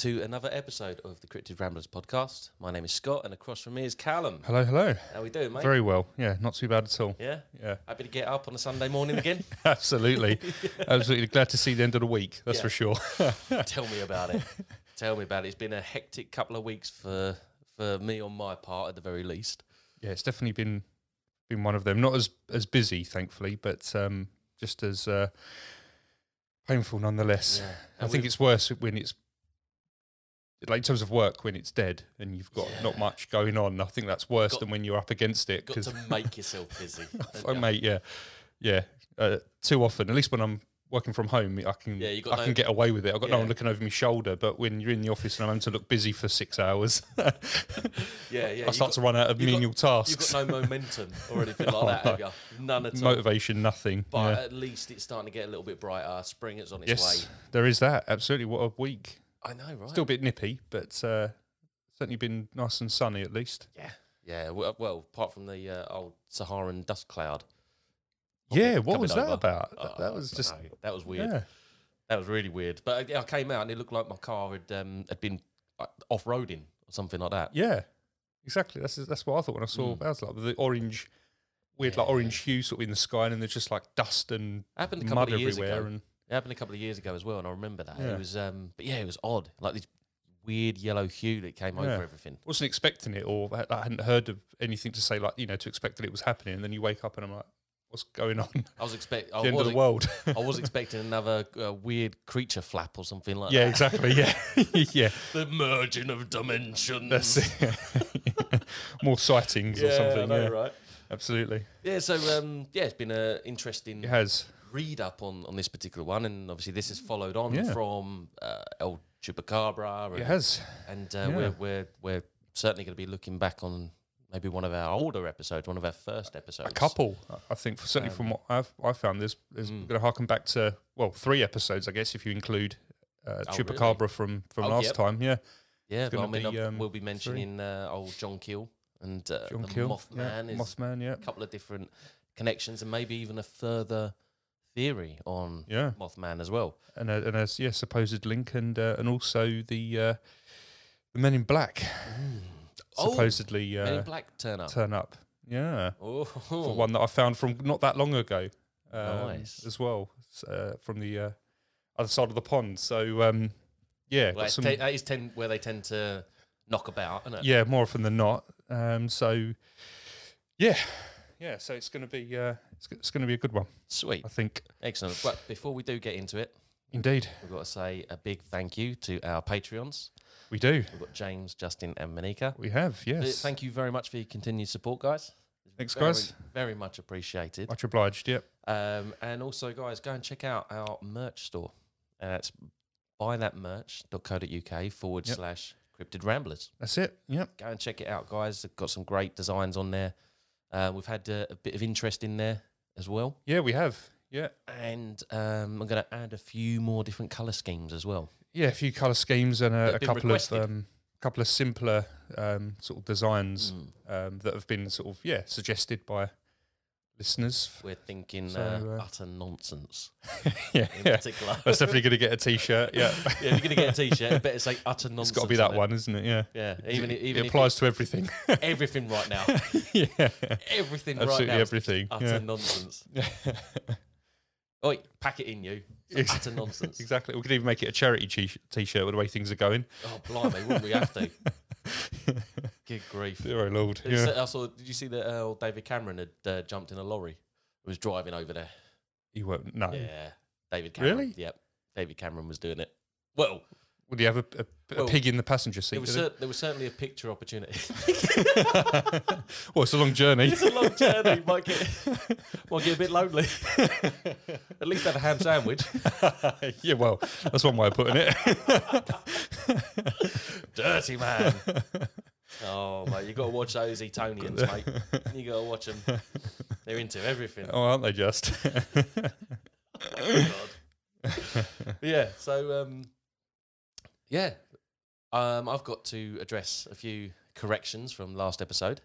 to another episode of the Cryptid Ramblers podcast. My name is Scott, and across from me is Callum. Hello, hello. How we doing, mate? Very well. Yeah, not too bad at all. yeah, Yeah, happy to get up on a Sunday morning again. absolutely. Absolutely glad to see the end of the week, that's Yeah. for sure. Tell me about it. Tell me about it. It's been a hectic couple of weeks for for me on my part, at the very least. yeah, it's definitely been been one of them. Not as as busy, thankfully, but um, just as uh, painful nonetheless. Yeah. I think it's worse when it's like in terms of work when it's dead and you've got not much going on. I think that's worse Got- than when you're up against it got to make yourself busy. oh, ya? mate, yeah, yeah. Uh, too often, at least when I'm working from home, I can Yeah, you I no- can get away with it. I've got no one looking over my shoulder. But when you're in the office and I'm having to look busy for six hours, Yeah, yeah. I start got- to run out of you've got- menial You've tasks. got no momentum or anything like Oh, that, no. have you? None at all. Motivation, nothing. But yeah. at least it's starting to get a little bit brighter. Spring is on its Yes, way. there is that. Absolutely. What a week. I know, right? Still a bit nippy, but uh, certainly been nice and sunny at least. Yeah, yeah. Well, well apart from the uh, old Saharan dust cloud. Yeah, what was that over. about? Oh, that, that was just know. that was weird. yeah. That was really weird. But uh, I came out and it looked like my car had um, had been uh, off roading or something like that. Yeah, exactly. That's that's what I thought when I saw Mm. I was like the orange, weird like orange hue sort of in the sky, and then there's just like dust and Happened a couple mud of years everywhere. ago. And It happened a couple of years ago as well, and I remember that. Yeah. It was, um, but yeah, it was odd, like this weird yellow hue that came Yeah. over everything. wasn't expecting it, or I hadn't heard of anything to say like you know to expect that it was happening, and then you wake up and I'm like, what's going on? I was expect. I end of was, the world. I was expecting another uh, weird creature flap or something like yeah, that. Yeah, exactly. Yeah, yeah. The merging of dimensions. That's it. More sightings or something. I know, yeah, right? absolutely. Yeah, so um, yeah, it's been an interesting It has. Read up on, on this particular one, and obviously this is followed on Yeah. from uh, El Chupacabra, It and, has. and uh, Yeah. we're we're we're certainly going to be looking back on maybe one of our older episodes, one of our first episodes. A couple, I- think. Certainly from what I've I found, there's there's Mm. going to harken back to well three episodes, I guess, if you include uh, Oh, Chupacabra from from Oh, last yep. time. Yeah, Yeah, but I mean, be, um, we'll be mentioning uh, old John Keel and uh, John the Kill, Mothman yeah, is Mothman. Yeah, a couple of different connections, and maybe even a further theory on yeah, Mothman as well. and a, and a yeah supposed link, and uh, and also the uh, the Men in Black Oh, supposedly Men in uh, Black turn up. turn up. Yeah, Oh, for one that I found from not that long ago, um, Nice. as well uh, from the uh, other side of the pond. So um, yeah, Well, some, that is ten, where they tend to knock about, isn't it? yeah, more often than not. Um, so yeah, yeah. So it's going to be uh, it's, g- it's going to be a good one, Sweet, I think. excellent. But before we do get into it, Indeed, we've got to say a big thank you to our Patreons. we do. We've got James, Justin, and Monica. We have Uh, yes. Thank you very much for your continued support, guys. Thanks, very, guys. Very much appreciated. Much obliged. Yep. Um, and also, guys, go and check out our merch store. And that's buythatmerch.co.uk forward Yep. slash cryptid ramblers. That's it. Yep. Go and check it out, guys. They've got some great designs on there. Uh, we've had uh, a bit of interest in there as well. Yeah, we have. Yeah. And um, I'm going to add a few more different colour schemes as well. Yeah, a few colour schemes and a, a couple requested. of um, couple of simpler um, sort of designs Mm. um, that have been sort of yeah suggested by listeners. We're thinking So, uh, uh, utter nonsense yeah, in yeah. particular. That's definitely going to get a T-shirt. Yeah, yeah, if you're going to get a t-shirt, it better say utter nonsense. it's got to be that one, isn't it? Yeah. Yeah, even it, even it applies to everything. everything right now, yeah, everything absolutely right now, everything. utter Yeah. nonsense. Oi, pack it in you. It's utter nonsense. exactly. We could even make it a charity t- T-shirt with the way things are going. Oh blimey, wouldn't we have to? Good grief! Dear oh Lord. Did you see- Yeah. I saw. Did you see that uh, old David Cameron had uh, jumped in a lorry? Was driving over there. You won't. No. Yeah, David Cameron. Really? Yep, David Cameron was doing it. Well, Would you have a, a Well, pig in the passenger seat? there was cer- there was certainly a picture opportunity. well, it's a long journey. it's a long journey. Might get might get a bit lonely. At least have a ham sandwich. yeah, well, that's one way of putting it. Dirty man. Oh mate, you got to watch those Etonians, mate. You got to watch them. They're into everything. oh, aren't they just? Oh, God. yeah. So um, yeah, um, I've got to address a few corrections from last episode.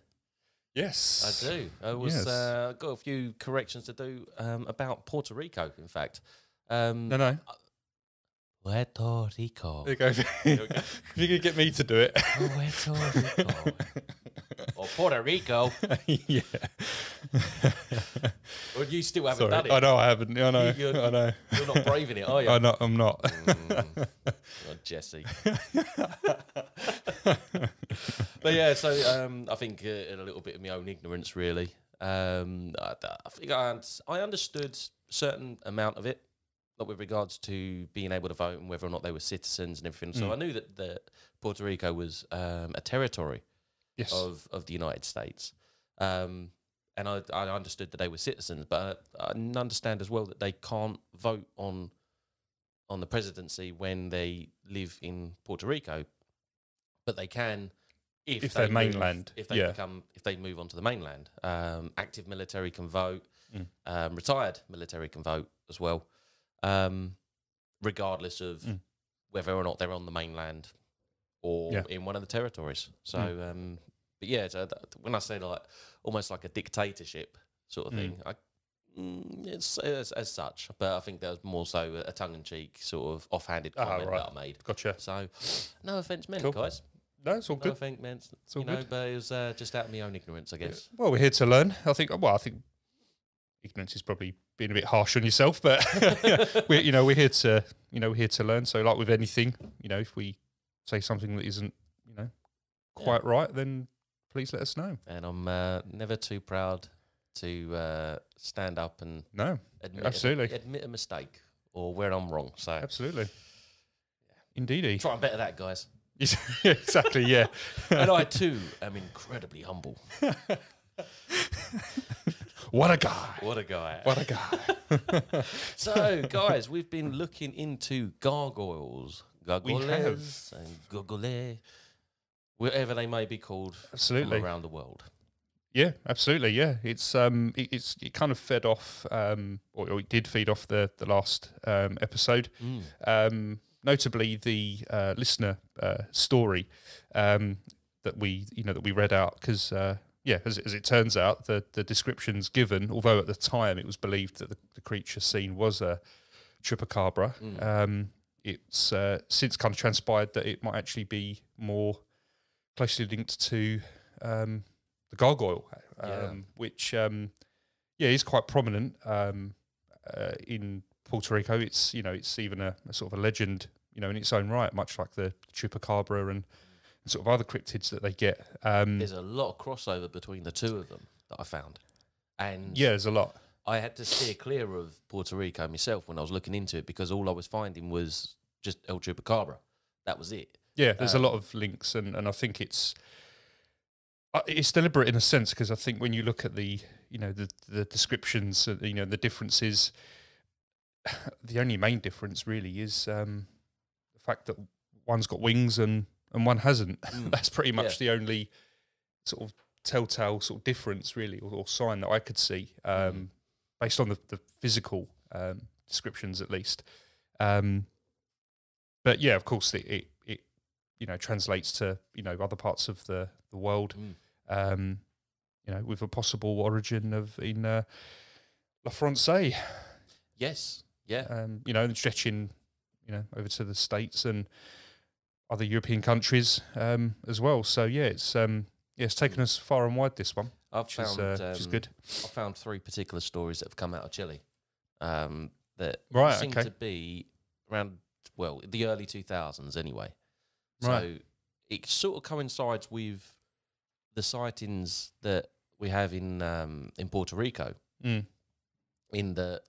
yes. I do. I was Yes. uh, got a few corrections to do um, about Puerto Rico. In fact, um, No, no. Puerto Rico. There you go. if you could get me to do it. Puerto Rico. or Puerto Rico. yeah. Or you still haven't Sorry. done it. I know I haven't. I know. You- you're- I know. You're not braving it, are you? I know. I'm not. Mm. Oh, Jesse. but yeah, so um, I think uh, in a little bit of my own ignorance, really. Um, I, I think I, un- I understood certain amount of it, like with regards to being able to vote and whether or not they were citizens and everything. So Mm. I knew that, that Puerto Rico was um, a territory yes. of, of the United States. Um, and I, I understood that they were citizens, but I understand as well that they can't vote on on the presidency when they live in Puerto Rico, but they can if, If they they're move- mainland, If they yeah. become if they move onto the mainland, um, active military can vote. Mm. Um, retired military can vote as well, um, regardless of Mm. whether or not they're on the mainland or Yeah. in one of the territories. So, Mm. um, but yeah, so when I say like almost like a dictatorship sort of Mm. thing, I, mm, it's as, as such. But I think that was more so a tongue in cheek sort of offhanded Ah, comment right. that I made. Gotcha. So, no offense meant, Cool. guys. No, it's all No good. offense meant, all you know, good. but it was uh, just out of my own ignorance, I guess. Well, we're here to learn. I think. Well, I think ignorance is probably being a bit harsh on yourself, but we're you know we're here to you know we're here to learn. So like with anything, you know, if we say something that isn't you know quite right, then please let us know. And I'm uh, never too proud to uh, stand up and No, admit Absolutely. A, admit a mistake or where I'm wrong. So absolutely. yeah, Indeedy. try and better that, guys. exactly. Yeah. and I too am incredibly humble. What a guy. What a guy. What a guy. So, guys, we've been looking into gargoyles, gargoyles, and gargouille, whatever they may be called from Absolutely. around the world. Yeah, absolutely. Yeah, it's um, it, it's it kind of fed off, um, or, or it did feed off the the last um episode. Mm. Um, notably the uh, listener uh, story um that we you know that we read out because uh, yeah, as, as it turns out, the the descriptions given, although at the time it was believed that the, the creature seen was a chupacabra, Mm. um, it's uh, since kind of transpired that it might actually be more closely linked to um, the gargoyle, um, Yeah. which um, yeah is quite prominent um, uh, in Puerto Rico. It's you know it's even a, a sort of a legend, you know, in its own right, much like the chupacabra and, and sort of other cryptids that they get. Um, There's a lot of crossover between the two of them that I found. And yeah, there's a lot. I had to steer clear of Puerto Rico myself when I was looking into it because all I was finding was just El Chupacabra. That was it. Yeah, there's a Um, lot of links, and, and I think it's uh, it's deliberate in a sense because I think when you look at the you know the the descriptions, uh, you know the differences, the only main difference really is um, the fact that one's got wings and and one hasn't. Mm. That's pretty much Yeah. the only sort of telltale sort of difference really, or, or sign that I could see um, Mm. based on the the physical um, descriptions at least. Um, but yeah, of course, it, it it you know translates to you know other parts of the the world. Mm. Um, you know, with a possible origin of in uh, La France, Yes. Yeah. um, you know, and stretching you know over to the states and other European countries um, as well. So yeah, it's um, yeah, it's taken us far and wide this one, I've which found is uh, which is um, good. I found three particular stories that have come out of Chile um, that Right, seem okay. to be around well the early two thousands anyway. So Right. it sort of coincides with the sightings that we have in um, in Puerto Rico Mm. in the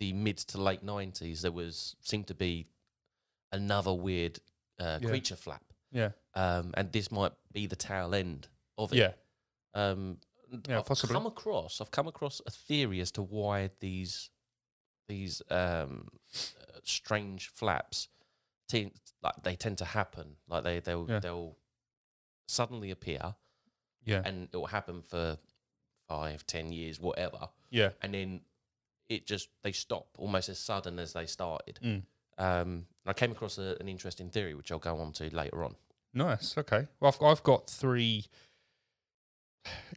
the mid to late nineties. There was seemed to be another weird uh, Yeah. creature flap, Yeah, um, and this might be the tail end of it. yeah, Um, Yeah, I've possibly. come across. I've come across a theory as to why these these um, uh, strange flaps, te- like they tend to happen. Like they they'll Yeah. they'll suddenly appear, yeah, and it will happen for five, ten years, whatever, yeah. and then it just they stop almost as sudden as they started. Mm. Um, I came across a, an interesting theory, which I'll go on to later on. Nice. Okay. Well, I've, I've got three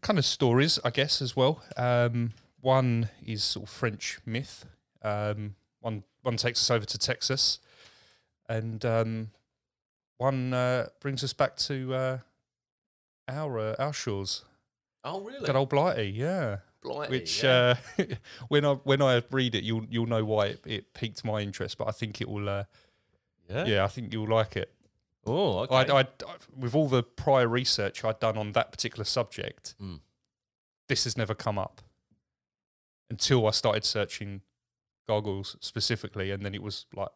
kind of stories, I guess, as well. Um, one is sort of French myth. Um, one one takes us over to Texas. and um, one uh, brings us back to uh, our uh, our shores. Oh, really? Good old Blighty, yeah. Blighty, Which yeah. uh, when I when I read it, you'll you'll know why it, it piqued my interest. But I think it will. Uh, yeah. yeah, I think you'll like it. Oh, okay. I, I, with all the prior research I'd done on that particular subject, Mm. this has never come up until I started searching goggles specifically, and then it was like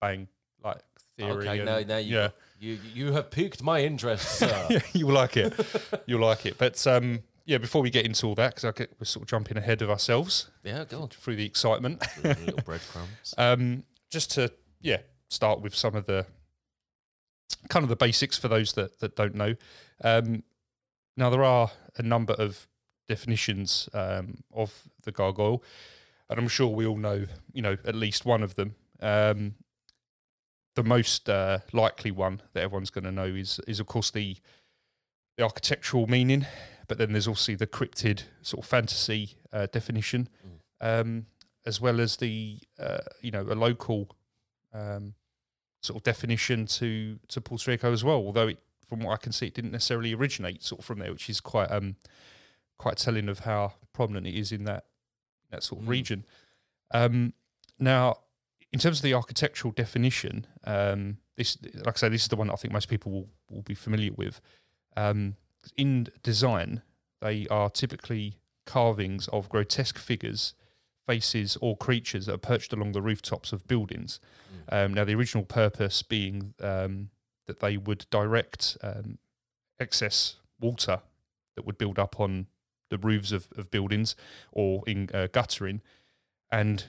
bang, like theory. okay, and, now, now you, yeah, you you have piqued my interest, sir. yeah, you'll like it. You'll like it. But um, yeah, before we get into all that, because we're sort of jumping ahead of ourselves yeah, God. through the excitement, Little breadcrumbs. um, just to yeah start with some of the kind of the basics for those that that don't know. Um, now there are a number of definitions um, of the gargoyle, and I'm sure we all know you know at least one of them. Um, the most uh, likely one that everyone's going to know is is of course the the architectural meaning, but then there's also the cryptid sort of fantasy uh, definition, um, as well as the uh, you know a local um, sort of definition to to Puerto Rico as well. Although it, from what I can see, it didn't necessarily originate sort of from there, which is quite um quite telling of how prominent it is in that that sort of Mm. region. Um, now, in terms of the architectural definition, um, this like I say, this is the one that I think most people will, will be familiar with. Um, in design, they are typically carvings of grotesque figures, faces, or creatures that are perched along the rooftops of buildings. Um, now, the original purpose being um, that they would direct um, excess water that would build up on the roofs of, of buildings or in uh, guttering and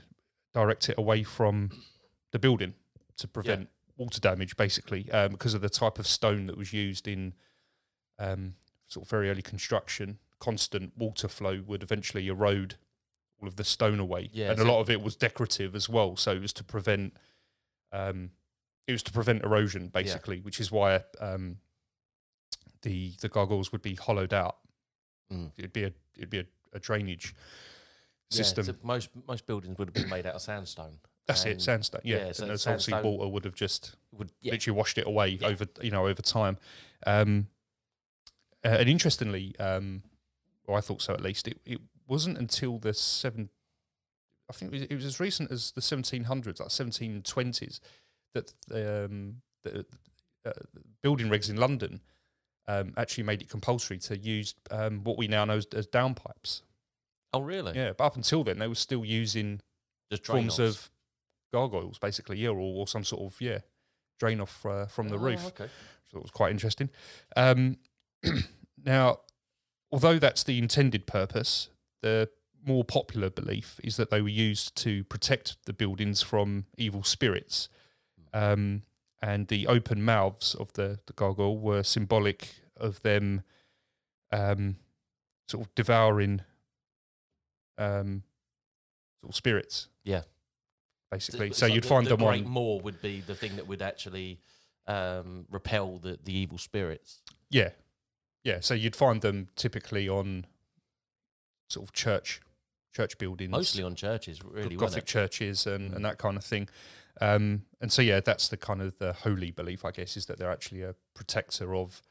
direct it away from the building to prevent water damage, basically, um, because of the type of stone that was used in um, sort of very early construction. Constant water flow would eventually erode all of the stone away, Yeah, and a lot of it was decorative as well. So it was to prevent, um, it was to prevent erosion, basically, which is why um, the the gargoyles would be hollowed out. Mm. It'd be a it'd be a, a drainage Yeah, system. so most most buildings would have been made out of sandstone. That's it, sandstone. Yeah, yeah, so and obviously water would have just Would yeah, literally washed it away Yeah. over you know over time. Um, uh, and interestingly, um, or I thought so at least, it, it wasn't until the seven. I think it was, it was as recent as the 1700s, like 1720s, that um, the uh, building regs in London um, actually made it compulsory to use um, what we now know as, as downpipes. Oh really? Yeah, but up until then, they were still using Just forms offs. of gargoyles, basically, yeah, or, or some sort of yeah drain off uh, from the Oh, roof. Okay. So it was quite interesting. Um, now, although that's the intended purpose, the more popular belief is that they were used to protect the buildings from evil spirits. Um, and the open mouths of the, the gargoyle were symbolic of them um, sort of devouring um, sort of spirits. Yeah. Basically. It's So like you'd the- find the them great on. maw would be the thing that would actually um, repel the, the evil spirits. Yeah, yeah. So you'd find them typically on sort of church church buildings, Mostly on churches, really. Gothic churches, and, and that kind of thing. Um, and so yeah, that's the kind of the holy belief, I guess, is that they're actually a protector of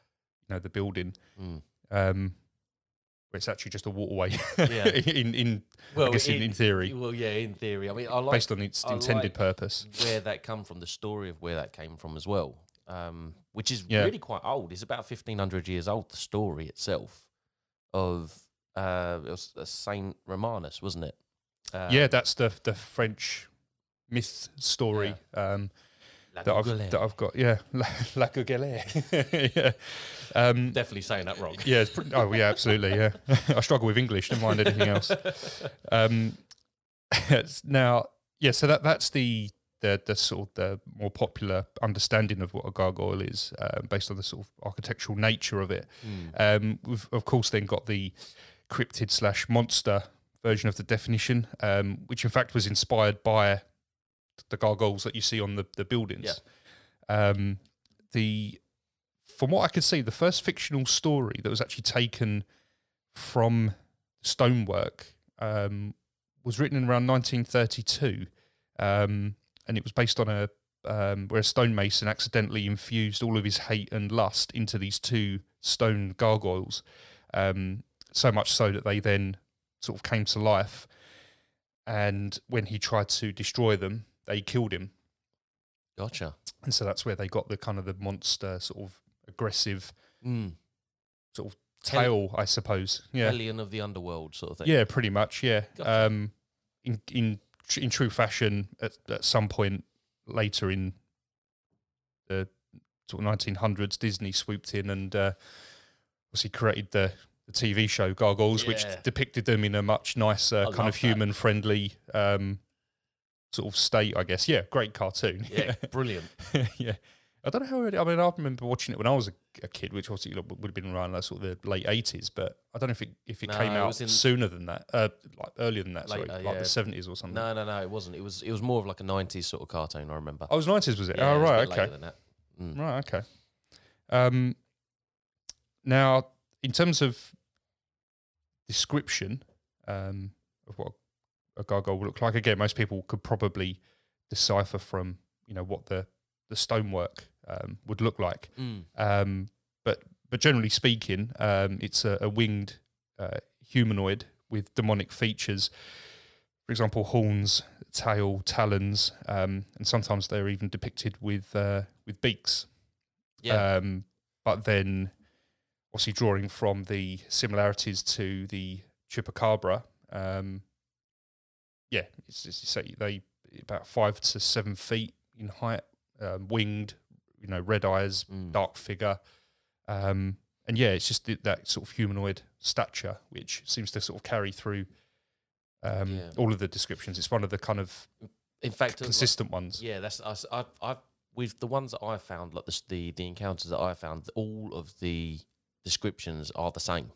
you know the building. Mm. Um, where it's actually just a waterway. Yeah. in in Well, I guess in, in- in theory, Well, yeah, in theory. I mean, I like based on its I intended like purpose. where that come from, the story of where that came from as well, um, which is Yeah. really quite old. It's about fifteen hundred years old. The story itself of uh, it was uh, Saint Romanus, wasn't it? Uh, yeah, that's the the French myth story. Um, that I've that I've got. Yeah, La, La yeah. Um, definitely saying that wrong. yeah. Pretty, oh, yeah. Absolutely. Yeah. I struggle with English. Never mind anything else. Um, now, yeah. So that that's the the the sort of the more popular understanding of what a gargoyle is, um, based on the sort of architectural nature of it. Mm. Um, we've of course then got the cryptid slash monster version of the definition, um, which in fact was inspired by the gargoyles that you see on the the buildings. Um, the from what I could see, the first fictional story that was actually taken from stonework um, was written in around 1932, um, and it was based on a um, where a stonemason accidentally infused all of his hate and lust into these two stone gargoyles, um, so much so that they then sort of came to life. And when he tried to destroy them, they killed him. Gotcha. And so that's where they got the kind of the monster sort of aggressive Mm. sort of tail, I suppose. Yeah. Alien of the underworld sort of thing. Yeah, pretty much. Yeah. Gotcha. Um, in in in true fashion, at, at some point later in the sort of 1900s, Disney swooped in and uh, obviously created the, the TV show Gargoyles, which depicted them in a much nicer kind of human friendly um, sort of state, I guess. Yeah, great cartoon. Yeah, brilliant. yeah. I don't know how. It, I mean, I remember watching it when I was a, a kid, which obviously would have been around like sort of the late eighties. But I don't know if it if it No, came it out sooner than that, uh, like earlier than that. Later, sorry, like yeah. the seventies or something. No, no, no, it wasn't. It was it was more of like a '90s sort of cartoon. I remember. I was nineties, was it? Yeah, oh it right, later okay. Mm. right, okay. Um, now in terms of description um, of what a gargoyle would look like, again, most people could probably decipher from you know what the the stonework um, would look like. Mm. Um, but but generally speaking, um, it's a, a winged uh, humanoid with demonic features. For example, horns, tail, talons, um, and sometimes they're even depicted with uh, with beaks. Yeah. Um, but then, obviously, drawing from the similarities to the chupacabra, um, yeah, it's, it's you say they about five to seven feet in height, um, winged, you know, red eyes, Mm. dark figure, um, and yeah, it's just th- that sort of humanoid stature which seems to sort of carry through um, Yeah. all of the descriptions. It's one of the kind of In fact, uh, like- consistent ones. yeah, that's us. I've, I've with the ones that I found, like the the the encounters that I found, all of the descriptions are the same,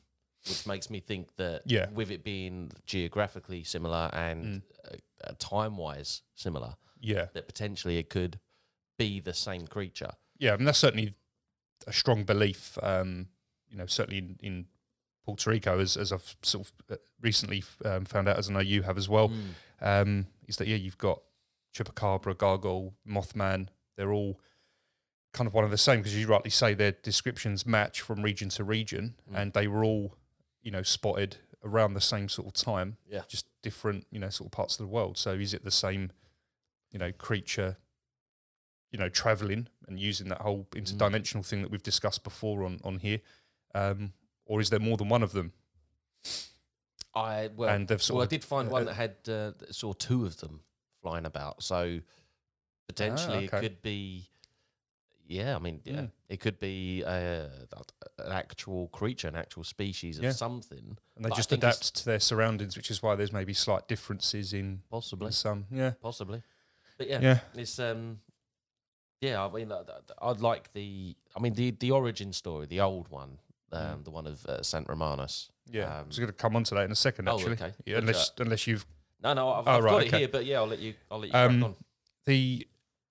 which makes me think that Yeah. with it being geographically similar and uh, uh, time wise similar, Yeah, that potentially it could be the same creature. yeah, I mean that's certainly a strong belief. Um, you know, certainly in, in Puerto Rico, as as I've sort of uh, recently um, found out, as I know you have as well, Mm. um, is that yeah, you've got chupacabra, gargoyle, mothman. They're all kind of one of the same because you rightly say their descriptions match from region to region, Mm. and they were all you know spotted around the same sort of time. Yeah. just different you know sort of parts of the world. So is it the same you know creature? You know, traveling and using that whole interdimensional thing that we've discussed before on on here, um, or is there more than one of them? I well, And they've sort well, I did find uh, one uh, that had uh, saw two of them flying about. So potentially okay. it could be. Yeah, I mean, yeah, Mm. it could be uh, an actual creature, an actual species of Yeah. something, And they just adapt to their surroundings, which is why there's maybe slight differences in, possibly, in some. Yeah, possibly. But yeah, yeah, it's um, yeah. I mean, uh, I'd like the. I mean, the the origin story, the old one, um, the one of uh, Saint Romanus. yeah. I Um, was going to come on to that in a second, oh, actually. okay. Yeah, unless unless you've No, no, I've, Oh, I've right, got it here, but yeah, I'll let you. I'll let you Um, on. the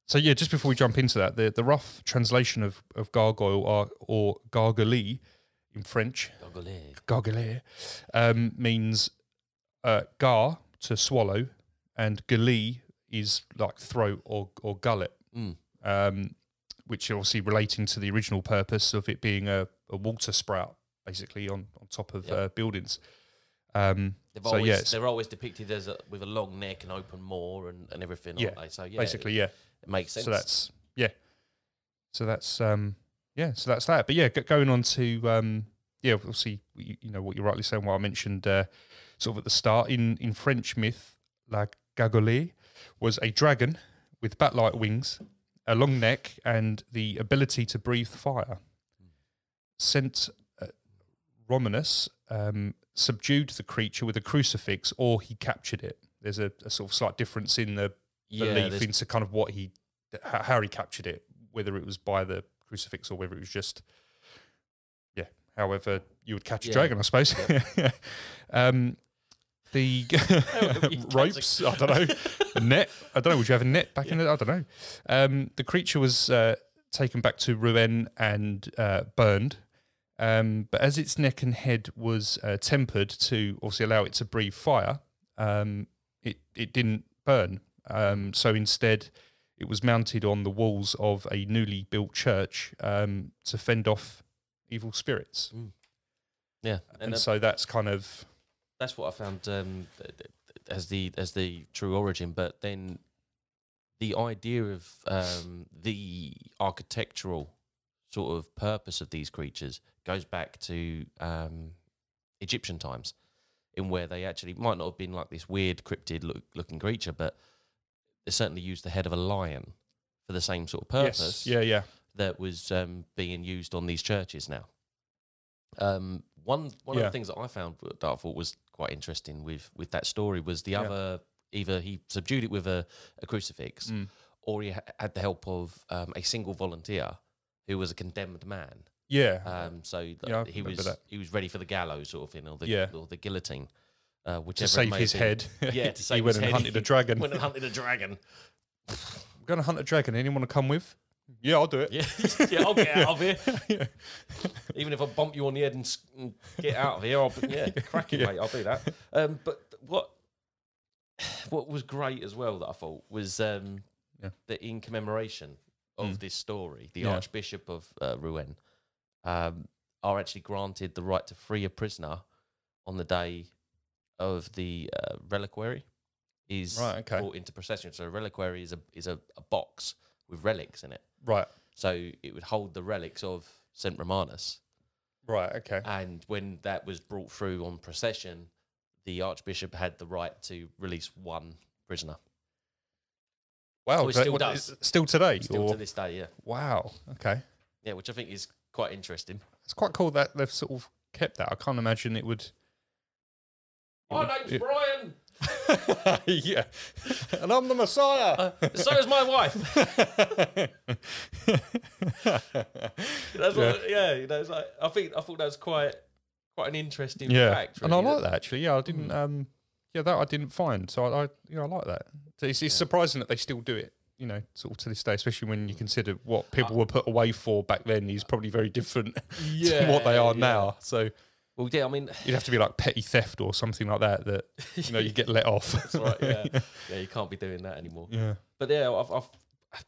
so yeah. Just before we jump into that, the the rough translation of of gargoyle or, or gargouille in French, Goggle. gargouille, um, means uh, gar to swallow, and gully is like throat or or gullet. Mm. Um, which obviously relating to the original purpose of it being a, a water sprout, basically on, on top of Yep. uh, buildings. Um, They've so always, yeah, they're always depicted as a, with a long neck and open maw and, and everything. aren't Yeah, they? So yeah, basically yeah. it, it makes sense. So that's yeah. So that's um, yeah. So that's that. But yeah, going on to um, yeah, obviously you, you know what you're rightly saying. What I mentioned uh, sort of at the start in in French myth, la gargouille was a dragon with bat-like wings, a long neck, and the ability to breathe fire. Saint uh, Romanus um, subdued the creature with a crucifix, or he captured it. There's a, a sort of slight difference in the yeah, belief there's- into kind of what he, how he captured it, whether it was by the crucifix or whether it was just, yeah, however you would catch a Yeah. dragon, I suppose. um, the However you catch a- ropes, I don't know, a net. I don't know. Would you have a net back in it? I don't know. Um, the creature was uh, taken back to Rouen and uh, burned. Um, but as its neck and head was uh, tempered to obviously allow it to breathe fire, um, it it didn't burn. Um, so instead, it was mounted on the walls of a newly built church um, to fend off evil spirits. Yeah, And, and, so that's kind of that's what I found um, as the as the true origin. But then the idea of um, the architectural sort of purpose of these creatures goes back to um, Egyptian times, in where they actually might not have been like this weird cryptid look, looking creature, but they certainly used the head of a lion for the same sort of purpose yes, yeah, yeah, that was um, being used on these churches now. Um, one one of the things that I found that I thought was quite interesting with with that story was the Yeah. other either he subdued it with a, a crucifix Mm. or he ha- had the help of um, a single volunteer who was a condemned man. yeah, Um, so Yeah, he was that. he was ready for the gallows sort of thing or the Yeah. or the guillotine. Uh, to whichever it save his head. Yeah, to save he went and head. hunted a dragon. Went and hunted a dragon. I'm going to hunt a dragon. Anyone want to come with? Yeah, I'll do it. Yeah, yeah, I'll get out of here. Yeah. Even if I bump you on the head and, and get out of here, I'll yeah, cracking Yeah. mate. I'll do that. Um, but what what was great as well that I thought was um, Yeah. that in commemoration of Mm. this story, the. Archbishop of uh, Rouen um, are actually granted the right to free a prisoner on the day of the uh, reliquary is Right, okay. brought into procession. So a reliquary is a is a, a box with relics in it. Right, So it would hold the relics of St. Romanus. right, okay. And when that was brought through on procession, the Archbishop had the right to release one prisoner. Wow, it still what- does. Still today? Still or- to this day, yeah. wow, okay. Yeah, which I think is quite interesting. It's quite cool that they've sort of kept that. I can't imagine it would. My would- name's it- Brian. yeah, and I'm the Messiah. Uh, so is my wife. That's Yeah. what, yeah, you know, it's like I think I thought that was quite quite an interesting yeah, fact. and I like that actually. Yeah, I didn't. Um, yeah, that I didn't find. So I, I yeah, I like that. So It's, it's surprising that they still do it. You know, sort of to this day, especially when you consider what people were put away for back then is probably very different to what they are yeah. now. So Well, yeah, I mean, you'd have to be like petty theft or something like that. That you know you get let off. that's right. Yeah, yeah, you can't be doing that anymore. yeah. But yeah, I've, I've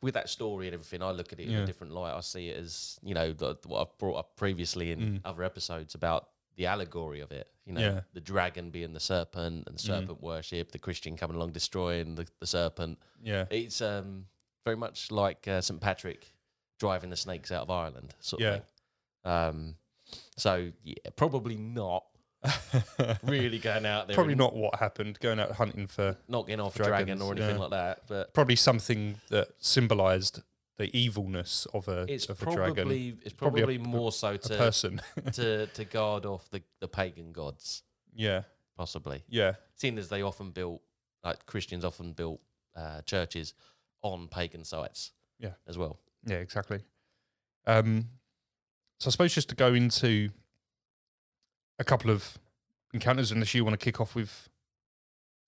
with that story and everything, I look at it in a different light. I see it as you know the, what I've brought up previously in Mm. other episodes about the allegory of it. You know, Yeah. Mm. the dragon being the serpent and the serpent worship, the Christian coming along destroying the, the serpent. Yeah. It's um very much like uh, St Patrick driving the snakes out of Ireland, sort Yeah. of thing. Um, so yeah, probably not really going out there. Probably not what happened. Going out hunting for not getting off a dragon or anything yeah. like that, but. probably something that symbolised the evilness of a It's of a dragon, probably it's Probably a- more so a to person. to to guard off the, the pagan gods, yeah. possibly. Yeah. Seeing as they often built like Christians often built uh, churches on pagan sites. Yeah. As well. Yeah, exactly. Um, so I suppose just to go into a couple of encounters, unless you want to kick off with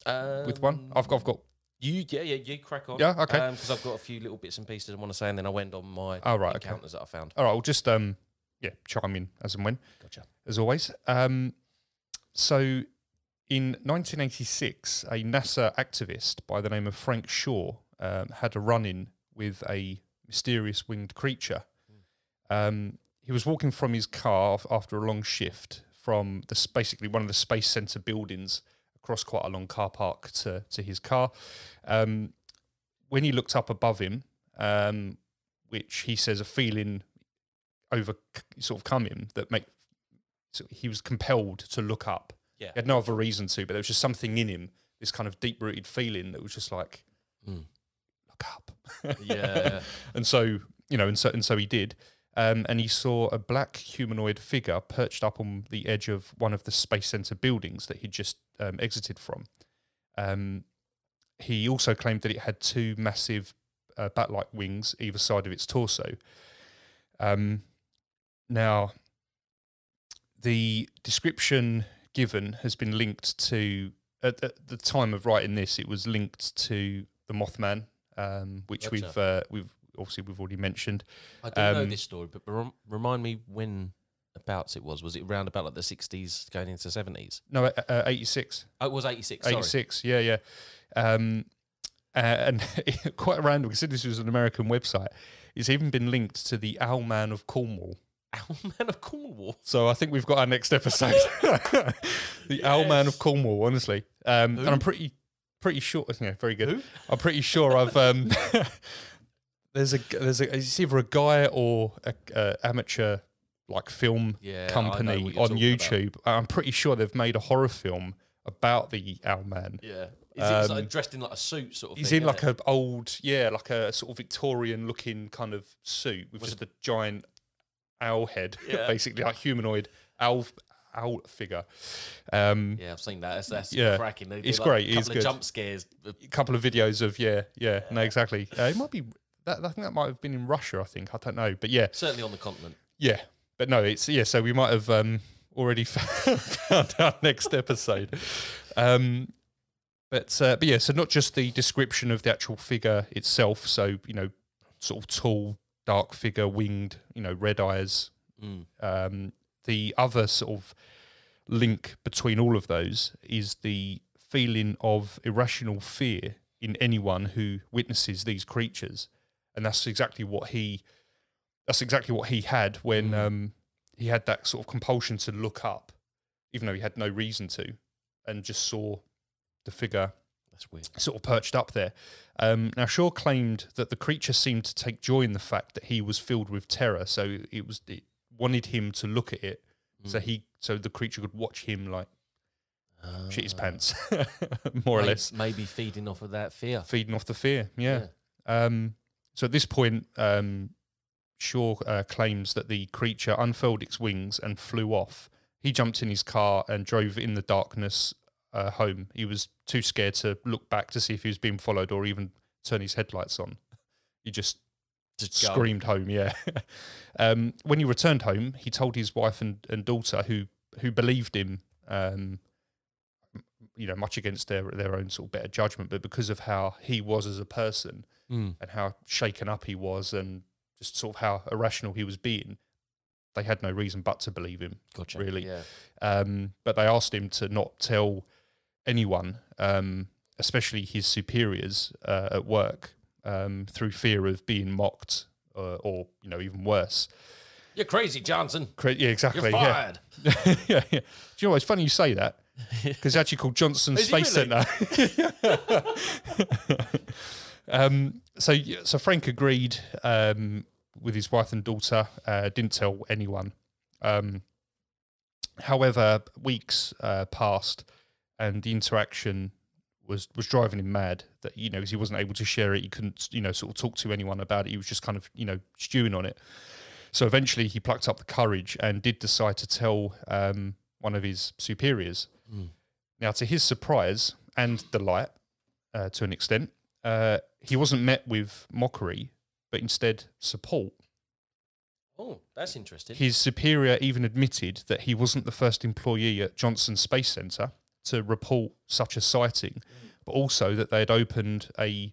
with one. I've got, I've got. Um, you yeah yeah you crack on Yeah, okay. because I've got a few little bits and pieces I want to say and then I went on my Oh, right, okay. encounters that I found. All right, I'll just um, yeah, chime in as and when, Gotcha. as always. Um, so in 1986, a NASA activist by the name of Frank Shaw um, had a run-in with a mysterious winged creature. Um, he was walking from his car after a long shift from the basically one of the space center buildings across quite a long car park to to his car. Um, when he looked up above him, um, which he says a feeling over sort of come him that make so he was compelled to look up. Yeah. He had no other reason to, but there was just something in him, this kind of deep rooted feeling that was just like, Mm. look up. Yeah. and so you know, and so and so he did. Um, and he saw a black humanoid figure perched up on the edge of one of the space center buildings that he'd just um, exited from. Um, he also claimed that it had two massive uh, bat-like wings either side of its torso. Um, now, the description given has been linked to at, at the time of writing this. It was linked to the Mothman, um, which we've uh, we've obviously we've already mentioned. I do know Um, this story, but rem- remind me when abouts it was. Was it around about like the sixties going into seventies? No, uh, uh, eighty six. Oh, it was eighty six. Sorry. 86 yeah yeah um uh, and quite random, because this was an American website. It's even been linked to the Owlman of Cornwall. Owlman of Cornwall. So I think we've got our next episode. the Owlman of Cornwall, honestly. Um, and I'm pretty pretty sure. Yeah, very good. Who? I'm pretty sure I've. Um, there's a there's a it's either a guy or a, a amateur like film Yeah, company on talking about. YouTube. I'm pretty sure they've made a horror film about the Owlman. Yeah. Is he Um, like dressed in like a suit sort of He's thing? in like innit? a old, yeah, like a sort of Victorian looking kind of suit with just a giant owl head, Yeah. basically like humanoid owl owl figure. Um, Yeah, I've seen that. That's, that's Yeah. cracking. They It's like, great, A couple is of good. jump scares. a couple of videos of yeah, yeah, no, exactly. Uh, it might be that. I think that might have been in Russia. I think I don't know, but yeah, Certainly on the continent. yeah, but no, it's yeah. So we might have um, already found our next episode. Um, but uh, but yeah, so not just the description of the actual figure itself. So you know, sort of tall, dark figure, winged, you know, red eyes. Mm. Um, the other sort of link between all of those is the feeling of irrational fear in anyone who witnesses these creatures, and that's exactly what he. That's exactly what he had when Mm. um, he had that sort of compulsion to look up, even though he had no reason to, and just saw the figure That's weird. sort of perched up there. Um, now, Shaw claimed that the creature seemed to take joy in the fact that he was filled with terror, so it was it wanted him to look at it, so Mm. he so the creature could watch him like shit his Ah. pants, more or less, Maybe feeding off of that fear. feeding off the fear. Yeah. Um, so at this point, um, Shaw uh, claims that the creature unfurled its wings and flew off. He jumped in his car and drove in the darkness uh, home. He was too scared to look back to see if he was being followed or even turn his headlights on. He just Just screamed home. Yeah. um, when he returned home, he told his wife and, and daughter, who who believed him, um, you know, much against their their own sort of better judgment, but because of how he was as a person Mm. and how shaken up he was, and just sort of how irrational he was being, they had no reason but to believe him. Gotcha. really. Yeah. Um, but they asked him to not tell anyone, um, especially his superiors uh, at work, um, through fear of being mocked uh, or you know even worse. You're crazy, Johnson. Cra- yeah, You're exactly. Yeah. fired. yeah, yeah. Do you know what? It's funny you say that because it's actually called Johnson Is Space really? Centre. um, so, so Frank agreed um, with his wife and daughter. Uh, didn't tell anyone. Um, however, weeks uh, passed, and the interaction was was driving him mad. That you know, 'cause he wasn't able to share it. He couldn't, you know, sort of talk to anyone about it. He was just kind of, you know, stewing on it. So eventually, he plucked up the courage and did decide to tell um, one of his superiors. Mm. Now, to his surprise and delight, uh, to an extent, uh, he wasn't met with mockery, but instead support. Oh, that's interesting. His superior even admitted that he wasn't the first employee at Johnson Space Center to report such a sighting, but also that they had opened a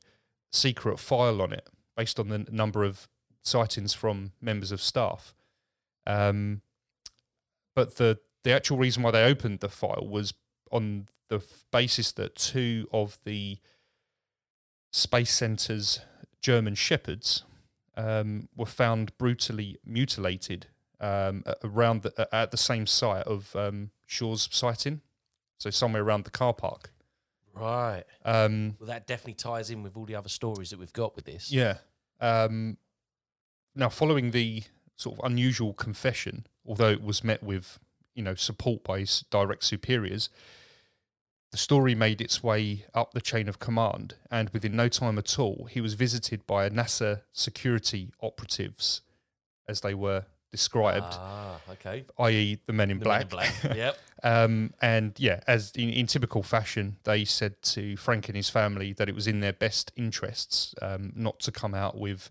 secret file on it based on the n- number of sightings from members of staff. Um, but the the actual reason why they opened the file was on the basis that two of the space center's German shepherds um, were found brutally mutilated um, around the, at the same site of um, Shaw's sighting, so somewhere around the car park. right. Um, Well, that definitely ties in with all the other stories that we've got with this. yeah. Um, now, following the sort of unusual confession, although it was met with you know support by his direct superiors, the story made its way up the chain of command, and within no time at all, he was visited by a NASA security operatives, as they were described, Ah, okay. i.e., the Men in The Black. Men in Black. yep. Um, and yeah, as in, in typical fashion, they said to Frank and his family that it was in their best interests um, not to come out with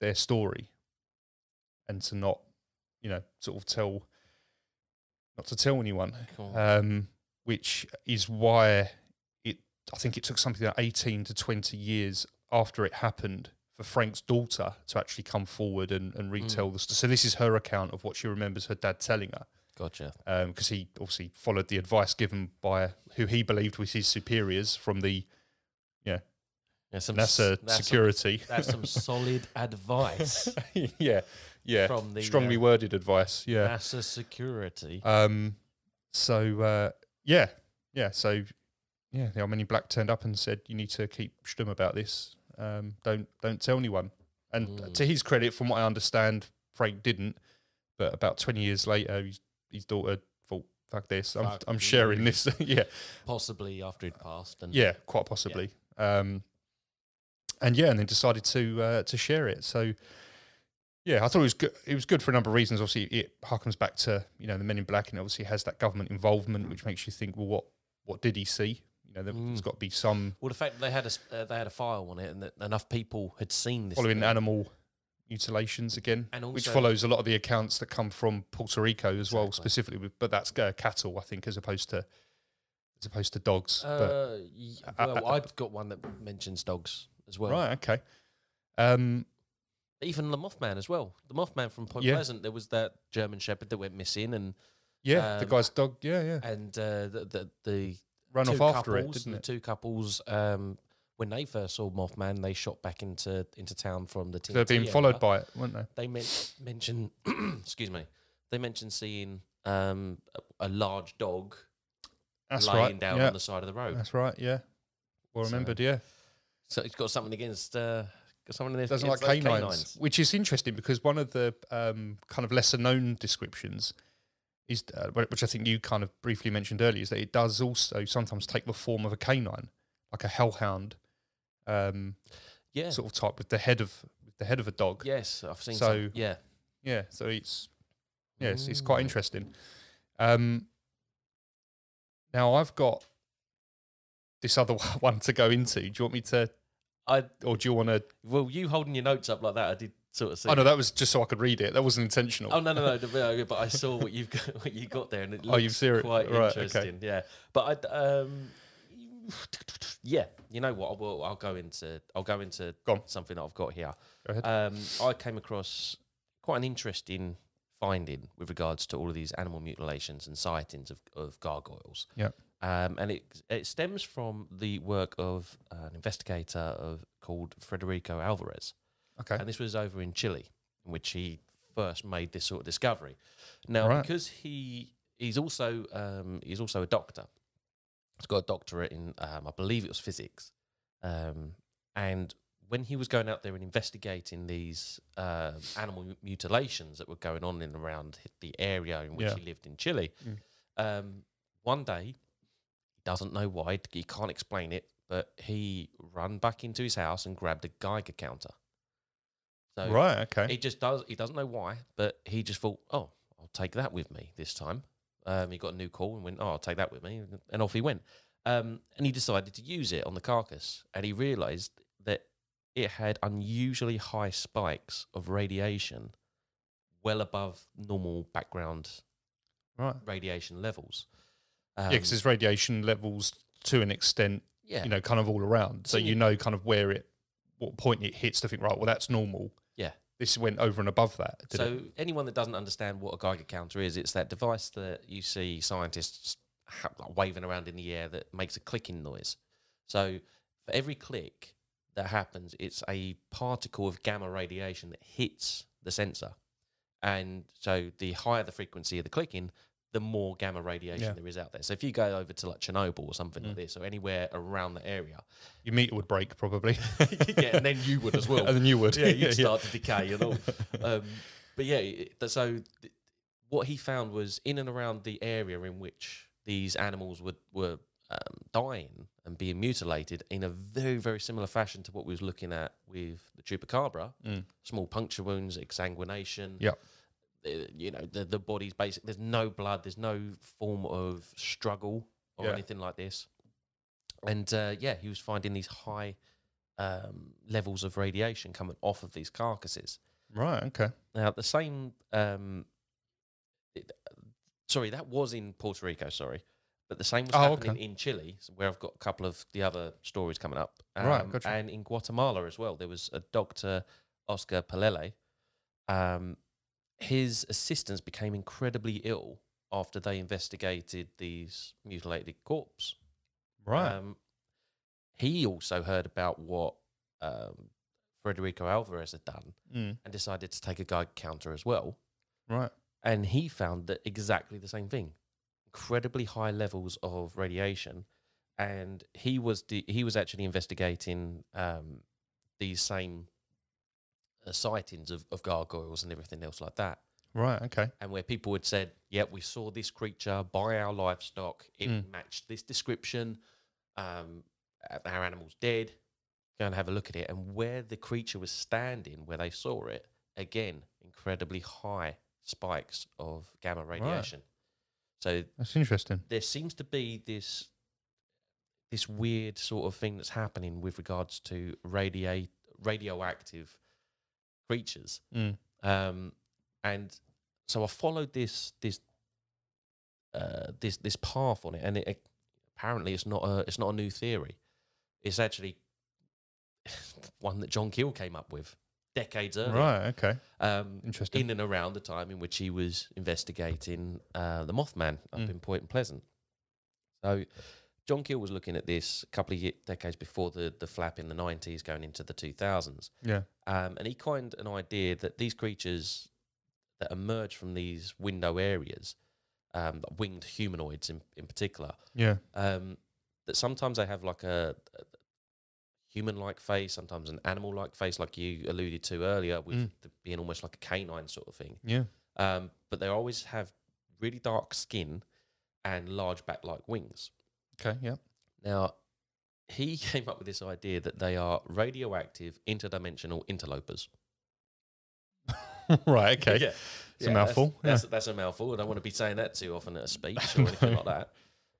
their story and to not, you know, sort of tell, not to tell anyone. Cool. Um, which is why it, I think it took something like 18 to 20 years after it happened for Frank's daughter to actually come forward and, and retell the story. So this is her account of what she remembers her dad telling her Gotcha. because he obviously followed the advice given by who he believed was his superiors from the, yeah, Yeah, NASA s- that's some- security. That's some solid advice yeah, yeah. from the Strongly uh, worded advice. Yeah. NASA security. Um. So uh, yeah, yeah. So yeah, the Armenian black turned up and said, "You need to keep stum about this. Um, don't don't tell anyone." And Mm. to his credit, from what I understand, Frank didn't. But about twenty years later, his, his daughter thought, "Fuck this! I'm I'm sharing this." yeah, Possibly after he'd passed. And yeah, quite possibly. Um, and yeah, and then decided to uh, to share it. So yeah, I thought it was good. It was good for a number of reasons. Obviously, it harkens back to you know the Men in Black, and obviously has that government involvement, which makes you think, well, what what did he see? You know, there- there's Mm. got to be some Well, the fact that they had a uh, they had a file on it, and that enough people had seen this. following thing. animal mutilations again, And which follows a lot of the accounts that come from Puerto Rico as well, specifically. With, but that's uh, cattle, I think, as opposed to as opposed to dogs. but Uh, I- well, I've got one that mentions dogs as well. right, okay. Um, Even the Mothman as well. The Mothman from Point Yeah. Pleasant. There was that German Shepherd that went missing, and yeah, the Um, guy's dog. Yeah, yeah. and uh, the the, the Run off after it, didn't the it? two couples, um, when they first saw Mothman, they shot back into into town from the. They're being followed by it, weren't they? They men- mention, excuse me, they mentioned seeing um, a, a large dog That's laying right. down yeah, on the side of the road. that's right. Yeah. Well So- remembered. Yeah. So it's got something against. Uh, got something against Doesn't like those canines, which is interesting because one of the um, kind of lesser known descriptions is, uh, which I think you kind of briefly mentioned earlier, is that it does also sometimes take the form of a canine, like a hellhound um, Yeah. sort of type with the head of the head of a dog. yes, I've seen. So- some, yeah. Yeah, so it's yeah, it's, it's quite Mm. interesting. Um, now I've got this other one to go into. Do you want me to, I or do you want to? well, you holding your notes up like that, I did sort of see. Oh no, that was just so I could read it. That wasn't intentional. Oh no no no! uh, But I saw what you've got, what you got there, and it Oh, looks you've seen it. quite Right, okay. interesting. Yeah, but I um, yeah, you know what? I will. I'll go into. I'll go into Go something that I've got here. Go ahead. Um, I came across quite an interesting finding with regards to all of these animal mutilations and sightings of, of gargoyles. Yeah. Um, and it it stems from the work of an investigator of called Federico Alvarez okay. and this was over in Chile, in which he first made this sort of discovery. Now, Right. because he he's also um, he's also a doctor. He's got a doctorate in, um, I believe it was physics, um, and when he was going out there and investigating these uh, animal mutilations that were going on in around the area in which Yeah. he lived in Chile, Mm. um, one day doesn't know why he can't explain it, but he ran back into his house and grabbed a Geiger counter. So right. Okay. he just does. He doesn't know why, but he just thought, "Oh, I'll take that with me this time." Um, he got a new call and went, "Oh, I'll take that with me," and off he went. Um, and he decided to use it on the carcass, and he realised that it had unusually high spikes of radiation, well above normal background right. radiation levels. Um, yeah, because there's radiation levels to an extent, yeah, you know, kind of all around. So So you you- know, kind of where it, what point it hits to think, right? Well, that's normal. Yeah. This went over and above that. So it? anyone that doesn't understand what a Geiger counter is, it's that device that you see scientists ha- like waving around in the air that makes a clicking noise. So for every click that happens, it's a particle of gamma radiation that hits the sensor, and so the higher the frequency of the clicking, the more gamma radiation Yeah. there is out there. So if you go over to like Chernobyl or something like Mm. this, or anywhere around the area, Your meter would break probably, yeah, and then you would as well. and then you would. yeah, you'd start to decay and all. Um, but yeah, so what he found was in and around the area in which these animals would, were um, dying and being mutilated in a very, very similar fashion to what we was looking at with the chupacabra. Mm. Small puncture wounds, exsanguination. Yep. You know, the, the body's basic. There's no blood. There's no form of struggle or Yeah. anything like this. And uh, yeah, he was finding these high um, levels of radiation coming off of these carcasses. Right. Okay. Now, the same, um, it- sorry, that was in Puerto Rico, sorry, but the same was Oh, happening okay. in Chile, where I've got a couple of the other stories coming up. Um, Right, gotcha. And in Guatemala as well, there was a doctor, Oscar Palele. Um, his assistants became incredibly ill after they investigated these mutilated corpse. Right. Um, he also heard about what um, Federico Alvarez had done, Mm. and decided to take a Geiger counter as well. Right. And he found that exactly the same thing, incredibly high levels of radiation, and he was the, he was actually investigating um, these same uh, sightings of, of gargoyles and everything else like that. Right. Okay. and where people had said, "Yeah, we saw this creature by our livestock. It Mm. matched this description. Um, our animal's dead. Go and have a look at it." And where the creature was standing, where they saw it, again, incredibly high spikes of gamma radiation. So That's interesting. there seems to be this this weird sort of thing that's happening with regards to radiate radioactive creatures. Mm. Um, and so I followed this this uh, this this path on it, and it, apparently it's not a it's not a new theory. It's actually one that John Keel came up with decades earlier, Right. Okay. um, Interesting. in and around the time in which he was investigating uh, the Mothman up Mm. in Point Pleasant. So John Keel was looking at this a couple of decades before the the flap in the nineties, going into the two thousands. yeah. Um, and he coined an idea that these creatures that emerge from these window areas, um, winged humanoids in, in particular, Yeah. um, that sometimes they have like a, a human-like face, sometimes an animal-like face, like you alluded to earlier, with Mm. the, being almost like a canine sort of thing. Yeah. Um, but they always have really dark skin and large bat-like wings. Okay. Yeah. Now, he came up with this idea that they are radioactive interdimensional interlopers. right. Okay. Yeah. It's a mouthful, That's, that's, that's a mouthful. I don't want to be saying that too often at a speech or anything like that.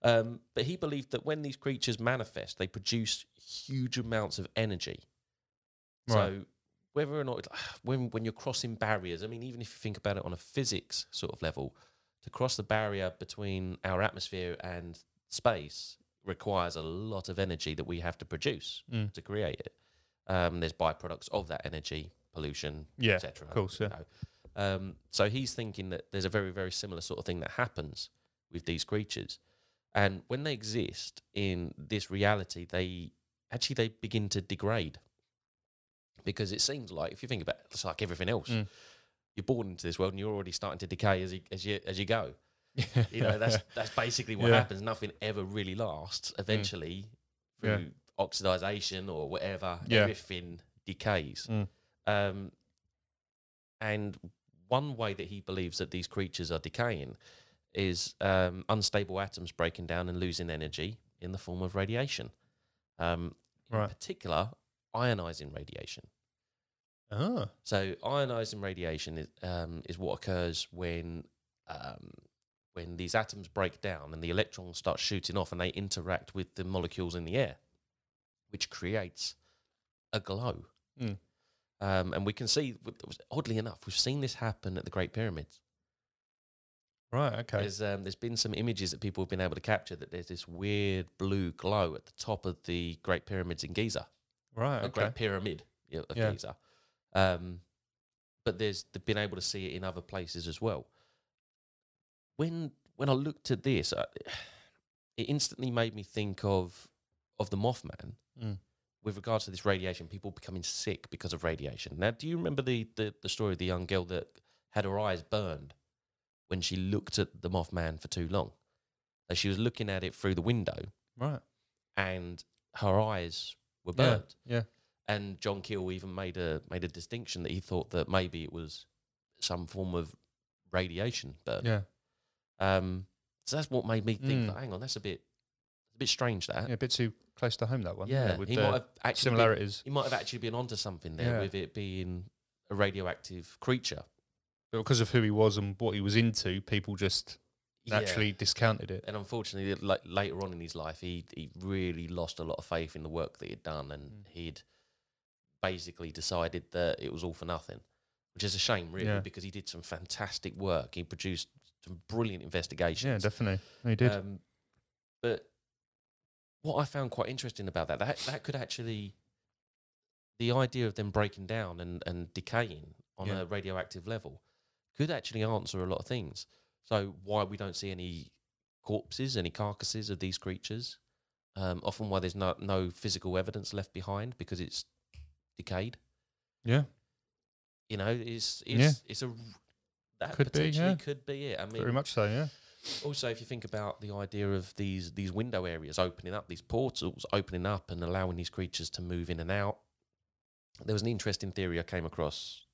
Um, but he believed that when these creatures manifest, they produce huge amounts of energy. Right. So whether or not when when you're crossing barriers, I mean, even if you think about it on a physics sort of level, to cross the barrier between our atmosphere and space requires a lot of energy that we have to produce Mm. to create it. Um, there's byproducts of that energy, pollution, Yeah, etc. of course, yeah. Um, so he's thinking that there's a very, very similar sort of thing that happens with these creatures, and when they exist in this reality, they actually they begin to degrade because it seems like if you think about it, it's like everything else. Mm. You're born into this world and you're already starting to decay as you as you as you go. You know, that's that's basically what Yeah. happens. Nothing ever really lasts. Eventually, Yeah. through oxidization or whatever, Yeah. everything decays. Mm. Um, and one way that he believes that these creatures are decaying is um, unstable atoms breaking down and losing energy in the form of radiation. Um, In Right. particular, ionizing radiation. Ah. So ionizing radiation is um, is what occurs when um, when these atoms break down and the electrons start shooting off and they interact with the molecules in the air, which creates a glow. Mm. Um, and we can see, oddly enough, we've seen this happen at the Great Pyramids. Right. Okay. There's um, there's been some images that people have been able to capture that there's this weird blue glow at the top of the Great Pyramids in Giza. Right. a Okay. Great Pyramid of Yeah. Giza. Um, but there's they've been able to see it in other places as well. When when I looked at this, I, it instantly made me think of of the Mothman Mm. with regards to this radiation. People becoming sick because of radiation. Now, do you remember the the, the story of the young girl that had her eyes burned when she looked at the Mothman for too long? As she was looking at it through the window, Right. and her eyes were Yeah. burned Yeah. and John Keel even made a made a distinction that he thought that maybe it was some form of radiation burn. Yeah. Um, so that's what made me think. Mm. Like, hang on, that's a bit a bit strange. That Yeah. A bit too close to home that one. yeah, With he the might have actually been, similarities. he might have actually been onto something there Yeah. with it being a radioactive creature. But because of who he was and what he was into, people just Yeah. naturally discounted it. And unfortunately, like later on in his life, he he really lost a lot of faith in the work that he'd done, and Mm. he'd basically decided that it was all for nothing, which is a shame, really, Yeah. because he did some fantastic work. He produced some brilliant investigations. Yeah, definitely. He did. Um, but what I found quite interesting about that, that that could actually, the idea of them breaking down and, and decaying on Yeah. a radioactive level, could actually answer a lot of things. So why we don't see any corpses, any carcasses of these creatures, um, often why there's no no physical evidence left behind because it's decayed. Yeah, You know, it's it's Yeah. it's a that Could be, yeah. could be it. I mean, very much so. Yeah. also if you think about the idea of these these window areas opening up, these portals opening up and allowing these creatures to move in and out. There was an interesting theory I came across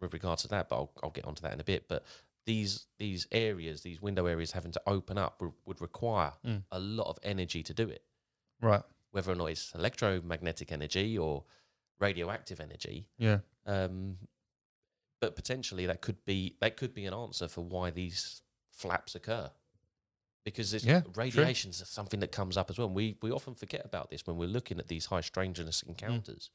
with regards to that, but I'll, I'll get onto that in a bit. But these these areas, these window areas, having to open up would, would require Mm. a lot of energy to do it. Right. Whether or not it's electromagnetic energy or radioactive energy, Yeah. um, but potentially that could be that could be an answer for why these flaps occur. Because it's, Yeah, true. radiation is something that comes up as well. And we we often forget about this when we're looking at these high strangeness Mm. encounters.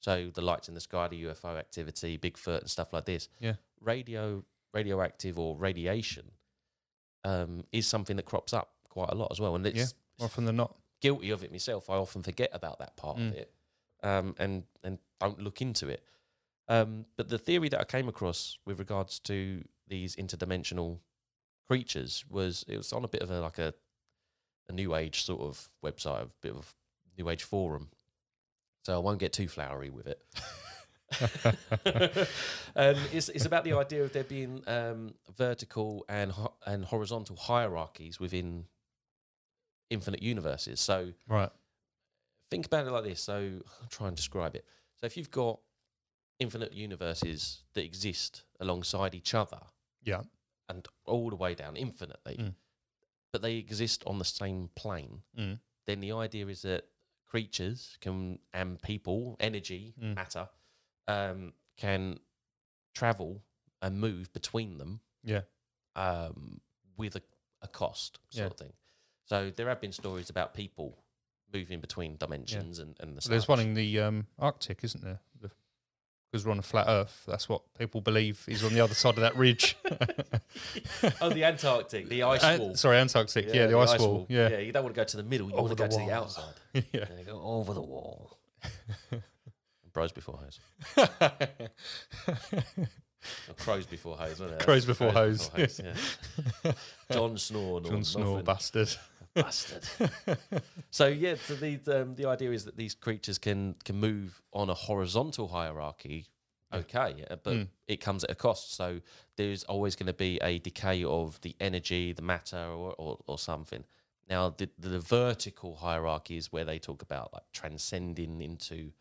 So the lights in the sky, the UFO activity, Bigfoot, and stuff like this. Yeah. radio radioactive or radiation um, is something that crops up quite a lot as well. And it's Yeah. Often than not. guilty of it myself. I often forget about that part Mm. of it, um, and and don't look into it. Um, but the theory that I came across with regards to these interdimensional creatures was it was on a bit of a like a a new age sort of website, a bit of a new age forum. So I won't get too flowery with it. um, it's, it's about the idea of there being um, vertical and ho- and horizontal hierarchies within infinite universes. So Right. think about it like this. So I'll try and describe it. So if you've got infinite universes that exist alongside each other Yeah. and all the way down infinitely, Mm. but they exist on the same plane, Mm. then the idea is that creatures can and people, energy, Mm. matter, um, can travel and move between them Yeah. um, with a, a cost sort Yeah. of thing. So there have been stories about people moving between dimensions and, and the There's one in the um, Arctic, isn't there? Because we're on a flat Earth. That's what people believe is on the other side of that ridge. oh, the Antarctic, the ice wall. sorry, Antarctic. Yeah, the, ice, wall. Yeah. yeah. You don't want to go to the middle. You Over want to go the to the outside. Yeah. Yeah, go over the wall. Bros before hose. Crows before hose, wasn't it? Crows before hose. yeah. John Snore. John Snore, bastard. Bastard. so yeah, so the um, the idea is that these creatures can can move on a horizontal hierarchy. Okay, uh, but Mm. it comes at a cost. So there's always going to be a decay of the energy, the matter, or or, or something. Now the the vertical hierarchy is where they talk about like transcending into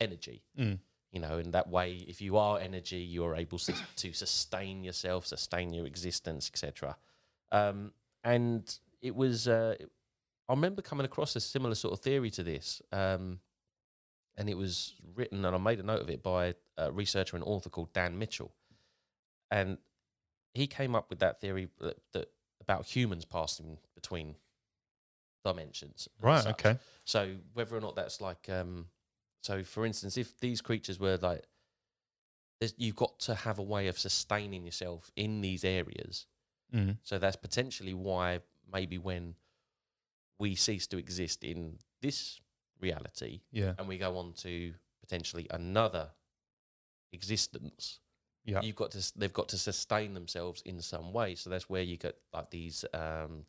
energy. Mm. You know, in that way, if you are energy, you are able to, to sustain yourself, sustain your existence, etc. Um, and it was uh, I remember coming across a similar sort of theory to this, um, and it was written and I made a note of it by a researcher and author called Dan Mitchell, and he came up with that theory that, that about humans passing between dimensions. Right. such. Okay. So whether or not that's like, um, so for instance, if these creatures were like, there's, you've got to have a way of sustaining yourself in these areas. Mm. So that's potentially why maybe when we cease to exist in this reality Yeah. and we go on to potentially another existence, Yeah. you've got to they've got to sustain themselves in some way. So that's where you get like these um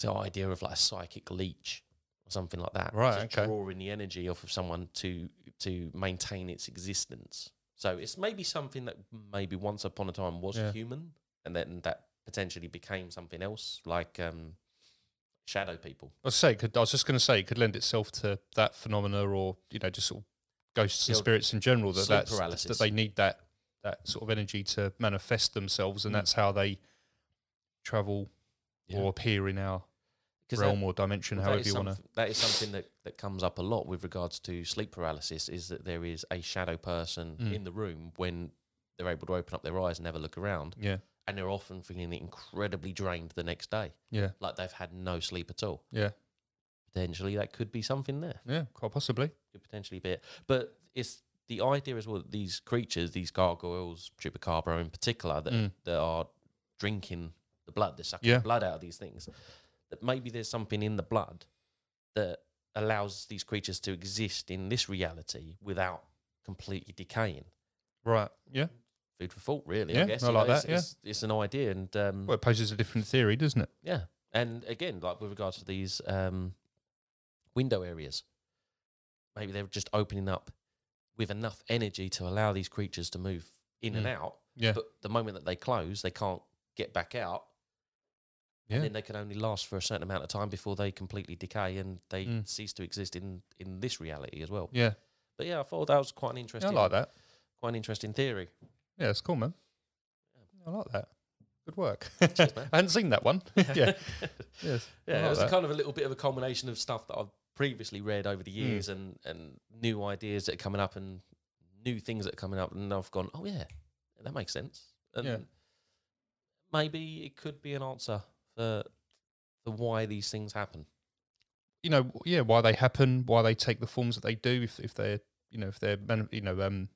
the idea of like a psychic leech or something like that. Right, Just okay. drawing the energy off of someone to to maintain its existence. So it's maybe something that maybe once upon a time was Yeah. human and then that potentially became something else, like um shadow people. I was say, could, I was just going to say, it could lend itself to that phenomena, or you know, just sort of ghosts and spirits in general. That that's, paralysis. that they need that that sort of energy to manifest themselves, and Mm. that's how they travel Yeah. or appear in our 'Cause that- realm or dimension, Well, however you want to. That is something that, that comes up a lot with regards to sleep paralysis. Is that there is a shadow person Mm. in the room when they're able to open up their eyes and have a look around, Yeah, and they're often feeling incredibly drained the next day, yeah, like they've had no sleep at all. yeah, Potentially, that could be something there. yeah, quite possibly. Could potentially be it. But it's the idea as well. that These creatures, these gargoyles, chupacabra in particular, that Mm. that are drinking the blood, they're sucking Yeah. the blood out of these things. That maybe there's something in the blood that allows these creatures to exist in this reality without completely decaying. Right. Yeah. Food for thought, really. Yeah, I guess I like know, that, It's, it's, it's an idea, and um, Well, it poses a different theory, doesn't it? yeah, and again, like with regards to these um, window areas, maybe they're just opening up with enough energy to allow these creatures to move in and Mm. out. Yeah. But the moment that they close, they can't get back out. Yeah. And then they can only last for a certain amount of time before they completely decay and they Mm. cease to exist in, in this reality as well. Yeah. But yeah, I thought that was quite an Yeah, I like that. quite an interesting theory. Yeah, it's cool, man. I like that. Good work. Cheers. I hadn't seen that one. yeah. Yes. Yeah, like it was that. kind of a little bit of a combination of stuff that I've previously read over the Mm. years and, and new ideas that are coming up and new things that are coming up. And I've gone, oh, yeah, that makes sense. And Yeah. maybe it could be an answer for, for why these things happen. you know, yeah, why they happen, why they take the forms that they do, if if they're, you know, if they're, you know, um,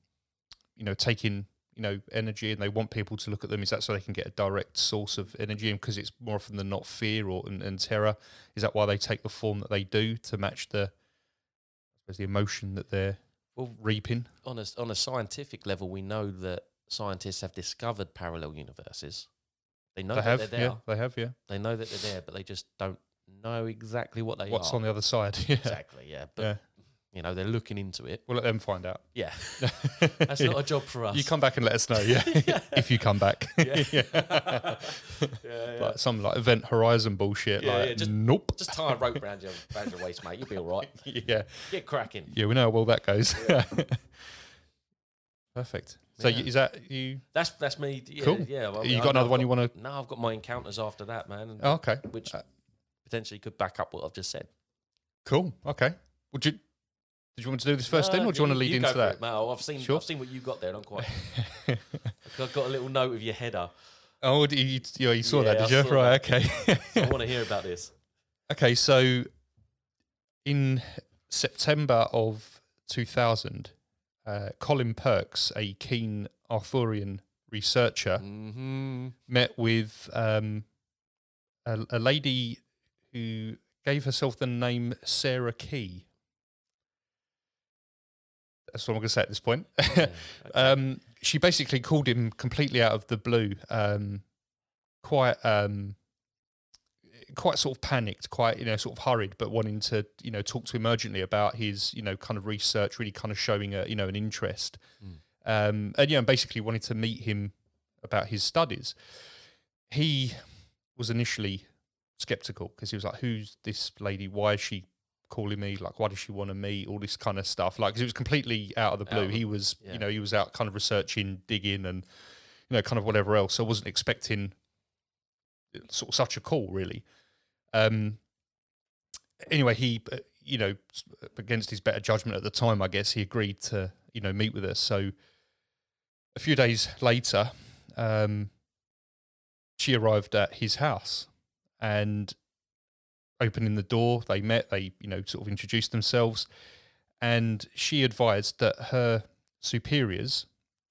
you know, taking, you know, energy and they want people to look at them, is that so they can get a direct source of energy, and because it's more often than not fear or and, and terror, is that why they take the form that they do to match the, I suppose, the emotion that they're Well, reaping? on a, on a scientific level, we know that scientists have discovered parallel universes. They know they that have, they're there. yeah, they have, yeah. They know that they're there, but they just don't know exactly what they What's are. on the other side? Yeah, Exactly, yeah. But yeah. You know, they're looking into it. We'll let them find out. Yeah, that's not a job for us. You come back and let us know, yeah, if you come back. Yeah. yeah. yeah, yeah. like some like Event Horizon bullshit. Yeah, like, yeah, just- nope. Just tie a rope around your, around your waist, mate. You'll be all right. yeah, Get cracking. yeah, we know how well that goes. Perfect. So Yeah. is that you? That's that's me. Yeah, Cool. Yeah. well, I you mean, got I've another one got- you want to? No, I've got my encounters after that, man. and- Oh, okay, Which Uh, potentially could back up what I've just said. cool. Okay. Would you? Did you want to do this first, then, No, or do you want to lead into that? It, Mal. I've seen Sure. I've seen what you got there, and I'm quite. I've got a little note of your header. oh, you, you, you you saw that, did I you? Right. that. Okay. So I want to hear about this. okay. So, in September of 2000, uh, Colin Perks, a keen Arthurian researcher, Mm-hmm. met with um, a, a lady who gave herself the name Sarah Key. That's what I'm going to say at this point. um, she basically called him completely out of the blue, um, quite, um, quite sort of panicked, quite you know, sort of hurried, but wanting to you know talk to him urgently about his you know kind of research, really kind of showing a you know an interest, Mm. um, and yeah, and basically wanted to meet him about his studies. He was initially skeptical because he was like, "Who's this lady? Why is she calling me? Like, why does she want to meet? All this kind of stuff." Like, it was completely out of the blue. he was, yeah. you know, he was out kind of researching, digging, and you know, kind of whatever else. So I wasn't expecting sort of such a call, really. Um. Anyway, he, uh, you know, against his better judgment at the time, I guess he agreed to, you know, meet with us. So a few days later, um, she arrived at his house and opening the door, they met, they, you know, sort of introduced themselves. And she advised that her superiors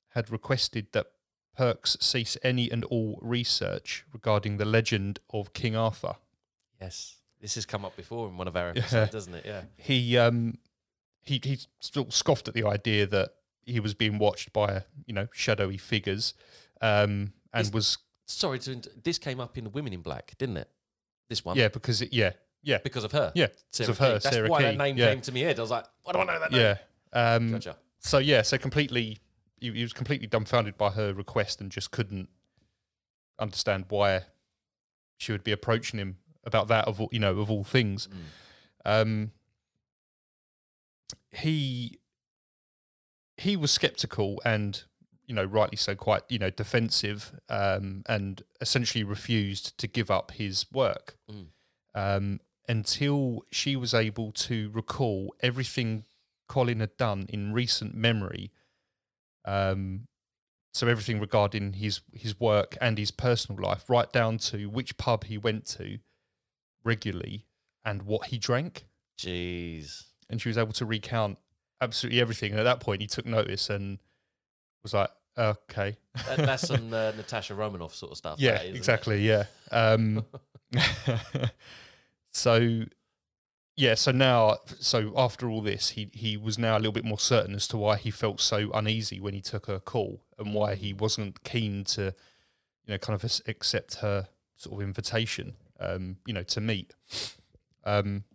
had requested that Perks cease any and all research regarding the legend of King Arthur. Yes, this has come up before in one of our Yeah. episodes, doesn't it? Yeah. He um he he sort of scoffed at the idea that he was being watched by you know shadowy figures, um and Is- was Sorry to. This came up in Women in Black, didn't it? This one. yeah because it, yeah yeah Because of her. yeah Sarah of her, Key. That's Sarah why Key, that name yeah. came to me head. I was like, why do I know that name? yeah um Gotcha. so yeah so completely he, he was completely dumbfounded by her request and just couldn't understand why she would be approaching him about that of all you know of all things Mm. um, he he was skeptical and you know rightly so quite you know defensive um, and essentially refused to give up his work Mm. um, until she was able to recall everything Colin had done in recent memory um, so everything regarding his his work and his personal life right down to which pub he went to regularly and what he drank Jeez. and she was able to recount absolutely everything. And at that point, he took notice and was like, "Okay, That, that's some uh, Natasha Romanoff sort of stuff. yeah, that isn't it? exactly, yeah." Um, so, yeah, so now, so after all this, he he was now a little bit more certain as to why he felt so uneasy when he took her call and why he wasn't keen to, you know, kind of accept her sort of invitation, um, you know, to meet. Um,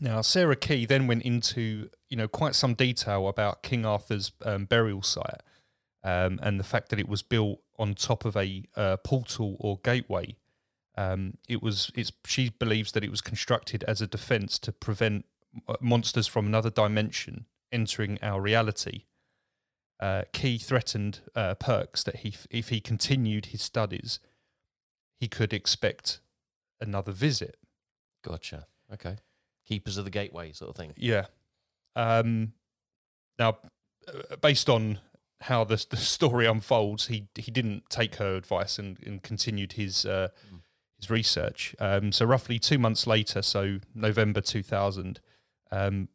Now, Sarah Key then went into you know quite some detail about King Arthur's um, burial site um, and the fact that it was built on top of a uh, portal or gateway. Um, it was. It's. She believes that it was constructed as a defense to prevent monsters from another dimension entering our reality. Uh, Key threatened uh, Perks that he, if he continued his studies, he could expect another visit. Gotcha. Okay. Keepers of the gateway, sort of thing. Yeah. Um, now, uh, based on how the, the story unfolds, he he didn't take her advice and, and continued his uh, Mm. his research. Um, so roughly two months later, so November two thousand, um,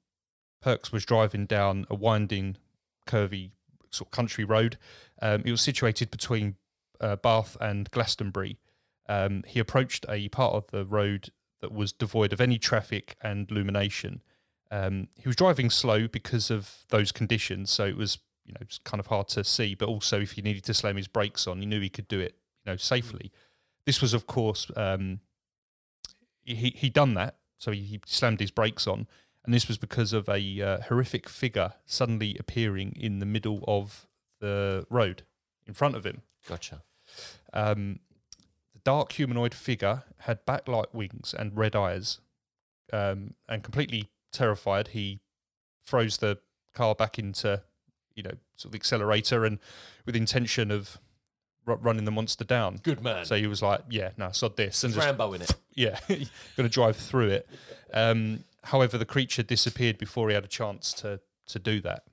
Perks was driving down a winding, curvy sort of country road. Um, it was situated between uh, Bath and Glastonbury. Um, he approached a part of the road that was devoid of any traffic and illumination. Um, he was driving slow because of those conditions, so it was you know it's kind of hard to see. But also, if he needed to slam his brakes on, he knew he could do it you know safely. This was, of course, um, he he done that, so he, he slammed his brakes on, and this was because of a uh, horrific figure suddenly appearing in the middle of the road in front of him. Gotcha. Um, the dark humanoid figure had backlight wings and red eyes. Um, and completely terrified, he throws the car back into, you know, sort of the accelerator and with intention of ru- running the monster down. Good man. So he was like, "Yeah, no, sod this," and just Rambo in it. yeah, going to drive through it. Um, however, the creature disappeared before he had a chance to to do that.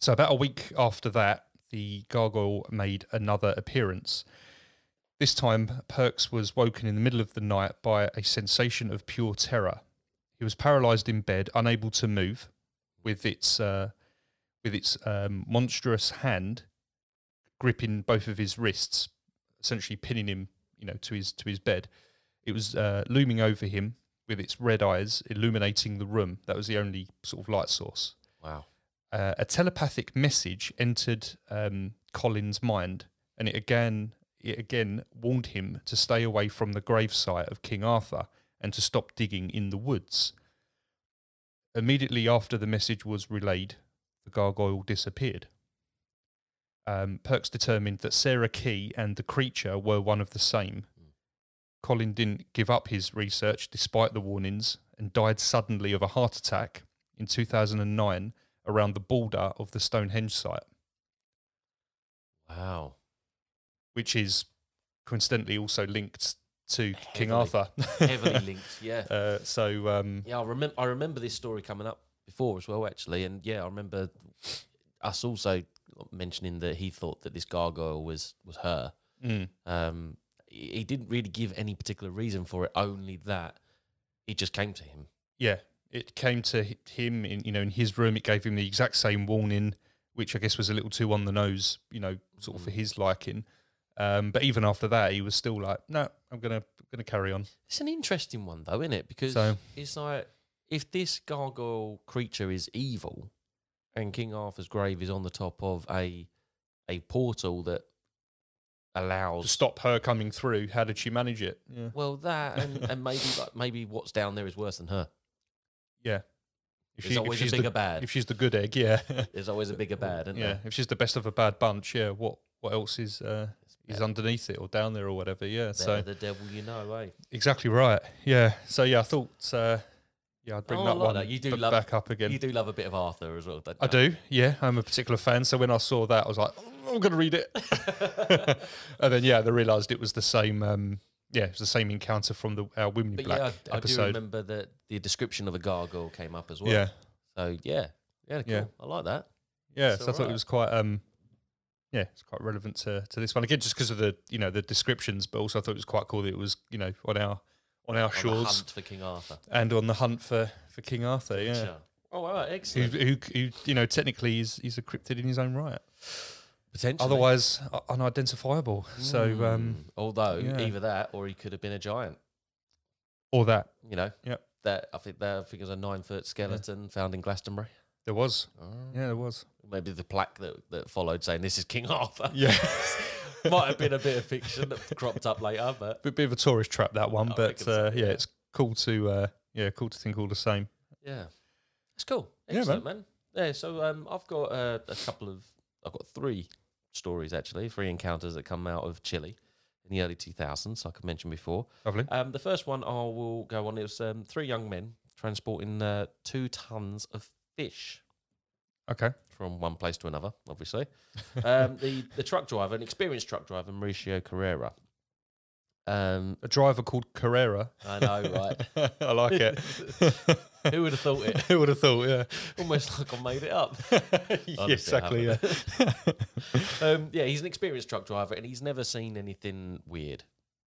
So about a week after that, the gargoyle made another appearance. This time, Perks was woken in the middle of the night by a sensation of pure terror. He was paralysed in bed, unable to move, with its uh, with its um, monstrous hand gripping both of his wrists, essentially pinning him, you know, to his to his bed. It was uh, looming over him with its red eyes, illuminating the room. That was the only sort of light source. Wow. Uh, a telepathic message entered um, Colin's mind, and it again it again warned him to stay away from the gravesite of King Arthur and to stop digging in the woods. Immediately after the message was relayed, the gargoyle disappeared. Um, Perks determined that Sarah Key and the creature were one of the same. Colin didn't give up his research despite the warnings and died suddenly of a heart attack in 2009 around the border of the Stonehenge site, Wow. which is coincidentally also linked to King Arthur. Heavily linked. Yeah. Uh, so um, Yeah, I remember. I remember this story coming up before as well, actually, and yeah, I remember us also mentioning that he thought that this gargoyle was was her. mm, Um, he, he didn't really give any particular reason for it. Only that it just came to him. yeah, it came to him in you know in his room. It gave him the exact same warning, which I guess was a little too on the nose, you know, sort of for Mm. his liking. Um, but even after that, he was still like, "No, I'm gonna gonna carry on." It's an interesting one, though, isn't it? Because So it's like if this gargoyle creature is evil, and King Arthur's grave is on the top of a a portal that allows to stop her coming through, how did she manage it? Yeah, well that and, and maybe like maybe what's down there is worse than her. yeah. If, There's always a she's bigger the, bad. if she's the good egg, yeah, There's always a bigger bad, isn't yeah. there? If she's the best of a bad bunch, yeah. What what else is uh, is underneath it or down there or whatever? Yeah. They're So the devil you know, eh? exactly right. Yeah. So yeah, I thought uh, yeah, I'd bring Oh, that like one that. You do love- back up again. You do love a bit of Arthur as well. Don't I do. Yeah, I'm a particular fan. So when I saw that, I was like, "Oh, I'm going to read it. and then yeah, they realised it was the same. Um, yeah, it was the same encounter from the our Women in But Black yeah, I, I do remember that the description of a gargoyle came up as well. yeah, So yeah, yeah, cool. Yeah. I like that. yeah. So I thought alright. it was quite. Um, yeah, it's quite relevant to, to this one again, just because of the you know the descriptions, but also I thought it was quite cool that it was you know on our on our On the shores hunt for King Arthur. and on the hunt for for King Arthur. Yeah, Sure. Oh, all right, who, excellent. who, who you know technically is he's a cryptid in his own right, Potentially. otherwise uh, unidentifiable. So um, Mm. although yeah. either that or he could have been a giant. or that You know. Yep. That I think that I think it was a nine foot skeleton found in Glastonbury. There was, Oh. yeah, there was. Maybe the plaque that, that followed saying this is King Arthur. Yeah. Might have been a bit of fiction that cropped up later, but bit, bit of a tourist trap that one, I but uh, yeah. yeah. it's cool to uh, yeah, cool to think all the same. Yeah, it's cool. Yeah, Excellent, man. Yeah, so um, I've got uh, a couple of, I've got three stories actually, three encounters that come out of Chile in the early 2000s, like I mentioned before. Lovely. Um, the first one I will go on. It was um, three young men transporting uh, two tons of fish Okay. from one place to another. Obviously, um, the the truck driver, an experienced truck driver, Mauricio Carrera. Um, A driver called Carrera. I know, right? I like it. Who would have thought it? Who would have thought? Yeah. Almost like I made it up. Honestly, exactly. Yeah. um, yeah, he's an experienced truck driver, and he's never seen anything weird.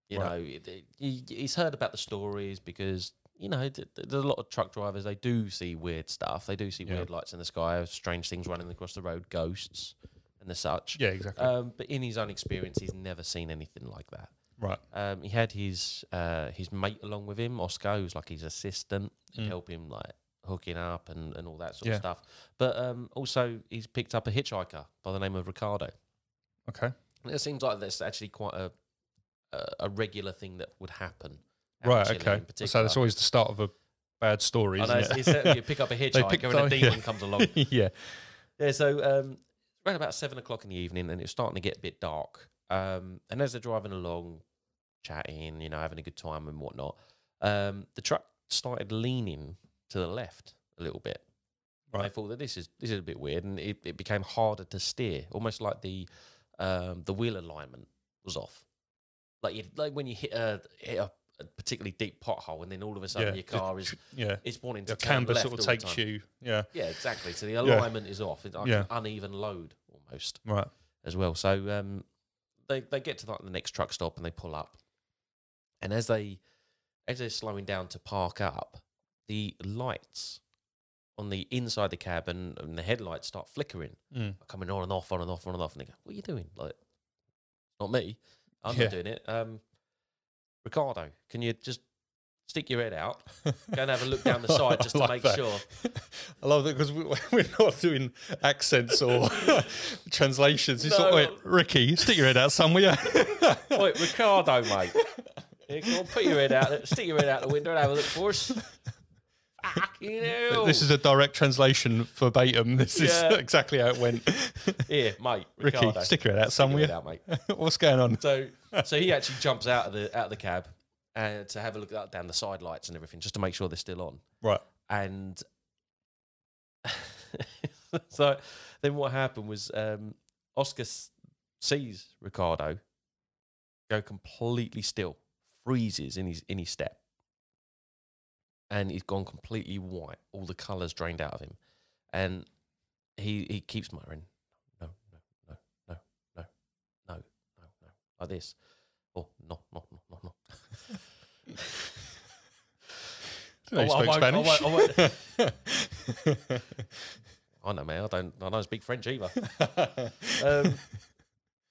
You Right. know, he, he's heard about the stories because you know th- th- there's a lot of truck drivers. They do see weird stuff. They do see Yeah. weird lights in the sky, strange things running across the road, ghosts, and the such. yeah. Exactly. Um, but in his own experience, he's never seen anything like that. right. Um, he had his uh, his mate along with him, Oscar, who's like his assistant, to Mm. help him like hooking up and, and all that sort Yeah. of stuff. But um, also, he's picked up a hitchhiker by the name of Ricardo. Okay. And It seems like that's actually quite a, a regular thing that would happen. Right. Okay. So that's always the start of a bad story, I know it's, it? it's you pick up a hitchhiker and a demon yeah. comes along. yeah. Yeah, so um, around about seven o'clock in the evening, and it's starting to get a bit dark. Um, and as they're driving along, chatting, you know, having a good time and whatnot, um, the truck started leaning to the left a little bit. I thought that this is this is a bit weird, and it, it became harder to steer, almost like the um, the wheel alignment was off. Like you, like when you hit a hit a, a particularly deep pothole, and then all of a sudden Yeah. your car is Yeah. is wanting to The camber left sort of takes you. Yeah. Yeah, exactly. So the alignment is off. It's like Yeah. an uneven load almost Right. as well. So um, they they get to like the next truck stop and they pull up, and as they as they're slowing down to park up, the lights on the inside the cab and, and the headlights start flickering, Mm. coming on and off, on and off, on and off, and they go, "What are you doing?" Like, not me. I'm Yeah. not doing it. Um, Ricardo, can you just stick your head out, go and have a look down the side just to like make that. sure. I love that because we, we're not doing accents or translations. It's No. like, wait, Ricky, stick your head out somewhere. Wait, Ricardo, mate. Yeah, come on, put your head out, stick your head out the window and have a look for us. This is a direct translation verbatim. This is exactly how it went. here, mate. Ricky, Ricardo, stick your head out head somewhere. out, mate. What's going on? So, so he actually jumps out of the out of the cab and to have a look at, down the side lights and everything, just to make sure they're still on. Right. And so then what happened was um, Oscar sees Ricardo go completely still, freezes in his in his step, and he's gone completely white. All the colours drained out of him, and he he keeps muttering, "No, no, no, no, no, no, no, no," like this. Oh no, no, no, no, no. I won't- I Spanish? won't- I know, man. I don't. I don't speak French either. Um,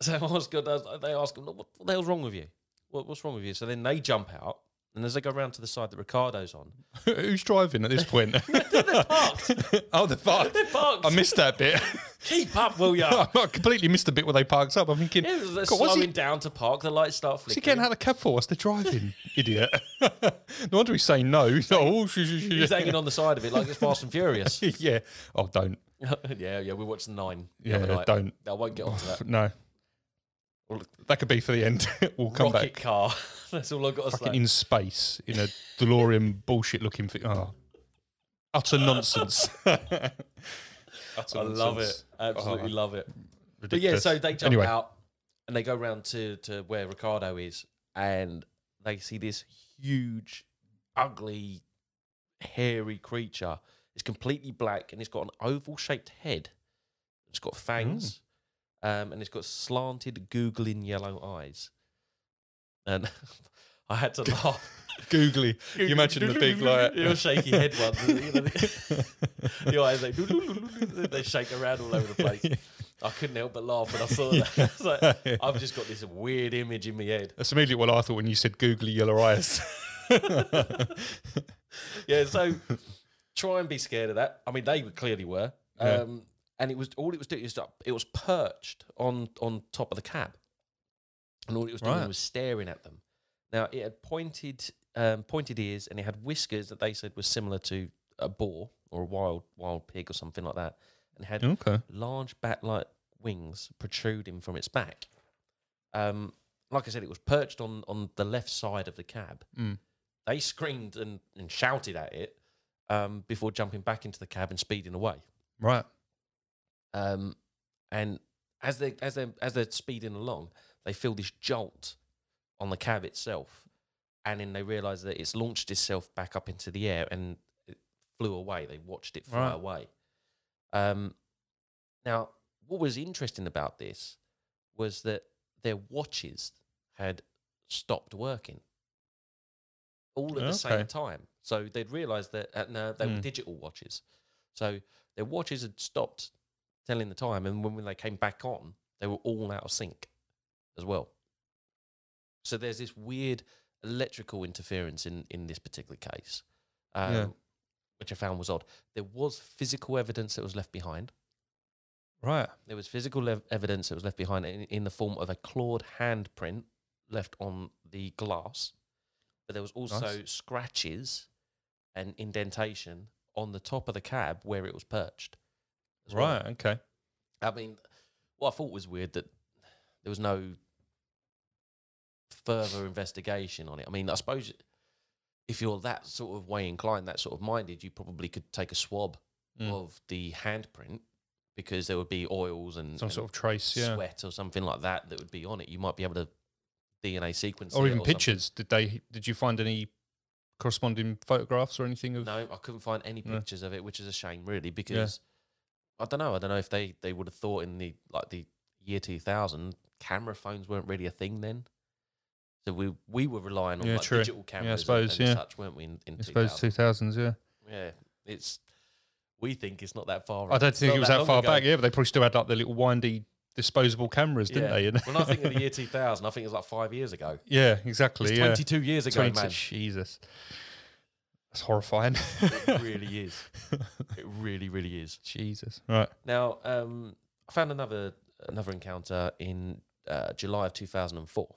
so Oscar does. They ask him, "What the hell's wrong with you? What, what's wrong with you?" So then they jump out, and as they go round to the side that Ricardo's on, Who's driving at this point? they're parked. oh, the parked. They're parked. I missed that bit. Keep up, will ya? I completely missed the bit where they parked up. I'm thinking, Yeah, they're God, what's slowing he, down to park. The lights start what's he flickering. getting out of the cab for? us. What's the driving? Idiot. no wonder he's saying no. He's like, oh, sh- sh- sh- He's hanging on the side of it like it's Fast and Furious. yeah. Oh, don't. yeah, yeah. We watched Nine the Yeah, other night. don't. I won't get onto that. No. That could be for the end. we'll come Rocket back. car. That's all I've got to Fucking say. in space in a DeLorean bullshit looking thing. Oh. Ah. Utter nonsense. Utter I love it. Absolutely Oh, love it. But yeah, ridiculous. so they jump Anyway. out and they go round to, to where Ricardo is and they see this huge, ugly, hairy creature. It's completely black and it's got an oval shaped head. It's got fangs hmm. Um, and it's got slanted, googling yellow eyes. And I had to laugh. Googly. You imagine the big like Your shaky head ones. you know, the, the eyes, they, they shake around all over the place. I couldn't help but laugh when I saw that. It's like, I've just got this weird image in my head. That's immediately what I thought when you said googly yellow eyes. Yeah, so try and be scared of that. I mean, they clearly were. Yeah. And it was all it was doing is it was perched on on top of the cab, and all it was doing Right. was staring at them. Now it had pointed um, pointed ears, and it had whiskers that they said was similar to a boar or a wild wild pig or something like that, and it had Okay. large bat-like wings protruding from its back. Um, like I said, it was perched on on the left side of the cab. Mm. They screamed and, and shouted at it um, before jumping back into the cab and speeding away. Right. Um, and as they as they as they're speeding along, they feel this jolt on the cab itself, and then they realise that it's launched itself back up into the air and it flew away. They watched it fly Right. away. Um, now, what was interesting about this was that their watches had stopped working all at the same time. So they'd realised that uh, no, they were Hmm. digital watches. So their watches had stopped telling the time, and when, when they came back on, they were all out of sync as well. So there's this weird electrical interference in in this particular case, um, Yeah. which I found was odd. There was physical evidence that was left behind. Right. There was physical evidence that was left behind in, in the form of a clawed handprint left on the glass, but there was also Nice. scratches and indentation on the top of the cab where it was perched. As well. Right. Okay. I mean, what I thought was weird that there was no further investigation on it. I mean, I suppose if you're that sort of way inclined, that sort of minded, you probably could take a swab Mm. of the handprint because there would be oils and, Some and sort of trace. Yeah. sweat or something like that that would be on it. You might be able to DNA sequence Or even something. pictures. Did they? Did you find any corresponding photographs or anything of? No, I couldn't find any No. pictures of it, which is a shame, really, because I don't know. I don't know if they, they would have thought in the like the year two thousand, camera phones weren't really a thing then. So we we were relying on Yeah, like true. digital Yeah, I suppose, and, and yeah. such, weren't we? In, in I suppose 2000? two thousands. Yeah. Yeah, it's we think it's not that far. I don't think it was that long far ago. back. Yeah, but they probably still had like the little windy disposable cameras, didn't Yeah. they? And- when I think of the year two thousand, I think it was like five years ago. yeah, exactly. Yeah. twenty two years ago, 20 man. Jesus. That's horrifying. It really is. It really, really is. Jesus. Right. Now, um, I found another another encounter in uh, July of 2004,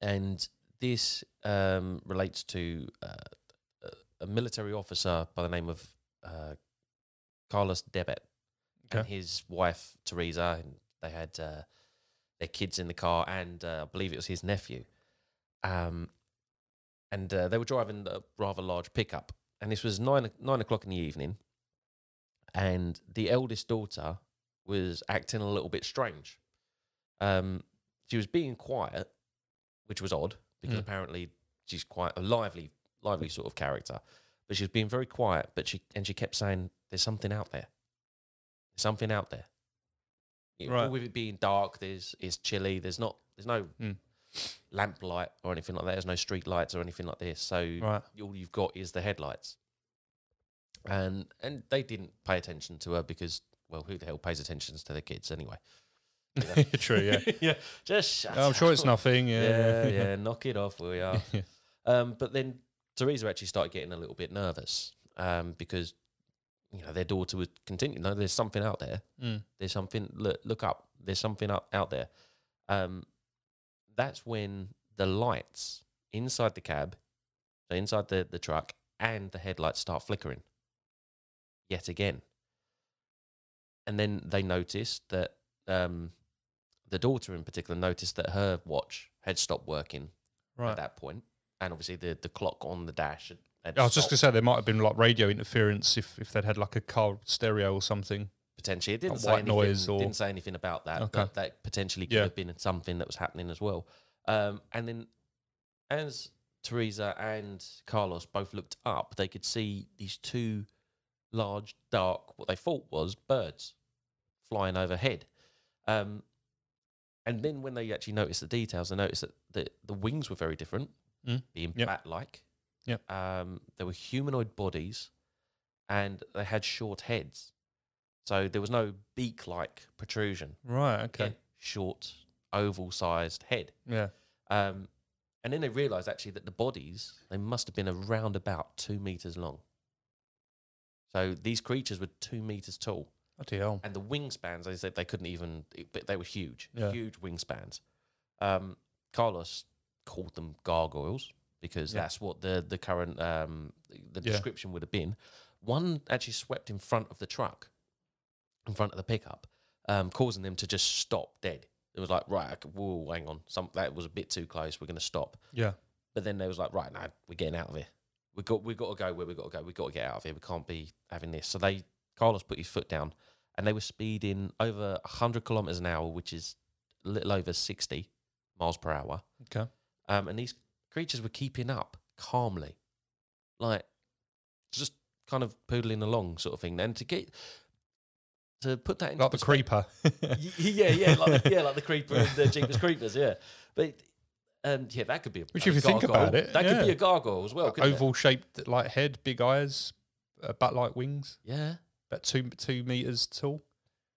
and this um, relates to uh, a- a military officer by the name of uh, Carlos Debet and his wife Teresa, and they had uh, their kids in the car, and uh, I believe it was his nephew. Um, and uh, they were driving a rather large pickup, and this was nine nine o'clock in the evening, and the eldest daughter was acting a little bit strange. Um, she was being quiet, which was odd because Mm. apparently she's quite a lively, lively sort of character. But she was being very quiet. But she and she kept saying, "There's something out there. There's something out there." Right. With it being dark, there's it's chilly. There's not. There's no Mm. Lamp light or anything like that. There's no street lights or anything like this. So Right. all you've got is the headlights. And and they didn't pay attention to her because well, who the hell pays attention to their kids anyway? True. Yeah. yeah, just shut I'm sure it's nothing. Yeah, Yeah. yeah, knock it off, will ya? Yeah. Um, but then Teresa actually started getting a little bit nervous um, because you know their daughter would continue. No, there's something out there. Mm. There's something. Look, look up. There's something up out there. Um, that's when the lights inside the cab, so inside the the truck, and the headlights start flickering. Yet again. And then they noticed that um, the daughter in particular noticed that her watch had stopped working right. at that point, and obviously the the clock on the dash had. had I was just gonna say there might have been like radio interference if, if they'd had like a car stereo or something. Potentially it didn't say white anything, noise or- didn't say anything about that Okay. but that potentially could Yeah. have been something that was happening as well um, and then as teresa and carlos both looked up they could see these two large dark what they thought was birds flying overhead um, and then when they actually noticed the details they noticed that the, the wings were very different Mm. being Yep. bat-like Yep. um, there were humanoid bodies and they had short heads so there was no beak-like protrusion. Right. Okay. Again, short, oval-sized head. Yeah. Um, and then they realised actually that the bodies they must have been around about two meters long. So these creatures were two meters tall, Bloody hell. and the wingspans they said they couldn't even. But they were huge, Yeah. huge wingspans. Um, Carlos called them gargoyles because Yeah. that's what the the current um, the Yeah. description would have been. One actually swept in front of the truck, in front of the pickup, um, causing them to just stop dead. It was like right, whoa, hang on, some that was a bit too close. We're going to stop. Yeah. But then they was like, right, no, we're getting out of here. We got we got to go where we got to go. We got to get out of here. We can't be having this. So they Carlos put his foot down, and they were speeding over hundred kilometers an hour, which is a little over sixty miles per hour. Okay. Um, and these creatures were keeping up calmly, like just kind of poodling along, sort of thing. And to get to put that into Like the creeper. Yeah, yeah, like the, yeah, like the creeper and the Jeepers Creepers, yeah. But um, yeah, that could be a Which if you think about it, that could be a gargoyle as well. couldn't it? Oval shaped like head, big eyes, uh, bat like wings, Yeah, about two two meters tall.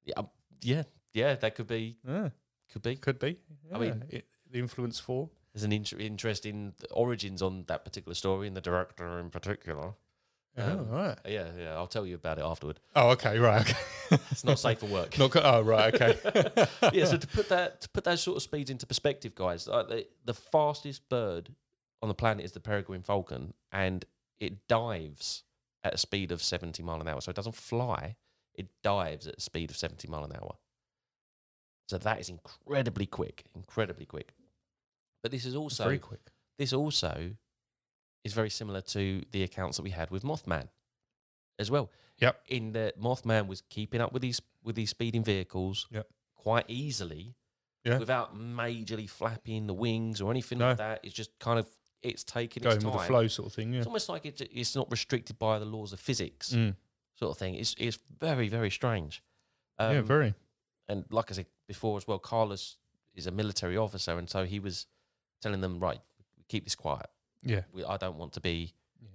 yeah, um, yeah, yeah. That could be, Yeah, could be. could be. I mean- it, the influence for. There's an inter- interesting origins on that particular story and the director in particular. Oh, Um, right. Yeah, yeah. I'll tell you about it afterward. Oh, okay, right. Okay. It's not safe for work. Not oh, right. Okay. yeah, so to put that to put those sort of speeds into perspective, guys, like the, the fastest bird on the planet is the peregrine falcon, and it dives at a speed of seventy mile an hour. So it doesn't fly; it dives at a speed of seventy mile an hour. So that is incredibly quick, incredibly quick. But this is also very quick. this also is very similar to the accounts that we had with Mothman as well. Yep. In that Mothman was keeping up with these with these speeding vehicles Yep. quite easily Yeah. without majorly flapping the wings or anything No. like that. It's just kind of it's taking Going its with the flow, sort of thing. Yeah. It's almost like it, it's not restricted by the laws of physics, Mm. sort of thing. It's it's very very strange. Um, yeah. Very. and like I said before as well, Carlos is a military officer, and so he was telling them, right, keep this quiet. Yeah. We, I don't want to be you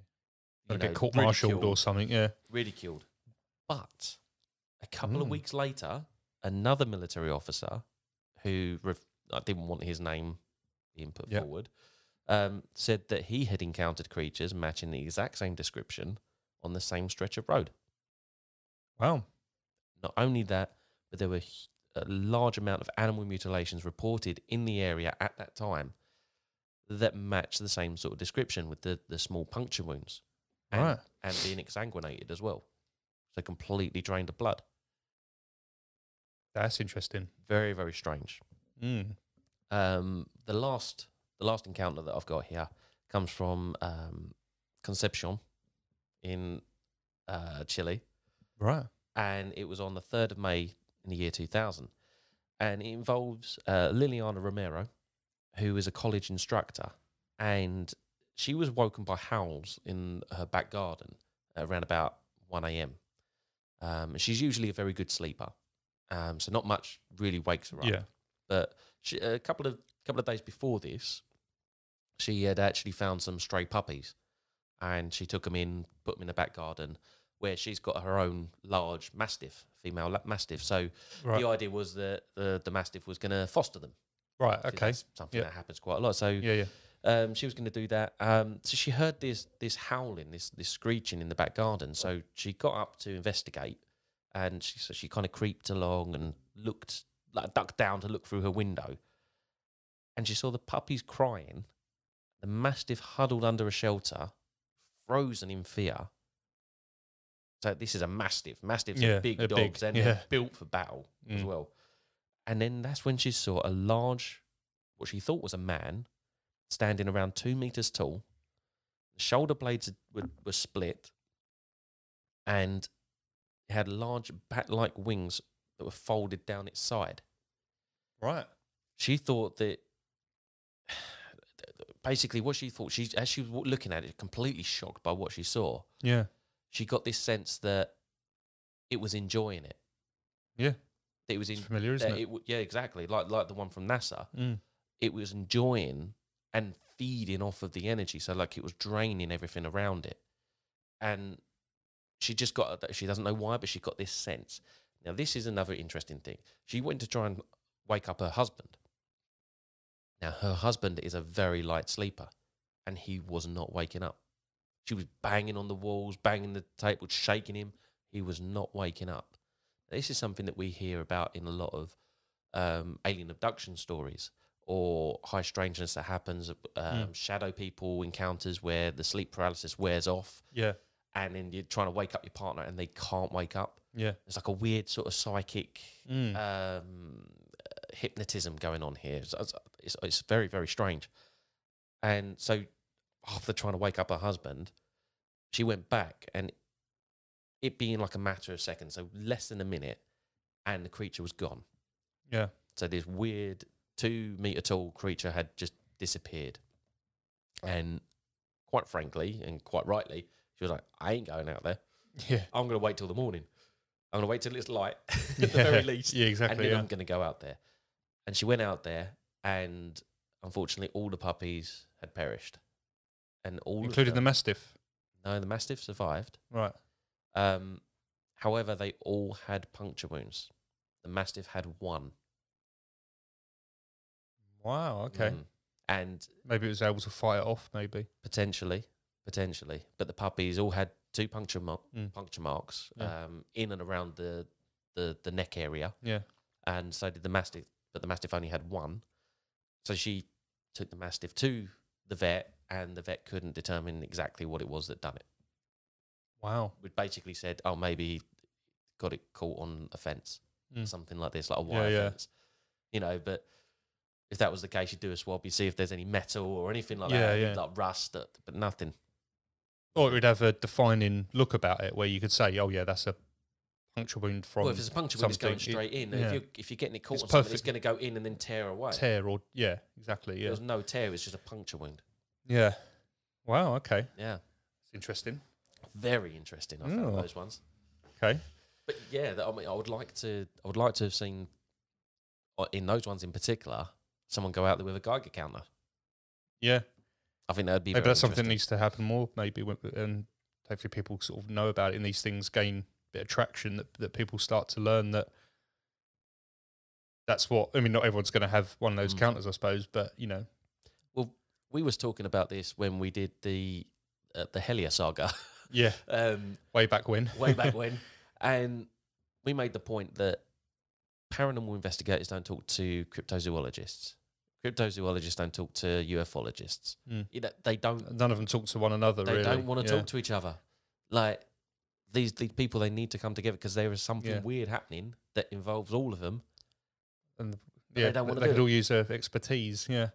know, get court martialed or something. Yeah. ridiculed. But a couple of Mm. weeks later, another military officer who ref- I didn't want his name being put Yeah. forward um, said that he had encountered creatures matching the exact same description on the same stretch of road. Wow. Not only that, but there were a large amount of animal mutilations reported in the area at that time that match the same sort of description with the, the small puncture wounds and, Right. and being exsanguinated as well. So completely drained of blood. That's interesting. Very, very strange. Mm. Um, the last the last encounter that I've got here comes from um, Concepcion in uh, Chile. Right. and it was on the 3rd of May in the year 2000. And it involves uh, Liliana Romero, who is a college instructor, and she was woken by howls in her back garden around about 1 a.m. Um, she's usually a very good sleeper, um, so not much really wakes her up. Yeah. But she, a couple of couple of days before this, she had actually found some stray puppies, and she took them in, put them in the back garden, where she's got her own large mastiff, female mastiff. So Right. the idea was that the the mastiff was going to foster them. Right. Okay. something Yeah. that happens quite a lot. So Yeah. Yeah. um, she was going to do that. Um, so she heard this this howling, this this screeching in the back garden. So she got up to investigate, and she so she kind of creeped along and looked like ducked down to look through her window, and she saw the puppies crying, the mastiff huddled under a shelter, frozen in fear. So this is a mastiff. Mastiffs Yeah, are big dogs, big, and yeah. they're built for battle as Mm. well. And then that's when she saw a large, what she thought was a man, standing around two meters tall. The shoulder blades were, were split, and it had large bat-like wings that were folded down its side. Right. She thought that basically what she thought she as she was looking at it, completely shocked by what she saw. Yeah. She got this sense that it was enjoying it. Yeah. It was in, It's familiar, isn't it? it yeah, exactly. Like like the one from NASA. Mm. It was enjoying and feeding off of the energy. So like it was draining everything around it. And she just got that she doesn't know why, but she got this sense. Now this is another interesting thing. She went to try and wake up her husband. Now her husband is a very light sleeper, and he was not waking up. She was banging on the walls, banging the table, shaking him. He was not waking up. This is something that we hear about in a lot of um, alien abduction stories or high strangeness that happens, um, shadow people encounters where the sleep paralysis wears off, Yeah. and then you're trying to wake up your partner and they can't wake up. Yeah. It's like a weird sort of psychic Mm. um, hypnotism going on here. It's, it's, it's, it's very, very strange. And so, after trying to wake up her husband, she went back, and it being like a matter of seconds, so less than a minute, and the creature was gone. Yeah. So this weird two meter tall creature had just disappeared. And quite frankly, and quite rightly, she was like, I ain't going out there. Yeah. I'm going to wait till the morning. I'm going to wait till it's light at yeah. the very least. Yeah, exactly. And then Yeah. I'm going to go out there. And she went out there, and unfortunately, all the puppies had perished. And all Including of the Mastiff. no, the mastiff survived. Right. Um, however, they all had puncture wounds. The mastiff had one. Wow. Okay. Mm. And Maybe it was able to fight it off. Maybe. potentially, potentially, but the puppies all had two puncture mar- Mm. puncture marks Yeah. um, in and around the, the the neck area, Yeah. and so did the mastiff. But the mastiff only had one, so she took the mastiff to the vet, and the vet couldn't determine exactly what it was that done it. Wow. We basically said, "Oh, maybe he got it caught on a fence, Mm. something like this, like a wire yeah. fence." You know, but if that was the case, you'd do a swab, you'd see if there's any metal or anything like Yeah, that, yeah. like rust, but nothing. Or it would have a defining look about it where you could say, oh, yeah, that's a puncture wound from well, if it's a puncture wound, it's going straight in. yeah. If you're if you're getting it caught It's on something, it's going to go in and then tear away. tear or, yeah, exactly. Yeah. was no tear; it's just a puncture wound. Yeah. Wow. Okay. Yeah, It's interesting. Very interesting. I Oh. found those ones. Okay. But yeah, that, I mean, I would like to. I would like to have seen uh, in those ones in particular, someone go out there with a Geiger counter. Yeah. I think that would be. maybe very that's something that interesting. needs to happen more. Maybe when, and hopefully people sort of know about it and these things gain a bit of traction that that people start to learn that that's what I mean. Not everyone's going to have one of those Mm. counters, I suppose, but you know, Well, We was talking about this when we did the uh, the Helia saga yeah, um, way back when, way back when, and we made the point that paranormal investigators don't talk to cryptozoologists. Cryptozoologists don't talk to ufologists. Mm. You know, they don't. None of them talk to one another. They really. don't want to yeah. talk to each other. Like these, these people, they need to come together because there is something Yeah. weird happening that involves all of them. And they yeah, don't they, wanna they do could it. all use their expertise. Yeah,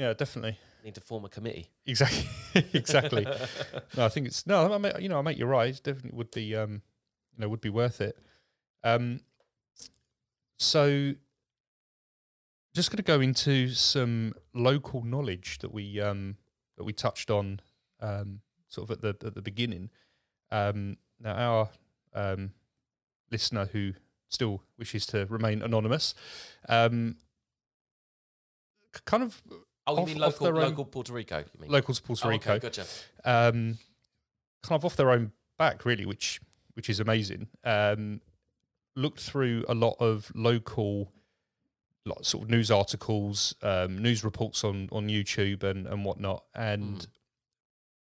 yeah, definitely, need to form a committee. exactly, exactly. no, I think it's no. I mean, you know, I make you right. It definitely would be, um, you know, would be worth it. Um, so just going to go into some local knowledge that we um that we touched on um sort of at the at the beginning. Um, now our um listener who still wishes to remain anonymous, um, kind of Oh, you Off- mean local, local Puerto Rico? You mean local to Puerto Oh, Rico. Okay, gotcha. um, kind of off their own back, really, which which is amazing. Um, looked through a lot of local, lot sort of news articles, um, news reports on on YouTube and and whatnot, and Mm.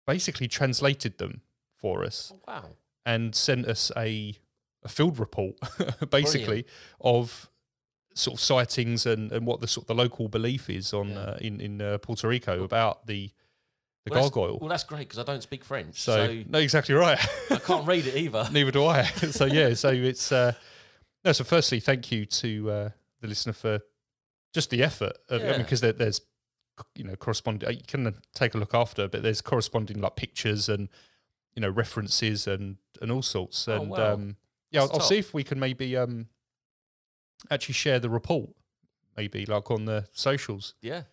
basically translated them for us Oh, wow. and sent us a a field report, basically of sort of sightings and, and what the sort of the local belief is on Yeah. uh, in in uh, Puerto Rico about the the Well, that's- gargoyle. Well, that's great because I don't speak French, So, so, no, exactly right. I can't read it either. Neither do I. so yeah, so it's uh, no. So firstly, thank you to uh, the listener for just the effort. Of, I mean, because there, there's you know corresponding. You can take a look after, but there's corresponding like pictures and you know references and and all sorts. Oh, And wow. um, yeah, I'll, I'll see if we can maybe um actually share the report, maybe like on the socials Yeah.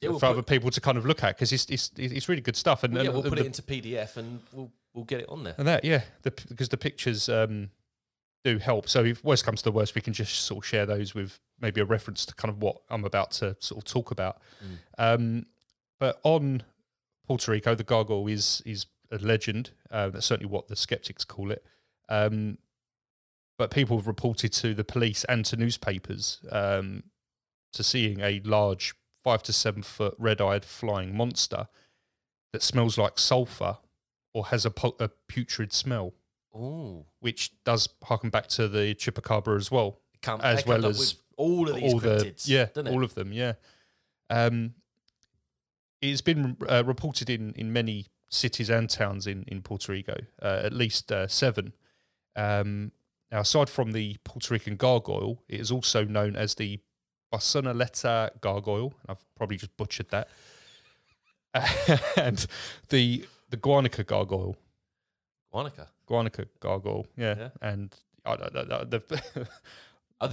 Yeah, we'll for other people to kind of look at because it's it's it's really good stuff. And, well, yeah, and we'll put the- it into PDF and we'll we'll get it on there. And that, yeah, the, because the pictures um, do help. So if worst comes to the worst, we can just sort of share those with maybe a reference to kind of what I'm about to sort of talk about. Mm. Um, but on Puerto Rico, the gargoyle is is a legend. Uh, that's certainly what the skeptics call it. Um, but people have reported to the police and to newspapers um, to seeing a large five to seven foot red-eyed flying monster that smells like sulfur or has a, pu- a putrid smell, Oh, which does harken back to the chupacabra as well, come as well as all of these all the yeah, all of them, yeah. Um, it's been uh, reported in in many cities and towns in in Puerto Rico, uh, at least uh, seven. Um, now, aside from the Puerto Rican gargoyle, it is also known as the Basonaleta gargoyle. I've probably just butchered that. and the the Guanica gargoyle, Wanaka. Guanica gargoyle, yeah, Yeah. and I don't know the.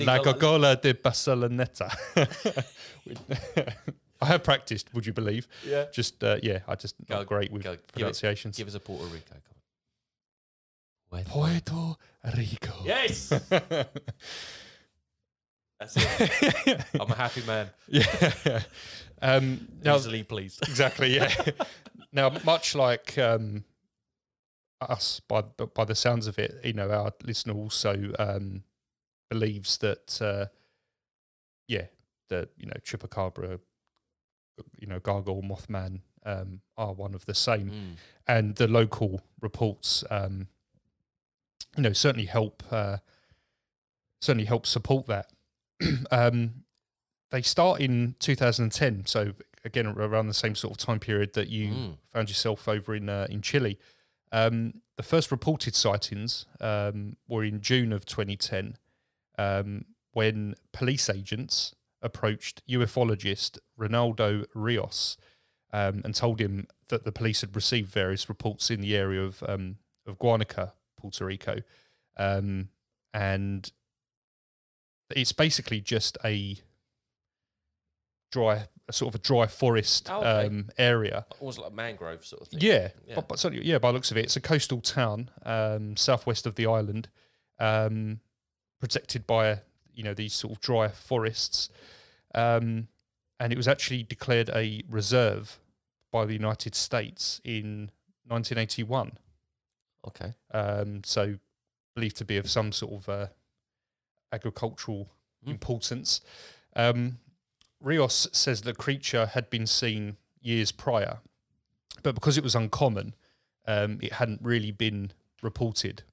La Gargola de Barceloneta. I have practiced, would you believe? Yeah. Just, uh, yeah, I just not great with go- give it- pronunciations. Give us a Puerto Rico. Puerto Rico. Yes. That's it. I'm a happy man. yeah. Um, now, Easily pleased. exactly, yeah. now, much like um, us, by by the sounds of it, you know, our listener also um, believes that, uh, yeah, that you know, Chupacabra, you know, Gargoyle, Mothman um, are one of the same, Mm. and the local reports, um, you know, certainly help uh, certainly help support that. um, they start in 2010, so again around the same sort of time period that you Mm. found yourself over in uh, in Chile. Um, the first reported sightings um, were in June of 2010, um, when police agents approached ufologist Ronaldo Rios um, and told him that the police had received various reports in the area of um, of Guanica, Puerto Rico, um, and it's basically just a dry, a sort of a dry forest Oh, okay. um, area. Almost like a mangrove sort of thing. Yeah, Yeah. But, but yeah, by the looks of it, it's a coastal town, um, southwest of the island, um, protected by you know these sort of dry forests, um, and it was actually declared a reserve by the United States in 1981. Okay. Um, so believed to be of some sort of uh, agricultural Mm. importance. Um, Rios says the creature had been seen years prior, but because it was uncommon, um, it hadn't really been reported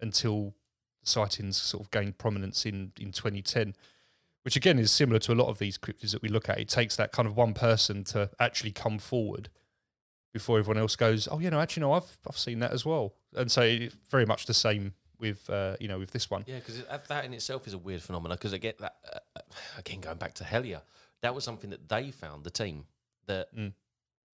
until the sightings sort of gained prominence in, in 2010, which again is similar to a lot of these cryptids that we look at. It takes that kind of one person to actually come forward before everyone else goes, oh, you know, actually, no, I've, I've seen that as well. And so very much the same with, uh, you know, with this one. Yeah, because that in itself is a weird phenomenon. Because I get that uh, again going back to Helia, that was something that they found the team that Mm.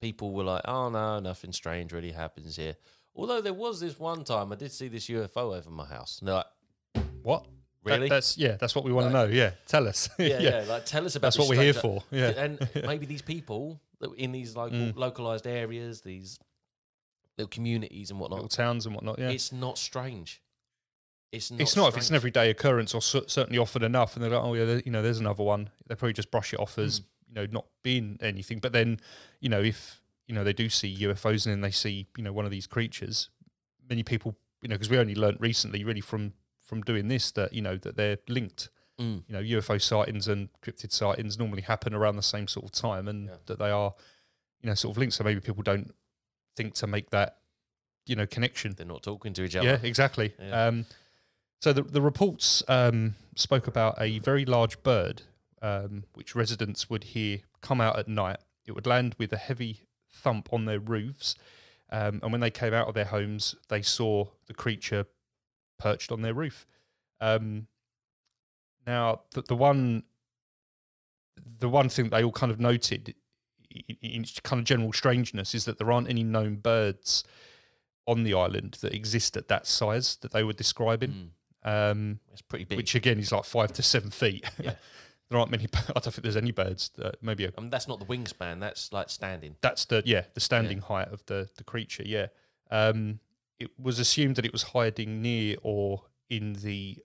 people were like, "Oh no, nothing strange really happens here." Although there was this one time I did see this UFO over my house. And they're like, What? That- "Really?" that's yeah. That's what we want to Like- know. Yeah, tell us. yeah, yeah, Like, tell us about. That's what we're here for. Yeah, and maybe these people that in these local Mm. localized areas, these little communities and whatnot, little towns and whatnot. Yeah, it's not strange. It's not. it's not if it's an everyday occurrence or cer- certainly often enough, and they're like, oh yeah, you know, there's another one. They probably just brush it off as Mm. you know not being anything. But then, you know, if you know they do see UFOs and then they see you know one of these creatures, many people you know because we only learnt recently really from from doing this that you know that they're linked. Mm. You know, UFO sightings and cryptid sightings normally happen around the same sort of time, and Yeah. that they are you know sort of linked. So maybe people don't think to make that you know connection. They're not talking to each other. Yeah, exactly. Yeah. Um, so the the reports um, spoke about a very large bird, um, which residents would hear come out at night. It would land with a heavy thump on their roofs, um, and when they came out of their homes, they saw the creature perched on their roof. Um, now, the, the one the one thing they all kind of noted in its kind of general strangeness is that there aren't any known birds on the island that exist at that size that they were describing, Mm. um, It's pretty big. which again is like five to seven feet. Yeah. there aren't many. I don't think there's any birds. That maybe a, I mean, that's not the wingspan. That's like standing. that's the yeah the standing height of the the creature. Yeah, um, it was assumed that it was hiding near or in the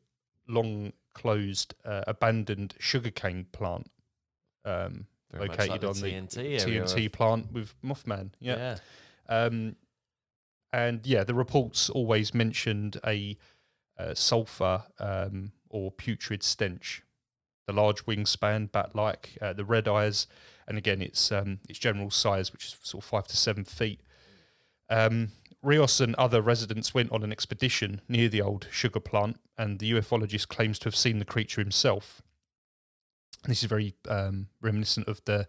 long closed uh, abandoned sugarcane plant. Um, Very located like on the TNT. TNT plant with Mothman. Yeah. yeah. Um, and yeah, the reports always mentioned a, uh sulfur um, or putrid stench, the large wingspan, bat-like, uh, the red eyes, and again, its um, its general size, which is sort of five to seven feet. Um, Rios and other residents went on an expedition near the old sugar plant, and the ufologist claims to have seen the creature himself. This is very um, reminiscent of the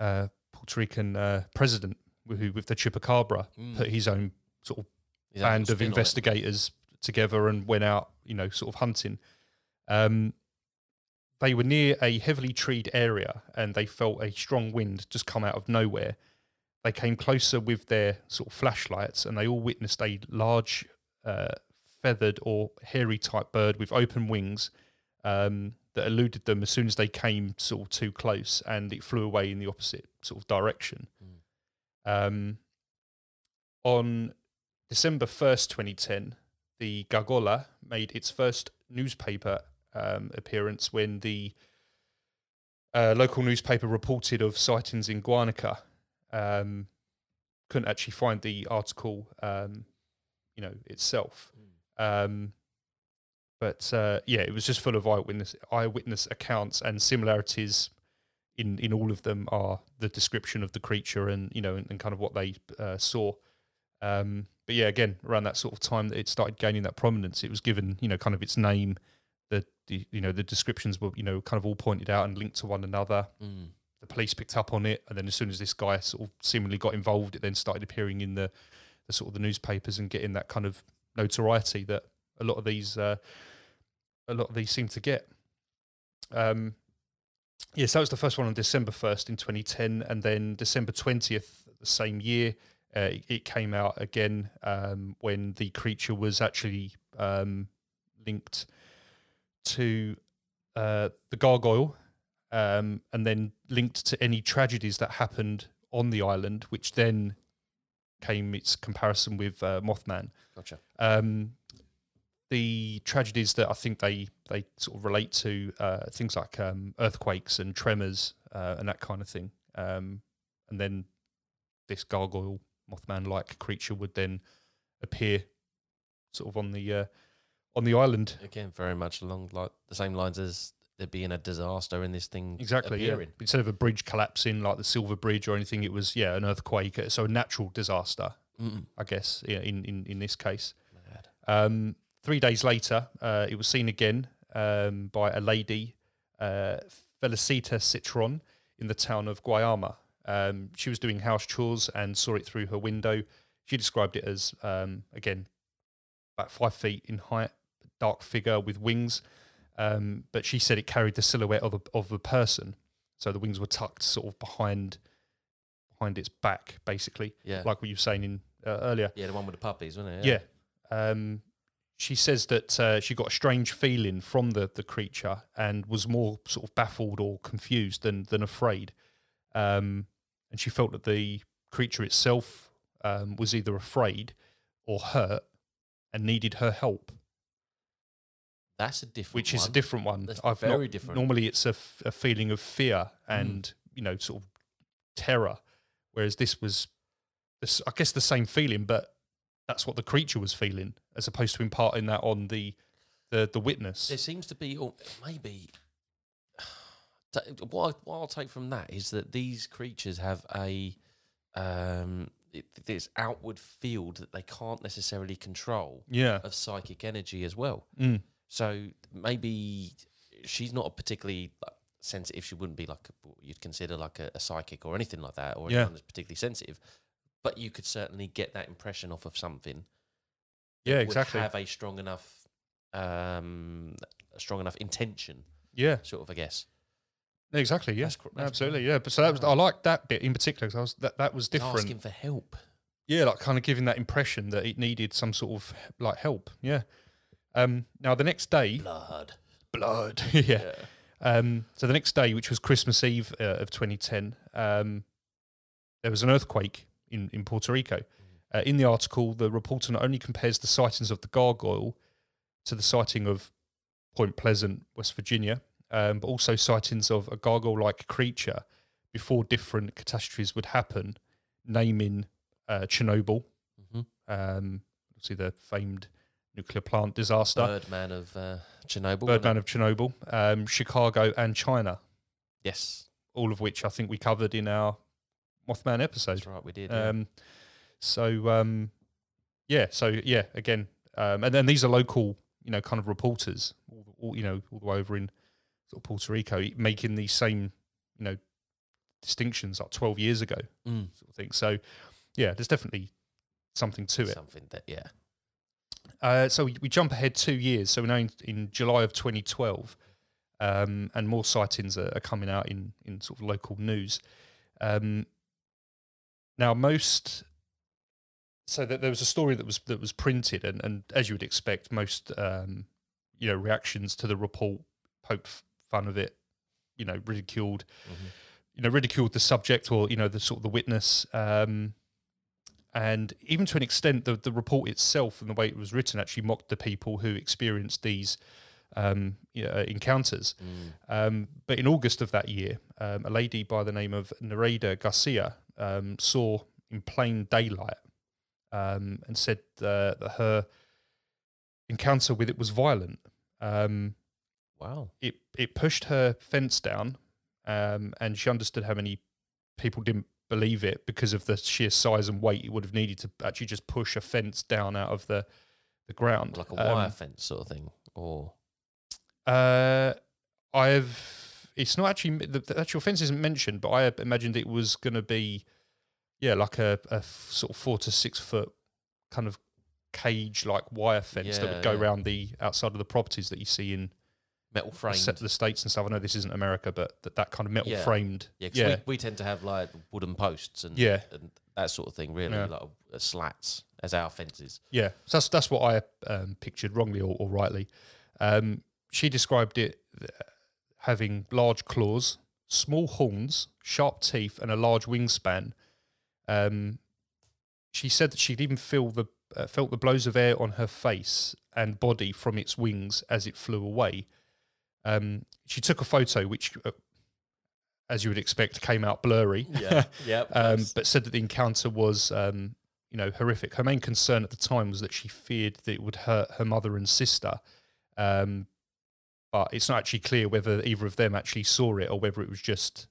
uh, Puerto Rican uh, president who, with the chupacabra, Mm. put his own sort of a band of spin on it. investigators together and went out, you know, sort of hunting. Um, they were near a heavily treed area and they felt a strong wind just come out of nowhere. They came closer with their sort of flashlights and they all witnessed a large uh, feathered or hairy type bird with open wings um, that eluded them as soon as they came sort of too close and it flew away in the opposite sort of direction. Um, on December 1st, 2010, the Gargola made its first newspaper um, appearance when the uh, local newspaper reported of sightings in Guanica. Um, couldn't actually find the article, um, you know, itself. Um, but uh, yeah, it was just full of eyewitness eyewitness accounts and similarities in in all of them are the description of the creature and you know and, and kind of what they uh, saw. Um, but yeah, again, around that sort of time that it started gaining that prominence, it was given you know kind of its name. The, the you know the descriptions were you know kind of all pointed out and linked to one another. Mm. The police picked up on it, and then as soon as this guy sort of seemingly got involved, it then started appearing in the, the sort of the newspapers and getting that kind of notoriety that a lot of these uh, a lot of these seem to get. Um, yes, that was the first one on December first in 2010, and then December 20th the same year, uh, it, it came out again um, when the creature was actually um, linked to uh, the gargoyle, um, and then linked to any tragedies that happened on the island, which then came its comparison with uh, Mothman Gotcha. um, the tragedies that I think they they sort of relate to uh, things like um, earthquakes and tremors uh, and that kind of thing. Um, and then this gargoyle Mothman like creature would then appear sort of on the uh, on the island. Again, very much along like the same lines as there being a disaster in this thing Exactly. Yeah. appearing. Instead of a bridge collapsing like the Silver Bridge or anything, it was yeah an earthquake. So a natural disaster, Mm. I guess. Yeah, in in in this case. Mad. Um, three days later, uh, it was seen again um, by a lady, uh, Felicita Citron, in the town of Guayama. Um, she was doing house chores and saw it through her window. She described it as, um, again, about five feet in height, dark figure with wings. Um, but she said it carried the silhouette of a, of a person. So the wings were tucked sort of behind behind its back, basically, Yeah. like what you were saying in uh, earlier. yeah, the one with the puppies, wasn't it? Yeah. Um, she says that uh, she got a strange feeling from the, the creature and was more sort of baffled or confused than than afraid. Um, and she felt that the creature itself um, was either afraid or hurt and needed her help, That's a different which is a different one. That's I've very not- different. Normally, it's a, f- a feeling of fear and you know sort of terror, whereas this was, this, I guess, the same feeling, but that's what the creature was feeling, as opposed to imparting that on the the the witness. There seems to be, or maybe, what, I, what I'll take from that is that these creatures have a um, it, this outward field that they can't necessarily control yeah. of psychic energy as well. Mm. So maybe she's not a particularly sensitive. She wouldn't be like a, you'd consider like a, a psychic or anything like that, or Yeah. anyone that's particularly sensitive. But you could certainly get that impression off of something. that Yeah, would exactly. Have a strong enough, um, a strong enough intention, Yeah, sort of. I guess. exactly. Yeah, That's cr- that's absolutely. Yeah, but so that was, I like that bit in particular because I was that that was different. Asking for help. Yeah, like kind of giving that impression that it needed some sort of like help. Yeah. Um. Now the next day, Blood. blood. yeah. Um, so the next day, which was Christmas Eve uh, of 2010, um, there was an earthquake in, in Puerto Rico. Uh, in the article, the reporter not only compares the sightings of the gargoyle to the sighting of Point Pleasant, West Virginia, um, but also sightings of a gargoyle-like creature before different catastrophes would happen, naming uh, Chernobyl, hmm um, obviously the famed nuclear plant disaster, Birdman of uh, Chernobyl. Birdman of Chernobyl, um, Chicago, and China, Yes, all of which I think we covered in our Mothman episode. that's right. We did. yeah. Um, so um, yeah, so yeah, again, um, and then these are local, you know, kind of reporters, all, all you know, all the way over in sort of Puerto Rico, making these same you know distinctions like 12 years ago, Mm. sort of thing. So yeah, there's definitely something to it. Something that yeah. Uh, so we, we jump ahead two years. So we're now in, in July of 2012, um, and more sightings are, are coming out in in sort of local news. Um, now, most so that there was a story that was that was printed, and, and as you would expect, most um, you know reactions to the report poked fun of it, you know, ridiculed, Mhm. you know, ridiculed the subject or you know the sort of the witness. Um, and even to an extent, the, the report itself and the way it was written actually mocked the people who experienced these um, you know, encounters. Mm. Um, but in August of that year, um, a lady by the name of Nereida Garcia um, saw in plain daylight um, and said uh, that her encounter with it was violent. Um, Wow. it it pushed her fence down, um, and she understood how many people didn't believe it because of the sheer size and weight it would have needed to actually just push a fence down out of the the ground, Like a Um, wire fence sort of thing, or Uh, I've. It's not actually the, the actual fence isn't mentioned, but I imagined it was going to be, yeah, like a, sort of four to six foot kind of cage like wire fence that would go yeah. around the outside of the properties that you see in metal the, framed. set, the states and stuff. I know this isn't America, but that, that kind of metal Yeah. framed. Yeah, 'cause yeah, We, we tend to have like wooden posts and Yeah. and that sort of thing. Really, Yeah. like uh, slats as our fences. Yeah, so that's that's what I um, pictured, wrongly or, or rightly. Um, she described it uh, having large claws, small horns, sharp teeth, and a large wingspan. Um, she said that she'd even feel the uh, felt the blows of air on her face and body from its wings as it flew away. Um, she took a photo, which, uh, as you would expect, came out blurry. yeah. um, but said that the encounter was, um, you know, horrific. Her main concern at the time was that she feared that it would hurt her mother and sister. But it's not actually clear whether either of them actually saw it or whether it was just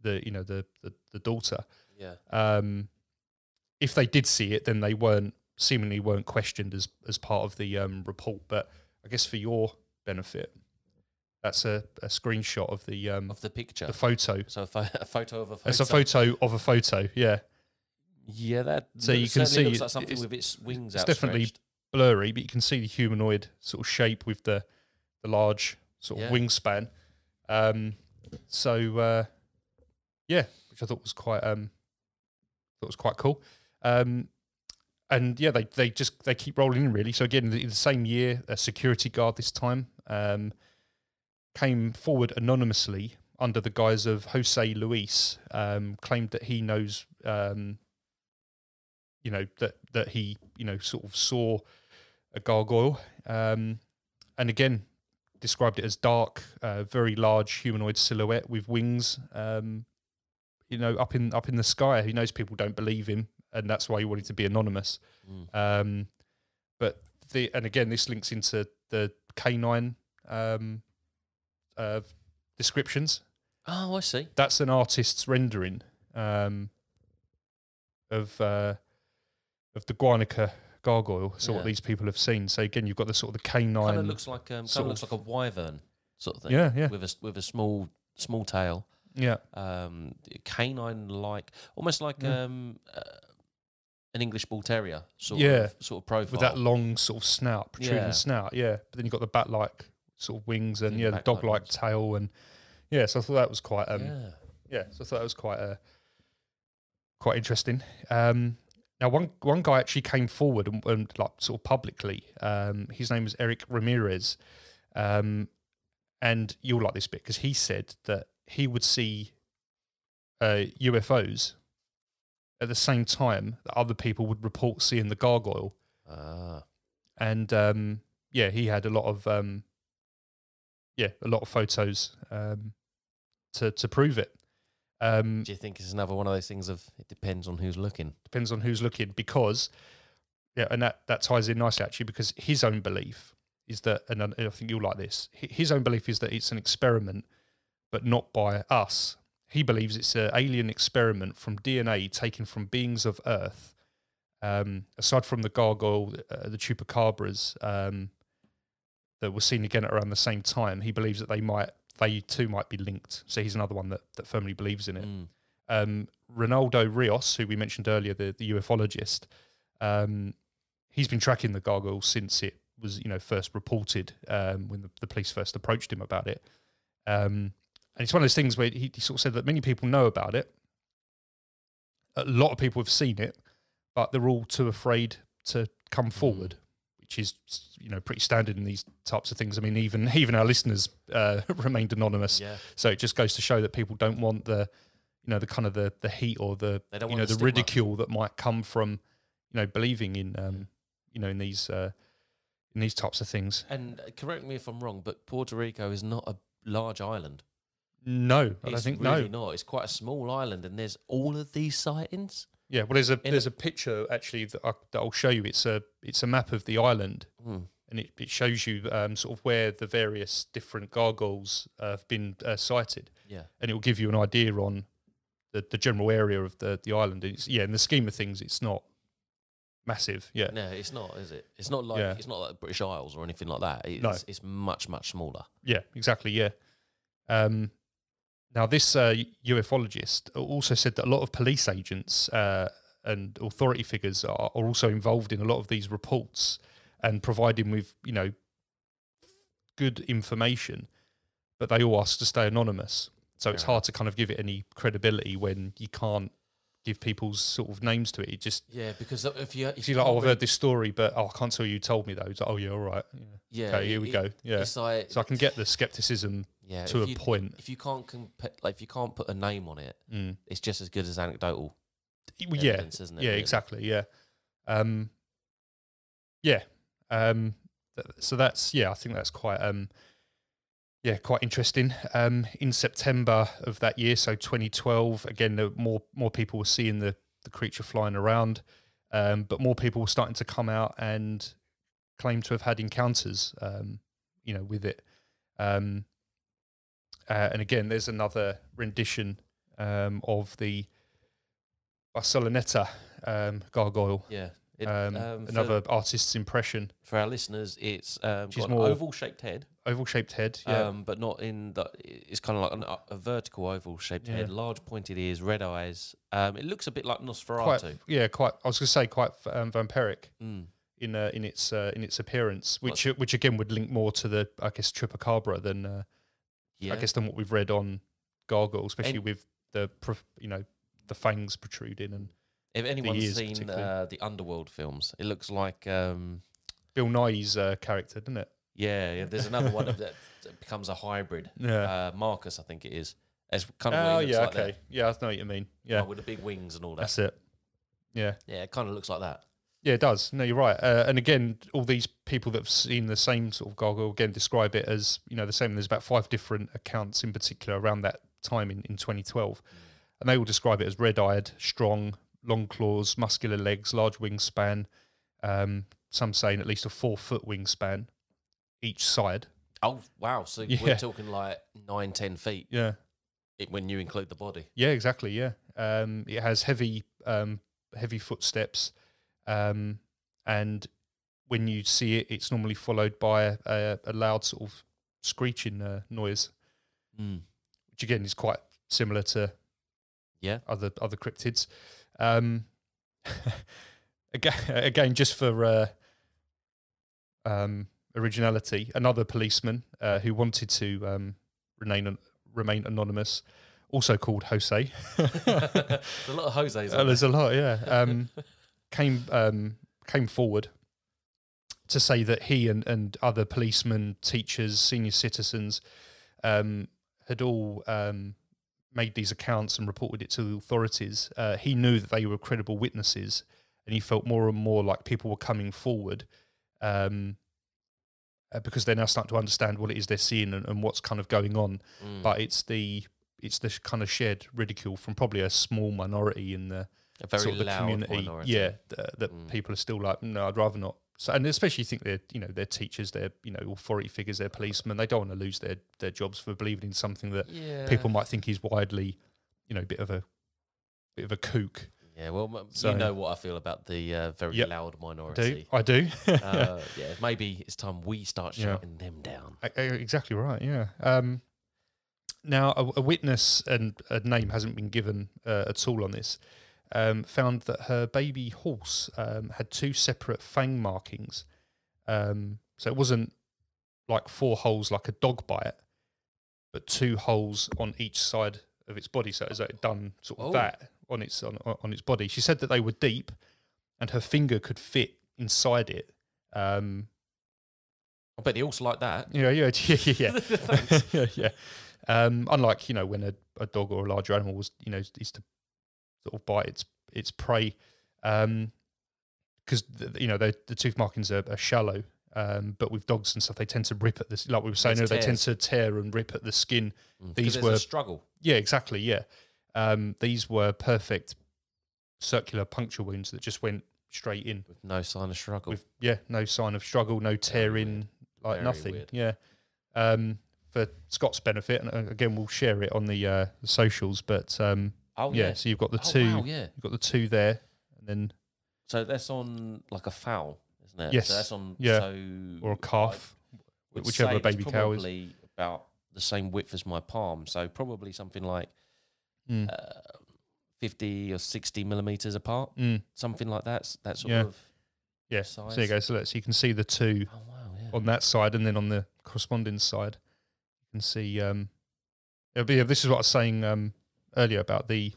the, you know, the the, the daughter. yeah. Um, if they did see it, then they weren't seemingly weren't questioned as as part of the um, report. But I guess for your benefit, that's a, a screenshot of the um, Of the picture. the photo. so a, pho- a photo of a photo. It's a photo of a photo. Yeah. Yeah, that. So you can see looks like something it's- with its wings it's definitely blurry, but you can see the humanoid sort of shape with the the large sort of Yeah. wingspan. Um, so uh, yeah, which I thought was quite um, thought was quite cool. Um, and yeah, they they just they keep rolling in really. So again, the, the same year, a security guard this time um, came forward anonymously under the guise of Jose Luis, um, claimed that he knows um, you know that that he you know sort of saw a gargoyle um, and again described it as dark uh, very large humanoid silhouette with wings um, you know up in up in the sky he knows people don't believe him and that's why he wanted to be anonymous Mm. um, but the and again this links into the canine um, uh, descriptions Oh, I see. that's an artist's rendering um, of uh, of the Guanica gargoyle. So Yeah. what these people have seen. So again, you've got the sort of the canine. Kind of looks like um, kind of looks like a wyvern sort of thing. yeah, yeah, With a with a small small tail. yeah, um, canine like, almost like Yeah. um, uh, an English bull terrier sort Yeah. of sort of profile. with that long sort of snout, protruding Yeah. snout. Yeah, but then you've got the bat-like sort of wings and Yeah, the dog-like tail and yeah. So I thought that was quite um, yeah. yeah, so I thought that was quite uh, quite interesting. Um, now, one one guy actually came forward and, and like sort of publicly. Um, his name was Eric Ramirez, um, and you'll like this bit because he said that he would see uh, UFOs at the same time that other people would report seeing the gargoyle, Ah, and um, yeah, he had a lot of um, yeah, a lot of photos um, to to prove it. Um, do you think it's another one of those things of it depends on who's looking? depends on who's looking because yeah and that that ties in nicely actually because his own belief is that and I think you'll like this his own belief is that it's an experiment but not by us he believes it's an alien experiment from DNA taken from beings of earth um, aside from the gargoyle uh, the chupacabras um, that were seen again at around the same time he believes that they might they too might be linked. So he's another one that, that firmly believes in it. Mm. Um, Ronaldo Rios, who we mentioned earlier, the, the ufologist, um, he's been tracking the gargoyle since it was, you know, first reported um, when the, the police first approached him about it. Um, and it's one of those things where he, he sort of said that many people know about it. A lot of people have seen it, but they're all too afraid to come forward, which is, you know, pretty standard in these types of things. I mean, even even our listeners uh, remained anonymous. Yeah. So it just goes to show that people don't want the, you know, the kind of the the heat or the They don't you know the the ridicule that might come from, you know, believing in um, you know, in these uh, in these types of things. And uh, correct me if I'm wrong, but Puerto Rico is not a large island. No, I don't think really no. not. It's quite a small island, and there's all of these sightings. Yeah, well, there's a there's a picture actually that, I, that I'll show you. It's a it's a map of the island, Mm. and it, it shows you um, sort of where the various different gargoyles uh, have been uh, sighted, Yeah. and it will give you an idea on the, the general area of the the island. It's, yeah, in the scheme of things, it's not massive. Yeah, No, it's not, is it? It's not like Yeah. it's not like the British Isles or anything like that. It's, No. it's much much smaller. Yeah, exactly. Yeah. Um, now, this uh, ufologist also said that a lot of police agents uh, and authority figures are, are also involved in a lot of these reports and providing with, you know, good information, but they all ask to stay anonymous. So it's hard to kind of give it any credibility when you can't give people's sort of names to it. It just Yeah, because if you if you you're like, oh, I've heard this story, but oh, I can't tell you. Told me though. It's like, oh yeah, all right. Yeah. yeah, okay, here we go. Yeah. Like So I can get the skepticism yeah to a you, point. If you can't compa- like if you can't put a name on it, Mm. it's just as good as anecdotal. Well, yeah, evidence, isn't it, yeah, really? exactly, yeah, um, yeah. Um, th- so that's yeah, I think that's quite um, yeah, quite interesting. Um, in September of that year, so 2012, again, the more more people were seeing the the creature flying around, um, but more people were starting to come out and claim to have had encounters, um, you know, with it. Um, uh, and again, there's another rendition um, of the Barceloneta um, gargoyle, Yeah. It, um, um, for- another artist's impression. for our listeners, it's um, got an more- oval shaped head, Oval shaped head, yeah, um, but not in the. It's kind of like an, a vertical oval shaped head, large pointed ears, red eyes. Um, it looks a bit like quite, Nosferatu. yeah, quite. I was going to say quite um, vampiric Mm. in uh, in its uh, in its appearance, which uh, which again would link more to the I guess Chupacabra than uh, Yeah. I guess than what we've read on Gargoyle, especially And- with the you know the fangs protruding and if anyone's seen uh, the Underworld films, it looks like. Um, Bill Nighy's uh, character, doesn't it? yeah, yeah, there's another one that that becomes a hybrid. Yeah. Uh, Marcus, I think it is. It's kind of oh what he looks yeah, like okay, yeah, I know what you mean. Yeah, like with the big wings and all that. that's it. Yeah, Yeah, it kind of looks like that. Yeah, it does. No, you're right. Uh, and again, all these people that have seen the same sort of gargoyle again describe it as you know the same. There's about five different accounts in particular around that time in, in 2012, and they all describe it as red-eyed, strong, long claws, muscular legs, large wingspan. Um, some saying at least a four-foot wingspan each side. Oh wow! So Yeah. we're talking like nine, ten feet Yeah, it, when you include the body. yeah, exactly. Yeah, um, it has heavy, um, heavy footsteps, um, and when you see it, it's normally followed by a, a, a loud sort of screeching uh, noise, Mm. which again is quite similar to Yeah. other other cryptids. Um, again, again, just for uh, um, originality, another policeman uh, who wanted to um, remain remain anonymous, also called Jose. There's a lot of Jose's. On there's a lot, yeah. Came um, came forward to say that he and, and other policemen, teachers, senior citizens um, had all um, made these accounts and reported it to the authorities. Uh, he knew that they were credible witnesses, and he felt more and more like people were coming forward. Um, uh, because they're now starting to understand what it is they're seeing and, and what's kind of going on Mm. but it's the it's the kind of shared ridicule from probably a small minority in the a very sort of the loud community. minority. Yeah, th- that Mm. people are still like, no, I'd rather not. So, and especially you think they're you know they're teachers, they're you know authority figures, they're policemen. They don't want to lose their their jobs for believing in something that yeah. people might think is widely, you know, a bit of a bit of a kook. Yeah, well, So- you know what I feel about the uh, very Yep. loud I do minority. I do? uh, yeah, maybe it's time we start Yeah. shouting them down. E- e- exactly right. Yeah. Um, now, a, a witness and a name hasn't been given uh, at all on this. Um, found that her baby horse um, had two separate fang markings. Um, so it wasn't like four holes like a dog bite, but two holes on each side of its body. So it it done sort of Oh. that on its on, on its body. She said that they were deep, and her finger could fit inside it. Um, I bet the horse like that. yeah, yeah, yeah, yeah, yeah. yeah, yeah. Um, unlike you know when a, a dog or a larger animal was you know is to sort of bite its its prey, because you know they, the tooth markings are, are shallow. Um, but with dogs and stuff, they tend to rip at this. Like we were saying, earlier, they tend to tear and rip at the skin. Mm, These were- a struggle. Yeah, exactly. Yeah, um, these were perfect circular puncture wounds that just went straight in with no sign of struggle. with yeah, no sign of struggle, no tearing, like Very nothing. weird. Yeah. Um, for Scott's benefit, and uh, again, we'll share it on the, uh, the socials. But um, oh yeah, yeah. so you've got the oh, two, wow, yeah. you've got the two there, and then So that's on like a fowl, isn't it? Yes, So that's on yeah. So or a calf, would whichever a baby cow is. probably about the same width as my palm. So probably something like Mm. uh, fifty or sixty millimeters apart, Mm, something like that. That sort Yeah. of. yeah. So there you go. So, let's, so you can see the two Oh wow! Yeah. on that side, and then on the corresponding side, you can see. Um, it'll be, this is what I was saying um, earlier about the,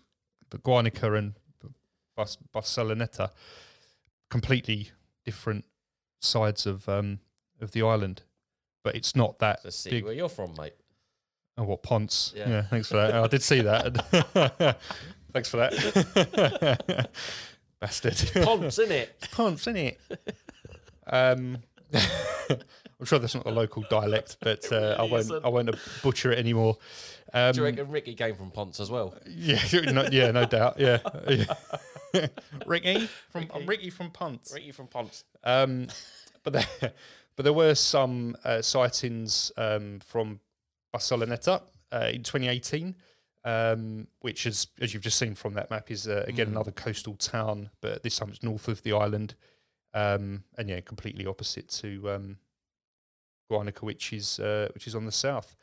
the Guanica and Bas- Barceloneta, completely different sides of um, of the island, but it's not that Let's see big. where you're from, mate. Oh, what Ponce? Yeah. Yeah. thanks for that. I did see that. thanks for that, bastard. Ponce, isn't it? Ponce, isn't it? Um, I'm sure that's not a local dialect, but uh, I won't. isn't. I won't butcher it anymore. Um, Do you reckon Ricky came from Ponce as well? yeah, no, yeah, no doubt. Yeah, Ricky from I'm Ricky from Ponce. Ricky from Ponce. Um, but there, but there were some uh, sightings um, from Barceloneta uh, in 2018, um, which is, as you've just seen from that map, is uh, again Mm. another coastal town, but this time it's north of the island, um, and yeah, completely opposite to um, Guanica, which is uh, which is on the south.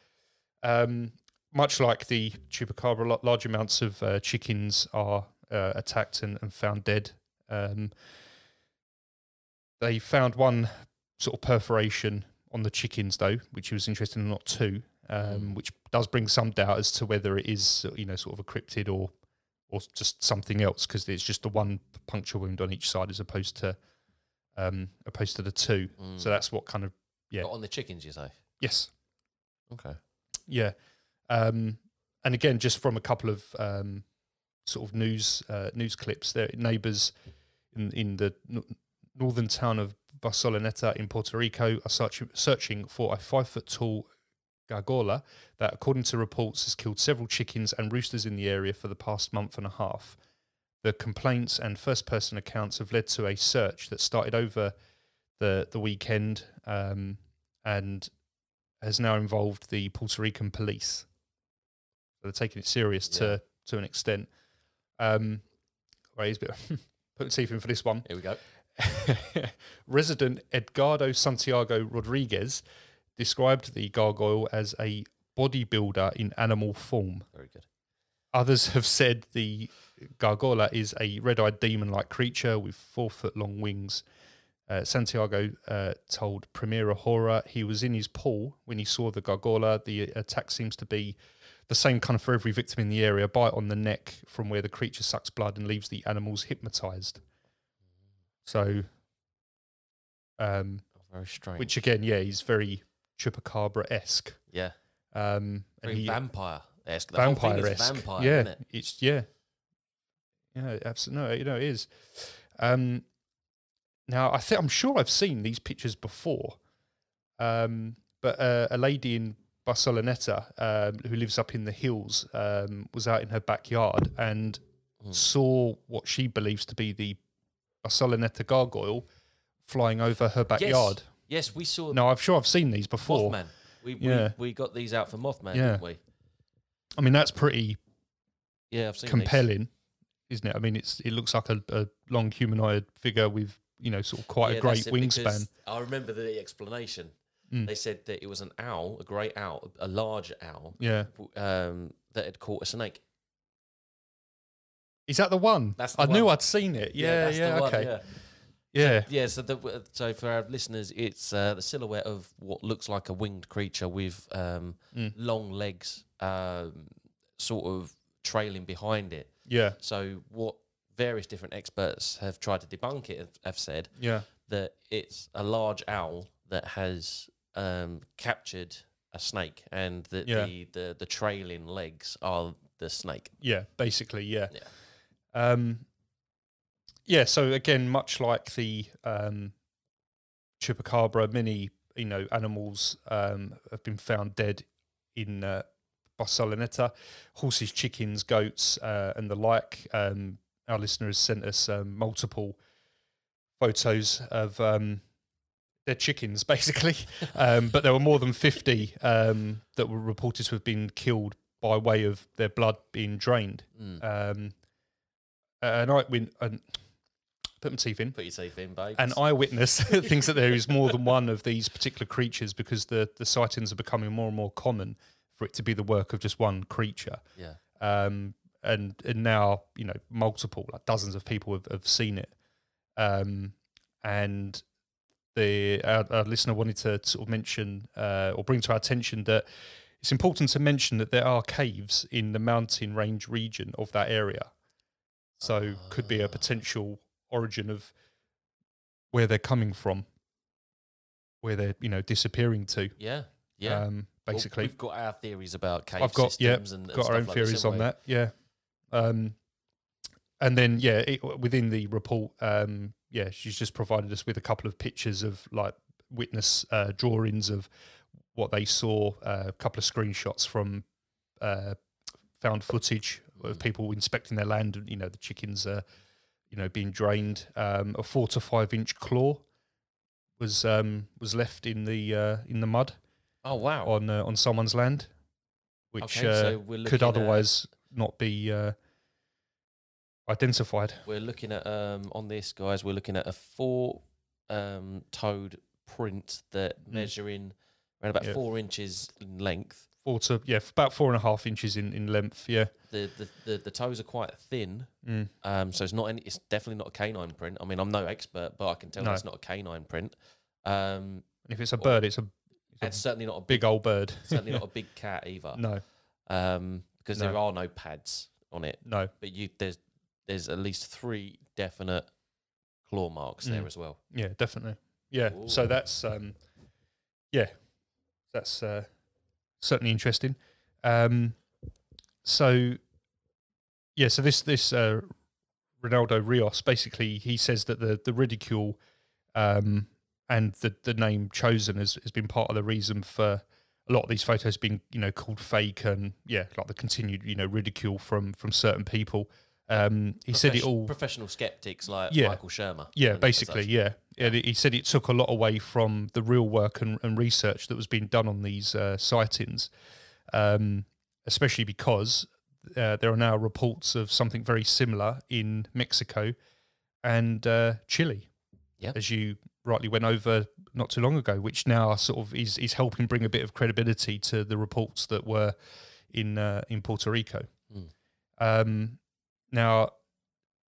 Um, much like the chupacabra, large amounts of uh, chickens are uh, attacked and, and found dead. Um, they found one sort of perforation on the chickens, though, which was interesting, not two, um, Mm. which does bring some doubt as to whether it is, you know, sort of a cryptid or or just something else, because it's just the one puncture wound on each side as opposed to um, opposed to the two. So Mm. that's what kind of yeah. But on the chickens, you say? yes, Okay. yeah, um, and again, just from a couple of um, sort of news uh, news clips, their neighbours in in the n- northern town of Barceloneta in Puerto Rico are search- searching for a five foot tall gargola that, according to reports, has killed several chickens and roosters in the area for the past month and a half. The complaints and first person accounts have led to a search that started over the the weekend um, and has now involved the Puerto Rican police. So they're taking it serious to to an extent. Um, right, he's a bit put the teeth in for this one. Here we go. Resident Edgardo Santiago Rodriguez described the gargoyle as a bodybuilder in animal form. Very good. Others have said the gargoyle is a red eyed demon like creature with four foot long wings. Uh, Santiago uh, told Primera Hora he was in his pool when he saw the gargola. The attack seems to be the same kind of for every victim in the area bite on the neck from where the creature sucks blood and leaves the animals hypnotized. So, um, Very strange. which again, yeah, he's very chupacabra esque. yeah. Um, and Very he, vampire esque. vampire esque. Vampire, yeah, isn't it? it's yeah, yeah, absolutely. No, you know, it is. Um, now I think I'm sure I've seen these pictures before, um, but uh, a lady in Barceloneta um, who lives up in the hills um, was out in her backyard and Mm. saw what she believes to be the Barceloneta gargoyle flying over her backyard. Yes, we saw No, I'm sure I've seen these before. Mothman. We, Yeah. we we got these out for Mothman, Yeah. didn't we? I mean, that's pretty Yeah, I've seen these. compelling, isn't it? I mean, it's it looks like a, a long humanoid figure with you know sort of quite Yeah, a great it, wingspan. I remember the explanation. Mm. They said that it was an owl, a great owl, a large owl, Yeah. um, that had caught a snake. Is that the one? That's the I knew. I'd seen it. Yeah, that's yeah, the one, okay. yeah. Yeah. Yeah, so the, so for our listeners, it's uh, the silhouette of what looks like a winged creature with um, Mm. long legs, um, sort of trailing behind it. Yeah. So what various different experts have tried to debunk it have, said Yeah. that it's a large owl that has um, captured a snake, and that Yeah. the, the the trailing legs are the snake. Yeah, basically, yeah. Yeah. Um, yeah. So again, much like the um, chupacabra, many you know animals um, have been found dead in uh, Barceloneta, horses, chickens, goats, uh, and the like. Um, our listener has sent us um, multiple photos of um, their chickens, basically. um, but there were more than 50 um, that were reported to have been killed by way of their blood being drained. Mm. Um, an eyewitness, an, put my teeth in. Put your teeth in, babe. An eyewitness thinks that there is more than one of these particular creatures because the, the sightings are becoming more and more common for it to be the work of just one creature. yeah. Um, and and now you know multiple, like dozens of people have, have seen it. Um, and the our, our listener wanted to sort of mention uh, or bring to our attention that it's important to mention that there are caves in the mountain range region of that area. So could be a Ah. potential origin of where they're coming from, where they're you know disappearing to. Yeah. Yeah. Um, Well, basically, we've got our theories about cave I've got yeah, systems and, and got our own like theories on that. Yeah. Um, and then yeah, it, within the report, um, yeah, she's just provided us with a couple of pictures of like witness uh, drawings of what they saw, uh, a couple of screenshots from uh, found footage of Mm. people inspecting their land. and, You know, the chickens are, you know, being drained. Um, a four to five inch claw was um, was left in the uh, in the mud Oh wow. on uh, on someone's land, which okay, uh, so looking could at- otherwise not be uh, identified. we're looking at um on this guys. We're looking at a four um toed print that Mm. measuring around about Yeah. four inches in length. Four to yeah, about four and a half inches in, in length. Yeah, The, the the the toes are quite thin. mm. Um, so it's not any. It's definitely not a canine print. I mean, I'm no expert, but I can tell No. that's not a canine print. Um, if it's a Or- bird, it's a, and it's a certainly not a big big, old bird. certainly not a big cat either. no, Um, because there are no pads on it. no, but you there's there's at least three definite claw marks there Mm. as well. yeah, definitely. Yeah, so that's um, yeah, that's uh, certainly interesting. Um, so yeah, so this this uh, Ronaldo Rios basically he says that the the ridicule um, and the the name chosen has, has been part of the reason for a lot of these photos being you know called fake and yeah like the continued you know ridicule from from certain people. Um, he said it all professional skeptics like Yeah. Michael Shermer. yeah, basically, yeah. yeah. He said it took a lot away from the real work and, and research that was being done on these uh, sightings, um, especially because uh, there are now reports of something very similar in Mexico and uh, Chile, Yeah. as you rightly went over not too long ago, which now sort of is is helping bring a bit of credibility to the reports that were in uh, in Puerto Rico. Mm. Um, now,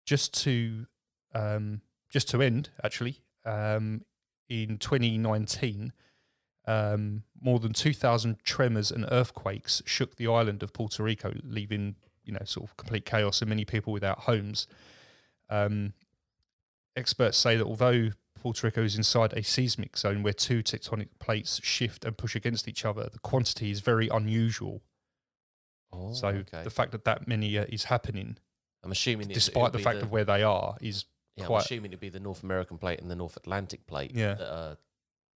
just to um, just to end, actually, um, in 2019, um, more than 2,000 tremors and earthquakes shook the island of Puerto Rico, leaving you know sort of complete chaos and many people without homes. Um, experts say that although Puerto Rico is inside a seismic zone where two tectonic plates shift and push against each other, the quantity is very unusual. Oh, so okay. the fact that that many uh, is happening, I'm assuming despite the fact of where they are, is yeah, I'm assuming it'd be the North American plate and the North Atlantic plate Yeah. that are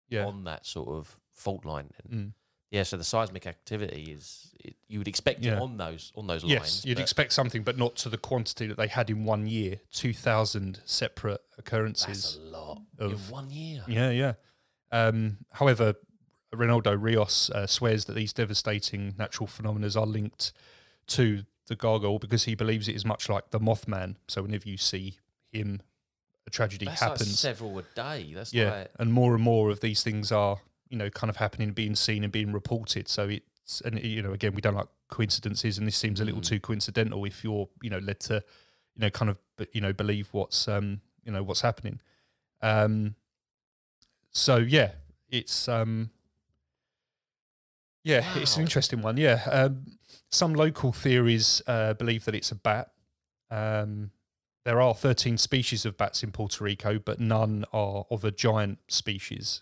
yeah. on that sort of fault line. Mm. yeah, so the seismic activity is it, you would expect Yeah. it on those on those Yes, lines. you'd expect something, but not to the quantity that they had in one year. Two thousand separate occurrences. that's a lot of- in one year. Yeah, yeah. Um, however, Ronaldo Rios uh, swears that these devastating natural phenomena are linked to the gargoyle because he believes it is much like the Mothman. So whenever you see him, a tragedy That's like happens. several a day. That's yeah, like and more and more of these things are you know kind of happening, being seen, and being reported. So it's and you know again we don't like coincidences, and this seems a little Mm. too coincidental if you're you know led to you know kind of you know believe what's um you know what's happening. Um, so yeah, it's um yeah, it's an interesting one. Yeah, um, some local theories uh, believe that it's a bat. Um, there are 13 species of bats in Puerto Rico, but none are of a giant species.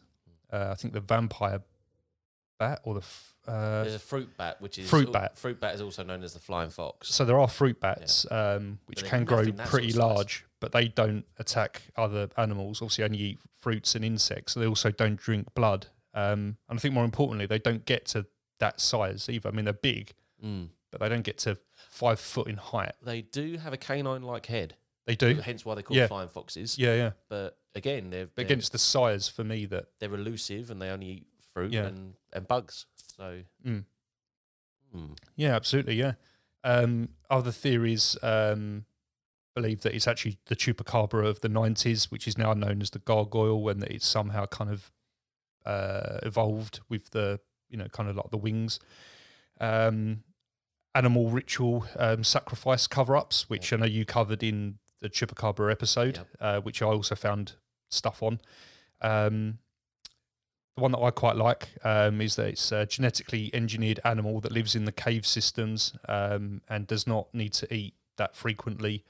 Uh, I think the vampire bat or the f- uh, There's a fruit bat, which is fruit bat. Fruit bat is also known as the flying fox. so there are fruit bats um, which can grow sort pretty of large, but they don't attack other animals. Obviously, only eat fruits and insects. They also don't drink blood, um, and I think more importantly, they don't get to that size either. I mean, they're big, Mm. but they don't get to five foot in height. They do have a canine-like head, They do, hence why they're called Yeah. flying foxes. yeah, yeah. But again, they're, they're, again, it's the size for me that they're elusive and they only eat fruit Yeah. and, and bugs. So, Mm. Mm. Yeah, absolutely. Yeah. Um, other theories um, believe that it's actually the chupacabra of the 90s, which is now known as the gargoyle, and that it's somehow kind of uh, evolved with the, you know, kind of like the wings. Um, animal ritual um, sacrifice cover ups, which I know you covered in the chupacabra episode, Yep. uh, which I also found stuff on. Um, the one that I quite like um, is that it's a genetically engineered animal that lives in the cave systems um, and does not need to eat that frequently,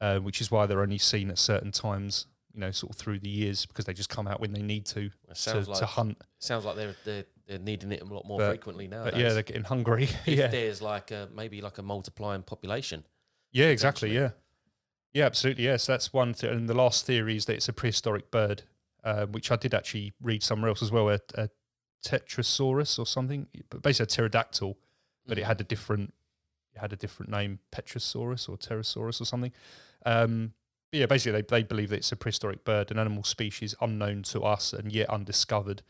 uh, which is why they're only seen at certain times, you know, sort of through the years because they just come out when they need to to, like to hunt. sounds like they're, they're they're needing it a lot more But- frequently now. But yeah, they're getting hungry. if yeah, there's like a maybe like a multiplying population. yeah, exactly. Yeah, yeah, absolutely. Yes, that's one. And the last theory is that it's a prehistoric bird, uh, which I did actually read somewhere else as well. A, a tetrasaurus or something, but basically a pterodactyl, but it Mm. had a different it had a different name, Petrosaurus or Pterosaurus or something. Um, but yeah, basically they, they believe that it's a prehistoric bird, an animal species unknown to us and yet undiscovered.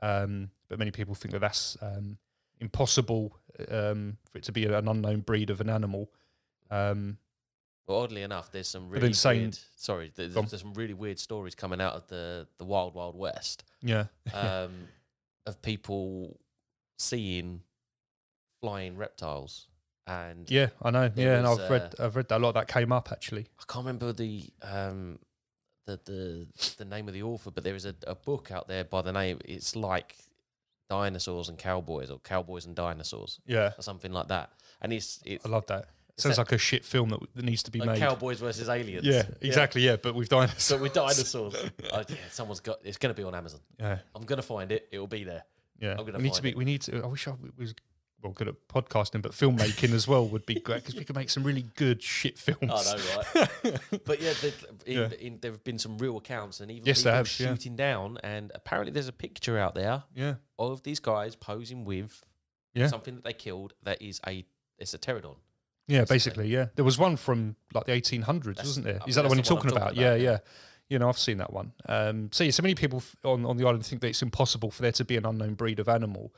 Um, but many people think that that's um, impossible um, for it to be an unknown breed of an animal. Um, Well, oddly enough, there's some really saying- weird. Sorry, there's, there's some really weird stories coming out of the the wild, wild west yeah, um, of people seeing flying reptiles, and yeah, I know. Yeah, and was, I've read I've read that a lot. That came up actually. I can't remember the um, the the the name of the author, but there is a, a book out there by the name. It's like dinosaurs and cowboys, or cowboys and dinosaurs, Yeah, or something like that. And it's it's I love that. Sounds that- like a shit film that, that needs to be like made. cowboys versus aliens. yeah, exactly. Yeah, but with dinosaurs. So with dinosaurs, oh, yeah, someone's got. It's going to be on Amazon. yeah, I'm going to find it. It will be there. yeah. I'm gonna we need to be. it. We need to. I wish I was well good at podcasting, but filmmaking as well would be great because we could make some really good shit films. I know, right? but yeah, the, in, Yeah. in, there have been some real accounts, and even Yes, people have, yeah. shooting down. And apparently, there's a picture out there yeah, of these guys posing with yeah, something that they killed. That is a it's a pterodon. yeah. basically. Basically, yeah. There was one from like the 1800s, That's- wasn't there? I Is that the one you're one talking I'm about? Yeah, yeah, yeah. You know, I've seen that one. Um, so yeah, so many people f- on on the island think that it's impossible for there to be an unknown breed of animal.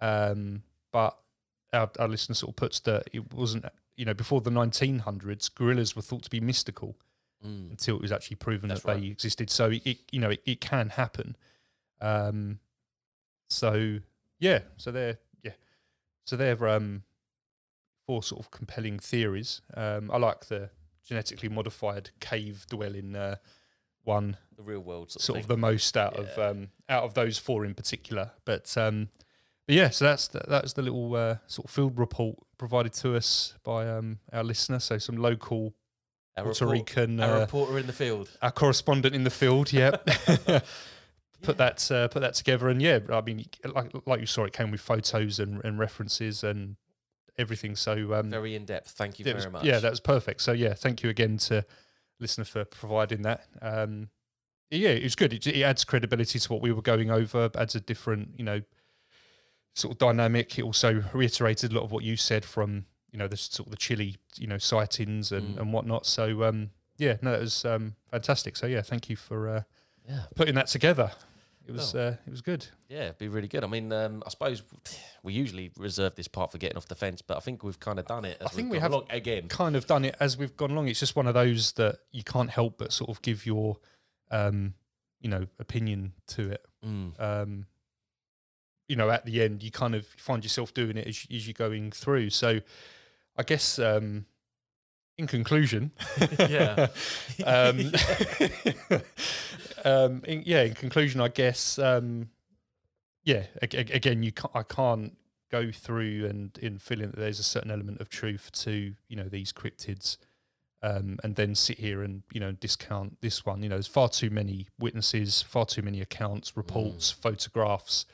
Um, but our, our listener sort of puts that it wasn't. You know, before the 1900s, gorillas were thought to be mystical. Mm. until it was actually proven That's that they existed. So it, you know, it, it can happen. Um, so yeah, so they're yeah, so they're um, four sort of compelling theories. Um, I like the genetically modified cave dwelling uh, one The real world sort, sort of of the most out of um, out of those four in particular. But um, but yeah, so that's the, that's the little uh, sort of field report provided to us by um, our listener. So some local our, Puerto report- Rican our uh, reporter in the field. our correspondent in the field. Yep. put that uh, put that together, and yeah, I mean, like like you saw, it came with photos and, and references and everything. So um, Very in depth. Thank you very was- much. yeah, that was perfect. So yeah, thank you again to listener for providing that. Um, yeah, it was good. It, it adds credibility to what we were going over. Adds a different, you know, sort of dynamic. It also reiterated a lot of what you said from you know the sort of the Chile, you know, sightings and Mm. and whatnot. So um, yeah, no, it was um, fantastic. So yeah, thank you for uh, yeah. putting that together. It was Oh. uh, it was good. Yeah, it'd be really good. I mean, um, I suppose we usually reserve this part for getting off the fence, but I think we've kind of done it. As I think we've have- along again. Kind of done it as we've gone along. It's just one of those that you can't help but sort of give your um, you know opinion to it. Mm. Um, you know, at the end, you kind of find yourself doing it as, as you're going through. So, I guess um, in conclusion, Yeah. um, um, in, yeah, in conclusion, I guess, um, yeah, ag- ag- again, you can't, I can't go through and in feeling that there's a certain element of truth to you know these cryptids, um, and then sit here and you know discount this one. You know, there's far too many witnesses, far too many accounts, reports, photographs.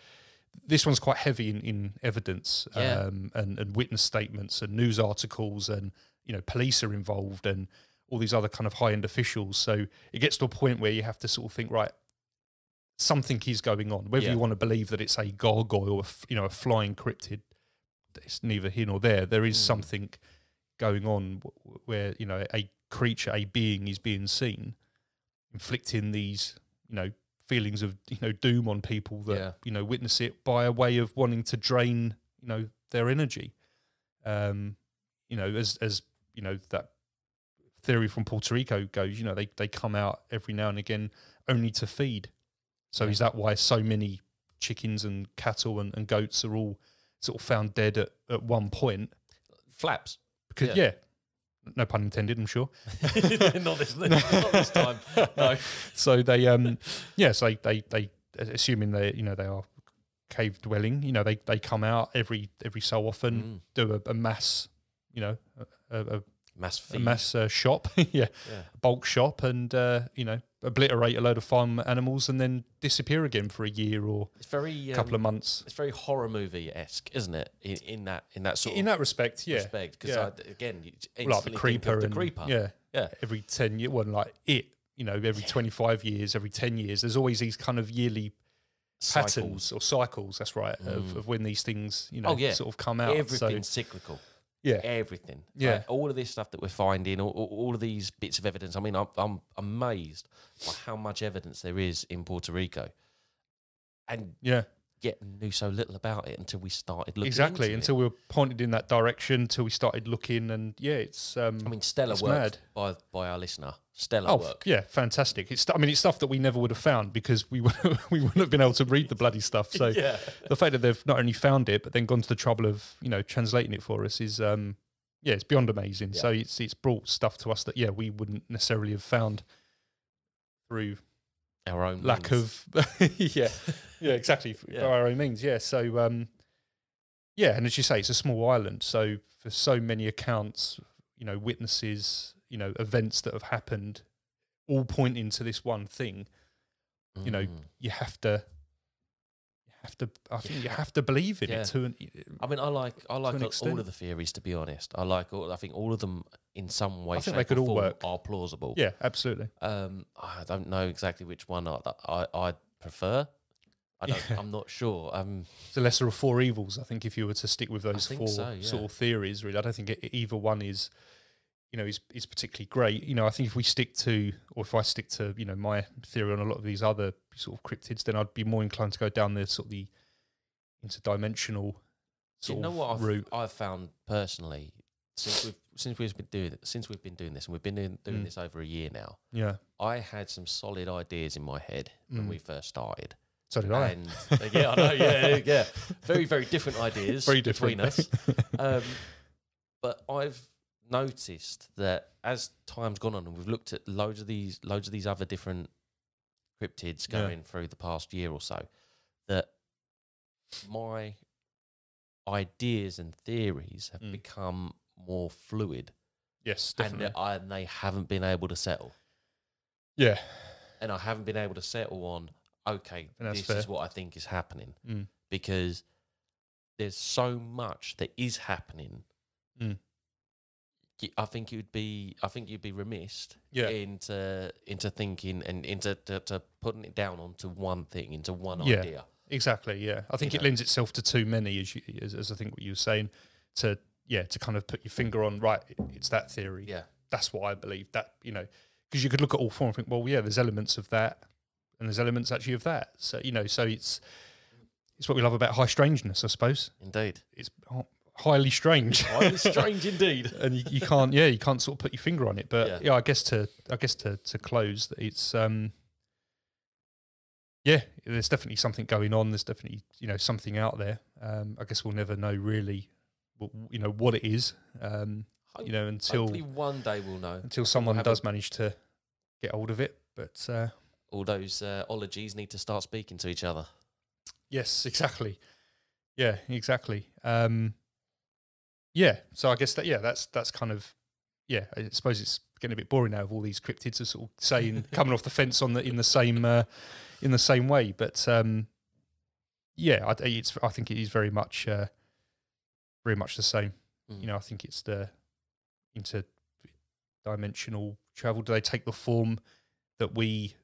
This one's quite heavy in, in evidence Yeah. um, and, and witness statements and news articles and you know police are involved and all these other kind of high end officials. So it gets to a point where you have to sort of think, right, something is going on. Whether Yeah. you want to believe that it's a gargoyle or you know a flying cryptid, it's neither here nor there. There is Mm. something going on where you know a creature, a being, is being seen, inflicting these you know feelings of you know doom on people that Yeah. you know witness it by a way of wanting to drain you know their energy. Um, you know, as as you know that theory from Puerto Rico goes, you know, they they come out every now and again only to feed. So Yeah. is that why so many chickens and cattle and, and goats are all sort of found dead at, at one point? Flaps. Because Yeah. yeah. No pun intended, I'm sure. not this, not this time. No. So they um yeah, so they, they they assuming they you know they are cave dwelling, you know, they they come out every every so often, Mm. do a, a mass, you know, a, a, Mass a mass uh, shop, yeah, Yeah. bulk shop, and uh, you know, obliterate a load of farm animals and then disappear again for a year or It's very a couple of um, months. It's very horror movie esque, isn't it? In, in that in that sort In of that respect, yeah, respect, because yeah. again, you like the creeper, the and, creeper. yeah, Yeah. every ten year, one like it, you know, every twenty five years, every ten years, there's always these kind of yearly Cycles. patterns or cycles. That's right, of, Mm. of when these things, you know, Oh, yeah. sort of come out. Everything's So cyclical. Yeah, Everything. Yeah. Like, all of this stuff that we're finding, all, all, of these bits of evidence. I mean, I'm, I'm amazed by how much evidence there is in Puerto Rico, and yeah, yet knew so little about it until we started looking. exactly. into it. Until we were pointed in that direction, until we started looking, and yeah, it's. Um, I mean, stellar work mad. by by our listener. Stellar Oh work. yeah, fantastic! It's I mean it's stuff that we never would have found because we would we wouldn't have been able to read the bloody stuff. So yeah. the fact that they've not only found it but then gone to the trouble of you know translating it for us is um yeah it's beyond amazing. Yeah. So it's it's brought stuff to us that yeah we wouldn't necessarily have found through Our own lack means. of yeah yeah exactly Yeah. by our own means yeah so um yeah and as you say it's a small island so for so many accounts you know witnesses you know events that have happened all pointing to this one thing you know, Mm. you have to you have to i think you have to believe in Yeah. it to an I mean, I like I like all- all of the theories. To be honest, I like all. I think all of them in some way, I think they could all work. are plausible. yeah absolutely Um, I don't know exactly which one I I, I prefer. I don't, Yeah. I'm not sure. Um, it's the lesser of four evils i think if you were to stick with those four so, yeah. sort of theories really i don't think e- either one is you know is, is particularly great you know i think if we stick to or if i stick to you know my theory on a lot of these other sort of cryptids then i'd be more inclined to go down the sort of the interdimensional do sort you know of what I've, route I've found personally since we've since we've been doing since we've been doing this and we've been doing, doing Mm. this over a year now. yeah I had some solid ideas in my head when Mm. we first started. so did i And uh, yeah, I know, yeah, yeah, very, very different ideas Very between us. Um, but I've noticed that as time's gone on, and we've looked at loads of these, loads of these other different cryptids Yeah. going through the past year or so, that my ideas and theories have Mm. become more fluid, yes and, definitely that I, and they haven't been able to settle. yeah and I haven't been able to settle on okay, this fair. is what I think is happening Mm. because there's so much that is happening. Mm. I think you'd be, I think you'd be remiss Yeah. into into thinking and into to, to putting it down onto one thing, into one Yeah. idea. Exactly. Yeah, I think You it know. lends itself to too many, as, you, as as I think what you were saying, to yeah, to kind of put your finger on right. It's that theory. Yeah, That's what I believe. That you know, because you could look at all four and think, well, yeah, there's elements of that, and there's elements actually of that. So you know, so it's it's what we love about high strangeness, I suppose. indeed. It's hi- highly strange. Highly strange indeed. and you, you can't yeah you can't sort of put your finger on it but Yeah. yeah, i guess to i guess to to close that it's um yeah, there's definitely something going on. There's definitely you know something out there. Um, I guess we'll never know really, what, you know, what it is. Um, you know, until Hopefully one day we'll know. until someone have does manage to get hold of it. But uh, All those uh, ologies need to start speaking to each other. yes, exactly. Yeah, exactly. Um, yeah, so I guess that yeah, that's that's kind of yeah. I suppose it's getting a bit boring now of all these cryptids are sort of saying coming off the fence on the in the same uh, in the same way. But um, yeah, I, it's I think it is very much uh, very much the same. Mm. You know, I think it's the interdimensional travel. Do they take the form that we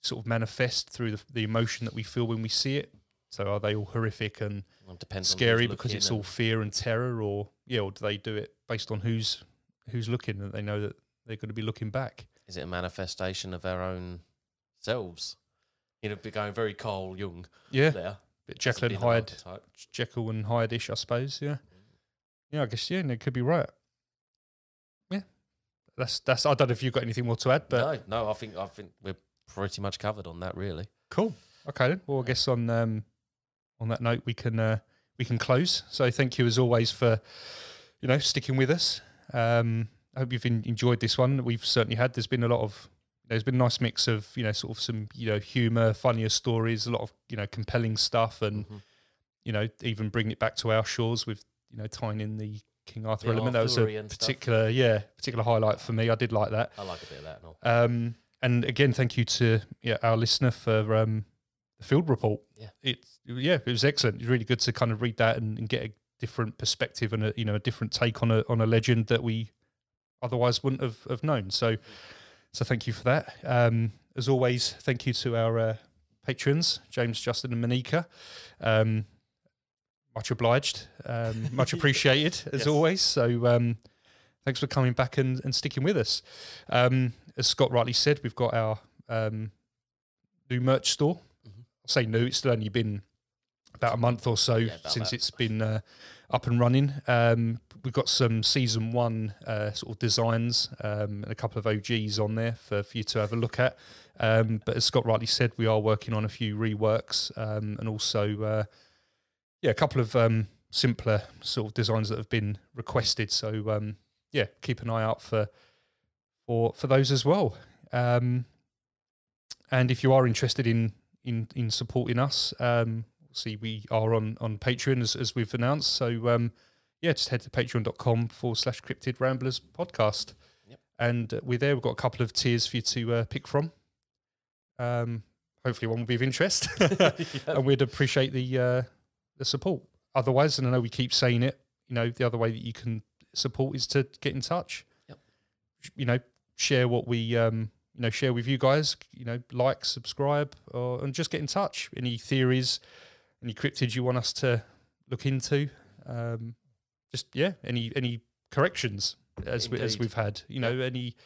sort of manifest through the, the emotion that we feel when we see it? So are they all horrific and Well, it depends on who's scary because it's all fear and terror, or yeah, or do they do it based on who's who's looking and they know that they're going to be looking back? Is it a manifestation of our own selves? You know, be going very Carl Jung Yeah, there. bit Jekyll and Hyde. Jekyll and Hyde-ish, I suppose. Yeah, yeah, I guess yeah, and it could be right. Yeah, that's that's. I don't know if you've got anything more to add, but no, no, I think I think we're pretty much covered on that, really. Cool. Okay then. Well, I guess on um, on that note, we can uh, we can close. So thank you as always for you know sticking with us. Um, I hope you've en- enjoyed this one. We've certainly had. There's been a lot of. There's been a nice mix of you know sort of some you know humour, funnier stories, a lot of you know compelling stuff, and Mhm. you know even bringing it back to our shores with you know tying in the King Arthur The element. That was a Arthurian stuff. particular yeah particular highlight for me. I did like that. I like a bit of that. And all. Um, and again, thank you to yeah, our listener for um, the field report. Yeah. it's yeah, it was excellent. It was really good to kind of read that and, and get a different perspective and a you know a different take on a on a legend that we otherwise wouldn't have, have known. So, so thank you for that. Um, as always, thank you to our uh, patrons, James, Justin, and Monica. Um, much obliged, um, much appreciated as Yes. always. So, um, thanks for coming back and, and sticking with us. Um, as Scott rightly said, we've got our um, new merch store. Say new; it's still only been about a month or so Yeah, since that. it's been uh, up and running. Um, we've got some season one uh, sort of designs um, and a couple of OGs on there for, for you to have a look at. Um, but as Scott rightly said, we are working on a few reworks um, and also uh, yeah, a couple of um, simpler sort of designs that have been requested. So um, yeah, keep an eye out for for for those as well. Um, and if you are interested in in in supporting us, um, see we are on on Patreon as, as we've announced. So um, yeah, just head to patreon.com forward slash cryptid ramblers podcast. Yep. And uh, we're there. We've got a couple of tiers for you to uh, pick from. Um, hopefully, one will be of interest, and we'd appreciate the uh, the support. Otherwise, and I know we keep saying it, you know, the other way that you can support is to get in touch. Yep. You know, share what we um, you know share with you guys. You know, like, subscribe, or and just get in touch. Any theories, any cryptids you want us to look into? Um, just yeah, any any corrections as we, as we've had. You know, any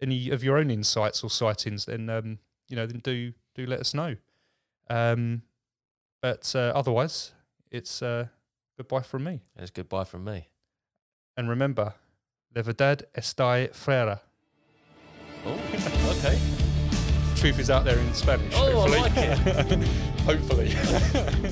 any of your own insights or sightings, then um, you know, then do do let us know. Um, but uh, otherwise, it's uh, goodbye from me. It's goodbye from me. And remember, está fuera. Oh, okay. Truth is out there in Spanish. Oh, I hopefully. like hopefully.